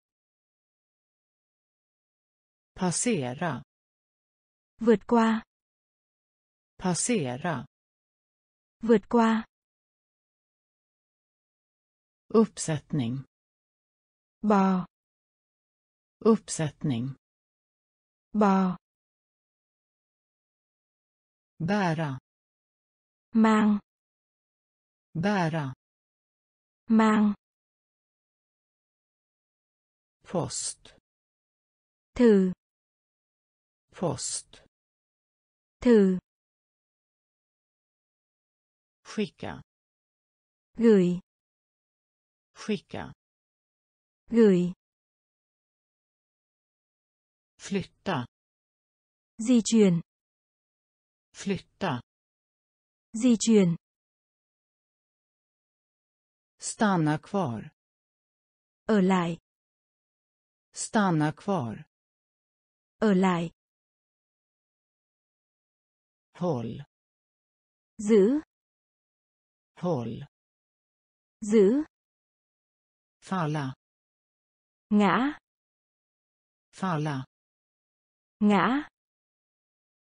Speaker 1: Passera.
Speaker 2: vượt qua
Speaker 1: Passera.
Speaker 2: vượt qua
Speaker 1: Uppsättning.
Speaker 2: bò
Speaker 1: Uppsättning.
Speaker 2: bò
Speaker 1: Bära.
Speaker 2: mang
Speaker 1: Bära.
Speaker 2: mang.
Speaker 1: Post.
Speaker 2: Thử.
Speaker 1: Post.
Speaker 2: Thử.
Speaker 1: Skicka.
Speaker 2: Gửi.
Speaker 1: Skicka.
Speaker 2: Gửi.
Speaker 1: Flytta.
Speaker 2: Di chuyển.
Speaker 1: Flytta.
Speaker 2: Di chuyển
Speaker 1: stanna kvar.
Speaker 2: Ở lại.
Speaker 1: Stanna kvar.
Speaker 2: Ở lại.
Speaker 1: Håll.
Speaker 2: Giữ.
Speaker 1: Håll.
Speaker 2: Giữ.
Speaker 1: Falla
Speaker 2: ngã.
Speaker 1: Falla
Speaker 2: ngã.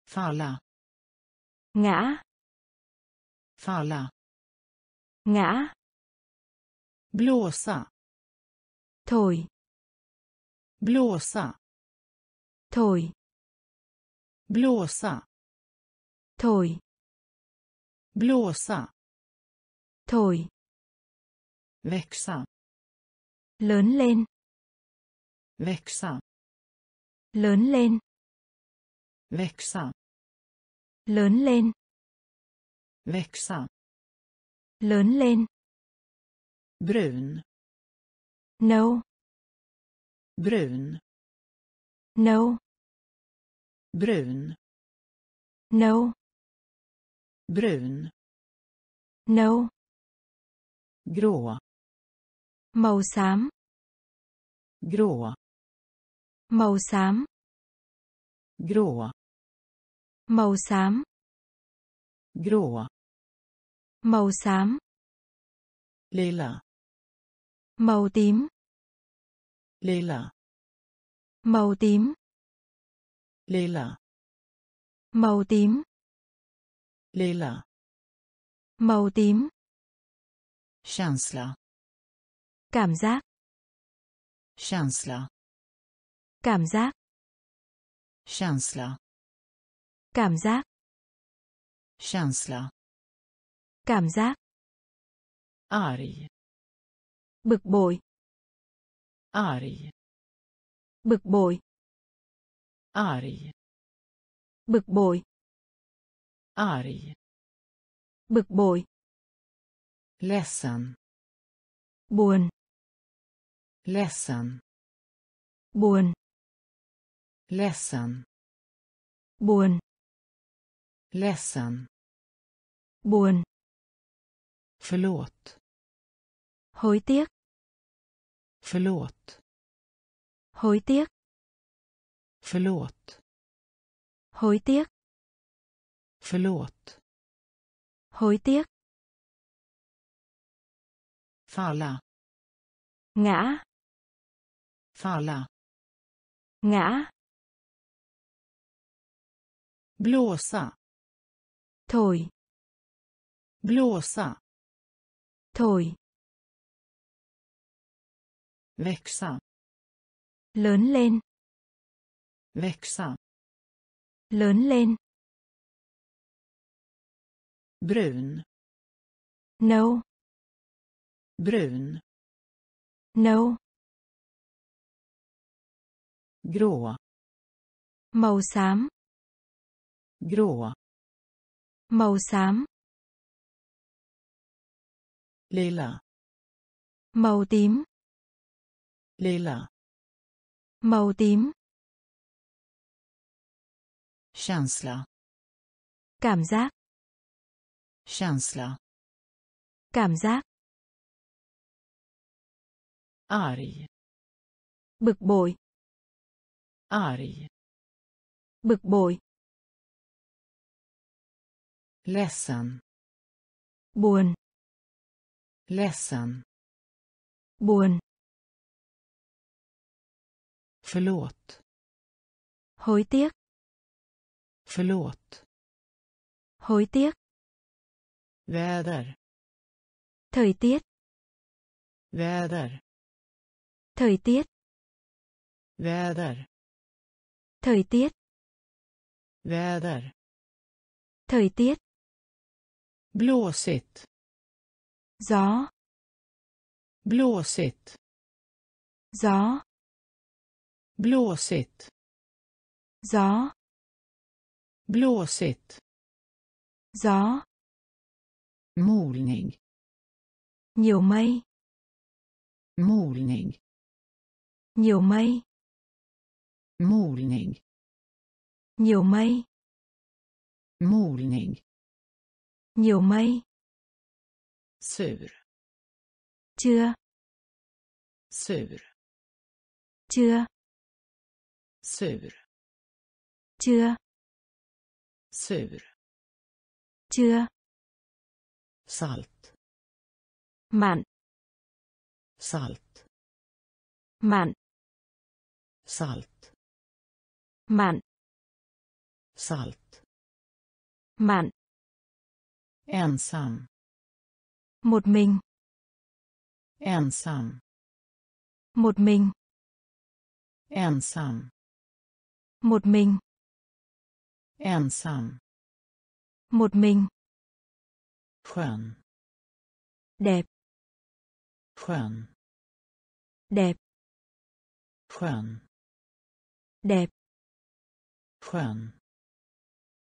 Speaker 1: Falla
Speaker 2: ngã.
Speaker 1: Falla
Speaker 2: ngã
Speaker 1: blåsa.
Speaker 2: Thổi.
Speaker 1: Blåsa.
Speaker 2: Thổi.
Speaker 1: Blåsa.
Speaker 2: Thổi.
Speaker 1: Blåsa.
Speaker 2: Thổi.
Speaker 1: Växa.
Speaker 2: Lớn lên.
Speaker 1: Växa.
Speaker 2: Lớn lên.
Speaker 1: Växa.
Speaker 2: Lớn lên.
Speaker 1: Växa.
Speaker 2: Lớn lên
Speaker 1: brun.
Speaker 2: Nâu
Speaker 1: brun.
Speaker 2: Nâu
Speaker 1: brun.
Speaker 2: Nâu
Speaker 1: brun.
Speaker 2: Nâu
Speaker 1: grå.
Speaker 2: Màu xám.
Speaker 1: Grå.
Speaker 2: Màu xám.
Speaker 1: Grå.
Speaker 2: Màu xám.
Speaker 1: Grå.
Speaker 2: Màu xám.
Speaker 1: Lila
Speaker 2: màu tím.
Speaker 1: Lila
Speaker 2: màu tím.
Speaker 1: Lila
Speaker 2: màu tím.
Speaker 1: Lila
Speaker 2: màu tím.
Speaker 1: Känsla
Speaker 2: cảm giác.
Speaker 1: Känsla
Speaker 2: cảm giác.
Speaker 1: Känsla
Speaker 2: cảm giác.
Speaker 1: Känsla
Speaker 2: cảm giác.
Speaker 1: Arg
Speaker 2: bực bội.
Speaker 1: Arg.
Speaker 2: Bực bội.
Speaker 1: Arg.
Speaker 2: Bực bội.
Speaker 1: Arg.
Speaker 2: Bực bội.
Speaker 1: Ledsen.
Speaker 2: Buồn.
Speaker 1: Ledsen.
Speaker 2: Buồn.
Speaker 1: Ledsen.
Speaker 2: Buồn.
Speaker 1: Ledsen.
Speaker 2: Buồn.
Speaker 1: Förlåt.
Speaker 2: Hối tiếc
Speaker 1: förlåt.
Speaker 2: Hối tiếc.
Speaker 1: Förlåt.
Speaker 2: Hối tiếc.
Speaker 1: Förlåt.
Speaker 2: Hối tiếc.
Speaker 1: Falla.
Speaker 2: Ngã.
Speaker 1: Falla.
Speaker 2: Ngã.
Speaker 1: Blåsa.
Speaker 2: Thổi.
Speaker 1: Blåsa.
Speaker 2: Thổi
Speaker 1: växa.
Speaker 2: Lớn lên.
Speaker 1: Växa.
Speaker 2: Lớn lên.
Speaker 1: Brun.
Speaker 2: Nâu.
Speaker 1: Brun.
Speaker 2: Nâu.
Speaker 1: Grå.
Speaker 2: Màu xám.
Speaker 1: Grå.
Speaker 2: Màu xám.
Speaker 1: Lila
Speaker 2: màu tím
Speaker 1: lila
Speaker 2: màu tím.
Speaker 1: Känsla
Speaker 2: cảm giác.
Speaker 1: Känsla
Speaker 2: cảm giác.
Speaker 1: Arg
Speaker 2: bực bội.
Speaker 1: Arg
Speaker 2: bực bội.
Speaker 1: Ledsen.
Speaker 2: Buồn.
Speaker 1: Ledsen.
Speaker 2: Buồn
Speaker 1: förlåt.
Speaker 2: Hối tiếc.
Speaker 1: Förlåt.
Speaker 2: Hối tiếc.
Speaker 1: Väder.
Speaker 2: Thời tiết.
Speaker 1: Väder.
Speaker 2: Thời tiết.
Speaker 1: Väder.
Speaker 2: Thời tiết.
Speaker 1: Väder.
Speaker 2: Thời tiết.
Speaker 1: Blåsigt.
Speaker 2: Gió.
Speaker 1: Blåsigt.
Speaker 2: Gió
Speaker 1: blåsigt.
Speaker 2: Gió.
Speaker 1: Blåsigt.
Speaker 2: Gió.
Speaker 1: Molning.
Speaker 2: Nhiều mây.
Speaker 1: Molning.
Speaker 2: Nhiều mây.
Speaker 1: Molning.
Speaker 2: Nhiều mây.
Speaker 1: Molning.
Speaker 2: Nhiều mây.
Speaker 1: Sur.
Speaker 2: Chưa.
Speaker 1: Sur.
Speaker 2: Chưa
Speaker 1: sur
Speaker 2: chưa.
Speaker 1: Sur
Speaker 2: chưa.
Speaker 1: Salt.
Speaker 2: Mặn.
Speaker 1: Salt.
Speaker 2: Mặn.
Speaker 1: Salt.
Speaker 2: Mặn.
Speaker 1: Salt.
Speaker 2: Mặn.
Speaker 1: Ensam.
Speaker 2: Một mình.
Speaker 1: Ensam.
Speaker 2: Một mình.
Speaker 1: Ensam
Speaker 2: một mình.
Speaker 1: Ensam.
Speaker 2: Một mình.
Speaker 1: Skön.
Speaker 2: Đẹp.
Speaker 1: Skön.
Speaker 2: Đẹp.
Speaker 1: Skön.
Speaker 2: Đẹp.
Speaker 1: Skön.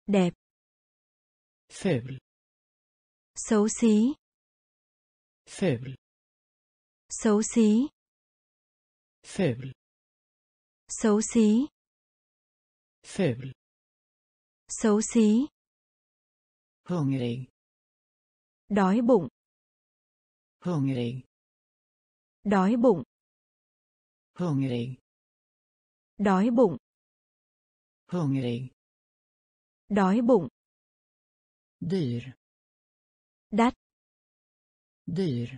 Speaker 2: Đẹp.
Speaker 1: Ful.
Speaker 2: Xấu xí.
Speaker 1: Ful.
Speaker 2: Xấu xí.
Speaker 1: Ful.
Speaker 2: Xấu xí
Speaker 1: ful
Speaker 2: xấu xí.
Speaker 1: Hungrig.
Speaker 2: Đói bụng.
Speaker 1: Hungrig.
Speaker 2: Đói bụng.
Speaker 1: Hungrig.
Speaker 2: Đói bụng.
Speaker 1: Hungrig.
Speaker 2: Đói bụng.
Speaker 1: Dyr.
Speaker 2: Đắt.
Speaker 1: Dyr.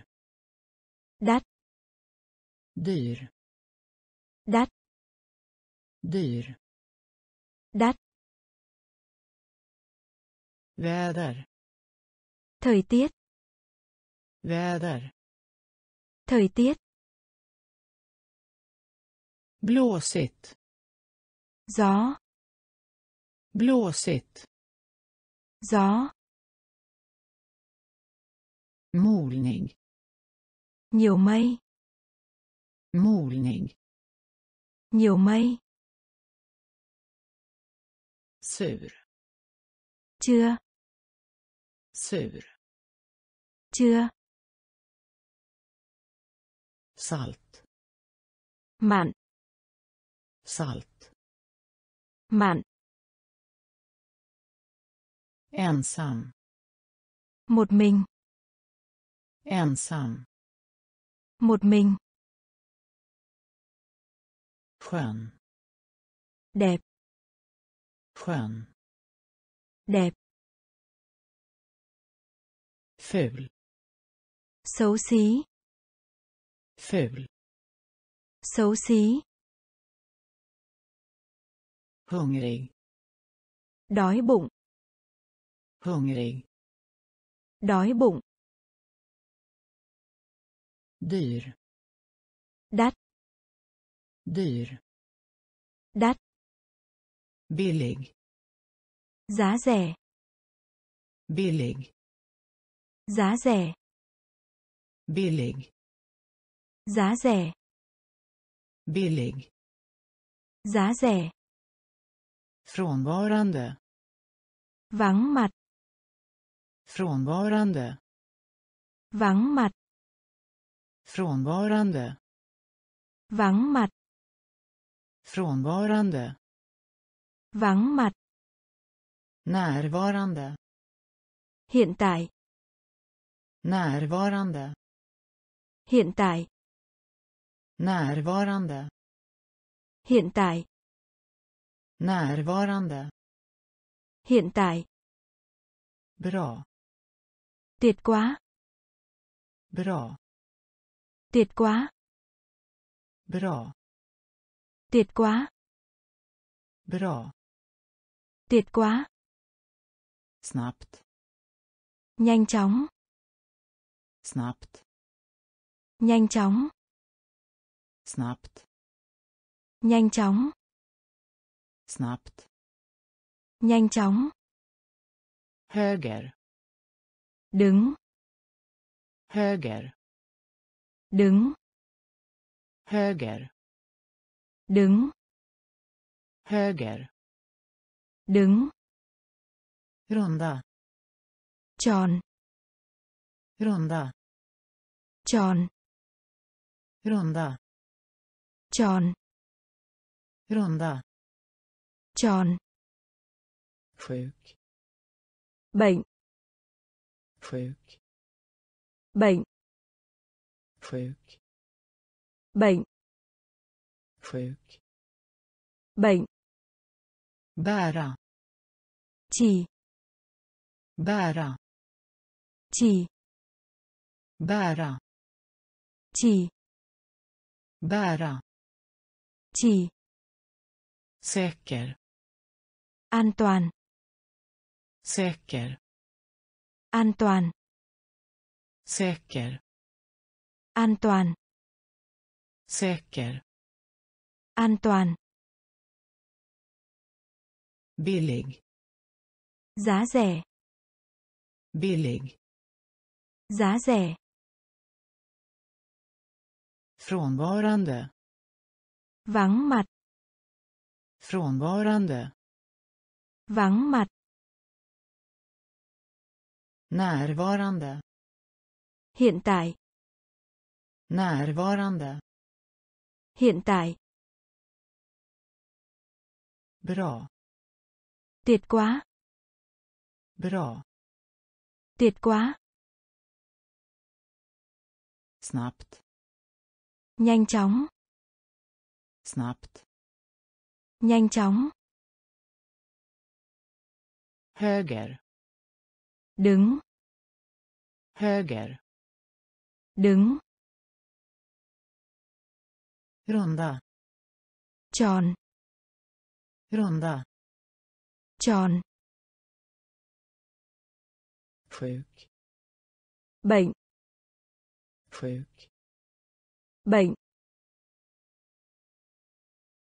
Speaker 2: Đắt.
Speaker 1: Dyr.
Speaker 2: Đắt.
Speaker 1: Dyr
Speaker 2: đắt
Speaker 1: väder.
Speaker 2: thời tiết
Speaker 1: väder.
Speaker 2: thời tiết
Speaker 1: blåsigt.
Speaker 2: gió
Speaker 1: blåsigt.
Speaker 2: gió
Speaker 1: molning.
Speaker 2: nhiều mây
Speaker 1: molning.
Speaker 2: nhiều mây
Speaker 1: sur
Speaker 2: chưa.
Speaker 1: Sur
Speaker 2: chưa.
Speaker 1: Salt.
Speaker 2: Mặn.
Speaker 1: Salt.
Speaker 2: Mặn.
Speaker 1: Ensam.
Speaker 2: Một mình.
Speaker 1: Ensam.
Speaker 2: Một mình.
Speaker 1: Skön.
Speaker 2: Đẹp
Speaker 1: skön.
Speaker 2: Đẹp.
Speaker 1: Ful.
Speaker 2: Xấu xí.
Speaker 1: Ful.
Speaker 2: Xấu xí.
Speaker 1: Hungrig
Speaker 2: đói bụng.
Speaker 1: Hungrig
Speaker 2: đói bụng.
Speaker 1: Dyr.
Speaker 2: Đắt.
Speaker 1: Dyr.
Speaker 2: Đắt
Speaker 1: billig.
Speaker 2: Giá rẻ.
Speaker 1: Billig.
Speaker 2: Giá rẻ.
Speaker 1: Billig.
Speaker 2: Giá rẻ.
Speaker 1: Billig.
Speaker 2: Giá rẻ.
Speaker 1: Frånvarande.
Speaker 2: Vắng mặt.
Speaker 1: Frånvarande.
Speaker 2: Vắng mặt.
Speaker 1: Frånvarande.
Speaker 2: Vắng mặt.
Speaker 1: Frånvarande
Speaker 2: vắng mặt.
Speaker 1: Närvarande.
Speaker 2: Hiện tại.
Speaker 1: Närvarande.
Speaker 2: Hiện tại.
Speaker 1: Närvarande.
Speaker 2: Hiện tại.
Speaker 1: Närvarande.
Speaker 2: Hiện tại.
Speaker 1: Bra.
Speaker 2: Tuyệt quá.
Speaker 1: Bra.
Speaker 2: Tuyệt quá.
Speaker 1: Bra.
Speaker 2: Tuyệt quá.
Speaker 1: Bra
Speaker 2: tuyệt quá.
Speaker 1: Snabbt
Speaker 2: nhanh chóng.
Speaker 1: Snabbt
Speaker 2: nhanh chóng.
Speaker 1: Snabbt
Speaker 2: nhanh chóng.
Speaker 1: Snabbt
Speaker 2: nhanh chóng.
Speaker 1: Höger.
Speaker 2: Đứng.
Speaker 1: Höger.
Speaker 2: Đứng.
Speaker 1: Höger.
Speaker 2: Đứng.
Speaker 1: Höger
Speaker 2: đứng
Speaker 1: runda
Speaker 2: tròn
Speaker 1: runda
Speaker 2: tròn
Speaker 1: runda
Speaker 2: tròn
Speaker 1: runda
Speaker 2: tròn.
Speaker 1: Sjuk.
Speaker 2: Bệnh.
Speaker 1: Sjuk.
Speaker 2: Bệnh.
Speaker 1: Sjuk.
Speaker 2: Bệnh.
Speaker 1: Sjuk.
Speaker 2: Bệnh.
Speaker 1: Bära
Speaker 2: chỉ.
Speaker 1: Bära.
Speaker 2: Chỉ.
Speaker 1: Bära.
Speaker 2: Chỉ.
Speaker 1: Bära.
Speaker 2: Chỉ.
Speaker 1: Säker.
Speaker 2: An toàn.
Speaker 1: Säker.
Speaker 2: An toàn.
Speaker 1: Säker.
Speaker 2: An toàn.
Speaker 1: Säker.
Speaker 2: An toàn.
Speaker 1: Billig
Speaker 2: giá rẻ.
Speaker 1: Billig
Speaker 2: giá rẻ.
Speaker 1: Frånvarande.
Speaker 2: Vắng mặt.
Speaker 1: Frånvarande.
Speaker 2: Vắng mặt.
Speaker 1: Närvarande.
Speaker 2: Hiện tại.
Speaker 1: Närvarande.
Speaker 2: Hiện tại.
Speaker 1: Bra.
Speaker 2: Tuyệt quá
Speaker 1: bra.
Speaker 2: Tuyệt quá.
Speaker 1: Snabbt.
Speaker 2: Nhanh chóng.
Speaker 1: Snabbt.
Speaker 2: Nhanh chóng.
Speaker 1: Höger.
Speaker 2: Đứng.
Speaker 1: Höger.
Speaker 2: Đứng.
Speaker 1: Runda.
Speaker 2: Tròn.
Speaker 1: Runda.
Speaker 2: Tròn
Speaker 1: sjuk
Speaker 2: bệnh.
Speaker 1: Sjuk
Speaker 2: bệnh.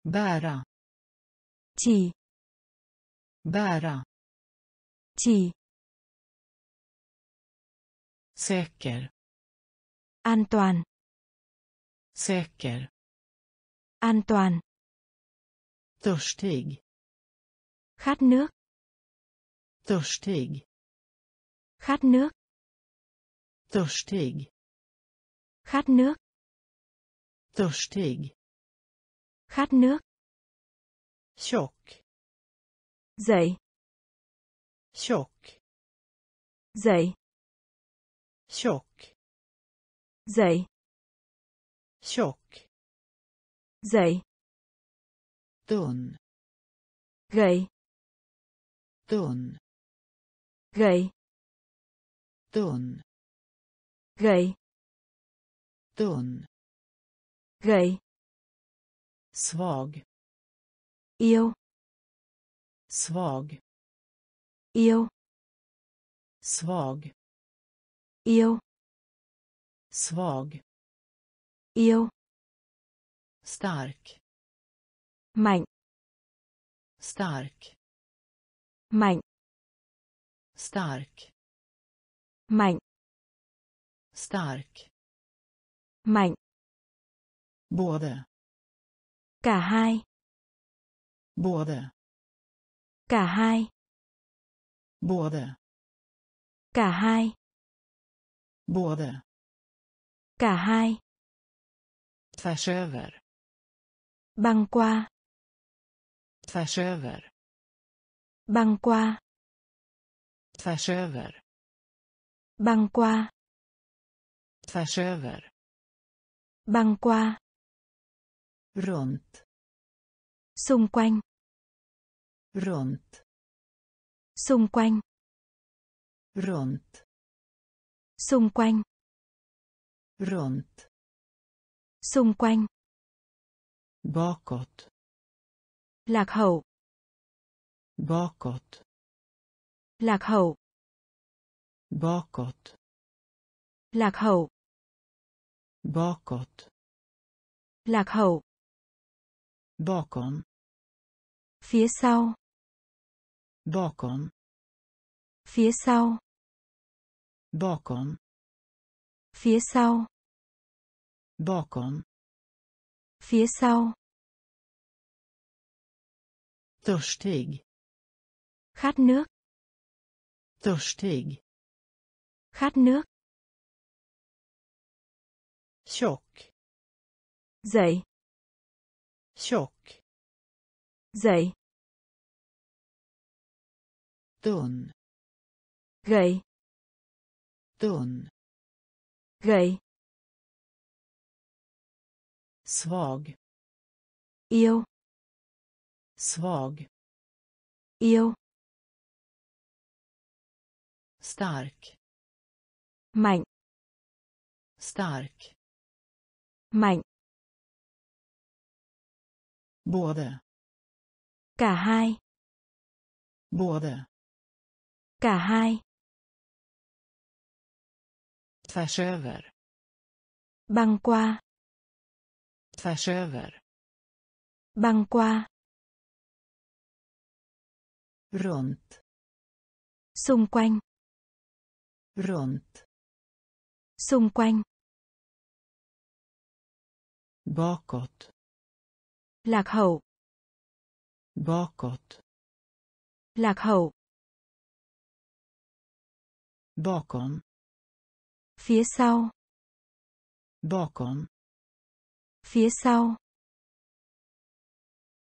Speaker 1: Bära.
Speaker 2: Chỉ.
Speaker 1: Bära.
Speaker 2: Chỉ.
Speaker 1: Säker.
Speaker 2: An toàn.
Speaker 1: Säker.
Speaker 2: An toàn.
Speaker 1: Törstig.
Speaker 2: Khát nước.
Speaker 1: Törstig
Speaker 2: khát nước.
Speaker 1: Törstig.
Speaker 2: Khát nước.
Speaker 1: Törstig.
Speaker 2: Khát nước.
Speaker 1: Tjock.
Speaker 2: Dậy.
Speaker 1: Tjock.
Speaker 2: Dậy.
Speaker 1: Tjock.
Speaker 2: Dậy.
Speaker 1: Tjock.
Speaker 2: Dậy.
Speaker 1: Tunn
Speaker 2: gậy.
Speaker 1: Tunn
Speaker 2: gậy
Speaker 1: tunn
Speaker 2: gậy
Speaker 1: tunn
Speaker 2: gậy
Speaker 1: svag.
Speaker 2: Yêu.
Speaker 1: Svag.
Speaker 2: Yêu.
Speaker 1: Svag.
Speaker 2: Yêu.
Speaker 1: Svag.
Speaker 2: Yêu.
Speaker 1: Stark.
Speaker 2: Mạnh.
Speaker 1: Stark.
Speaker 2: Mạnh.
Speaker 1: Stark
Speaker 2: mạnh.
Speaker 1: Stark.
Speaker 2: Mạnh.
Speaker 1: Både.
Speaker 2: Cả hai.
Speaker 1: Både.
Speaker 2: Cả hai.
Speaker 1: Både.
Speaker 2: Cả hai.
Speaker 1: Både.
Speaker 2: Cả hai.
Speaker 1: Tvärs över.
Speaker 2: Băng qua.
Speaker 1: Tvärs över.
Speaker 2: Băng qua.
Speaker 1: Tvärs över
Speaker 2: băng qua.
Speaker 1: Tvärs över.
Speaker 2: Băng qua.
Speaker 1: Runt.
Speaker 2: Xung quanh.
Speaker 1: Runt.
Speaker 2: Xung quanh.
Speaker 1: Runt.
Speaker 2: Xung quanh.
Speaker 1: Runt.
Speaker 2: Xung quanh.
Speaker 1: Bakåt.
Speaker 2: Lạc hậu.
Speaker 1: Bakåt.
Speaker 2: Lạc hậu
Speaker 1: bakåt
Speaker 2: lạc hậu
Speaker 1: bakåt
Speaker 2: lạc hậu
Speaker 1: bakom
Speaker 2: phía sau
Speaker 1: bakom
Speaker 2: phía sau
Speaker 1: bakom
Speaker 2: phía sau
Speaker 1: Bakom.
Speaker 2: Phía sau.
Speaker 1: Törstig.
Speaker 2: Khát nước.
Speaker 1: Törstig.
Speaker 2: Khát nước.
Speaker 1: Tjock.
Speaker 2: Dậy.
Speaker 1: Tjock.
Speaker 2: Dậy.
Speaker 1: Tunn.
Speaker 2: Gầy.
Speaker 1: Tunn.
Speaker 2: Gầy.
Speaker 1: Svag.
Speaker 2: Yêu.
Speaker 1: Svag.
Speaker 2: Yêu.
Speaker 1: Stark.
Speaker 2: Mạnh.
Speaker 1: Stark.
Speaker 2: Mạnh.
Speaker 1: Både.
Speaker 2: Cả hai.
Speaker 1: Både.
Speaker 2: Cả hai.
Speaker 1: Tvärs över.
Speaker 2: Băng qua.
Speaker 1: Tvärs över.
Speaker 2: Băng qua.
Speaker 1: Runt.
Speaker 2: Xung quanh.
Speaker 1: Runt.
Speaker 2: Xung quanh.
Speaker 1: Bakåt.
Speaker 2: Lạc hậu.
Speaker 1: Bakåt.
Speaker 2: Lạc hậu.
Speaker 1: Bakom.
Speaker 2: Phía sau.
Speaker 1: Bakom.
Speaker 2: Phía sau.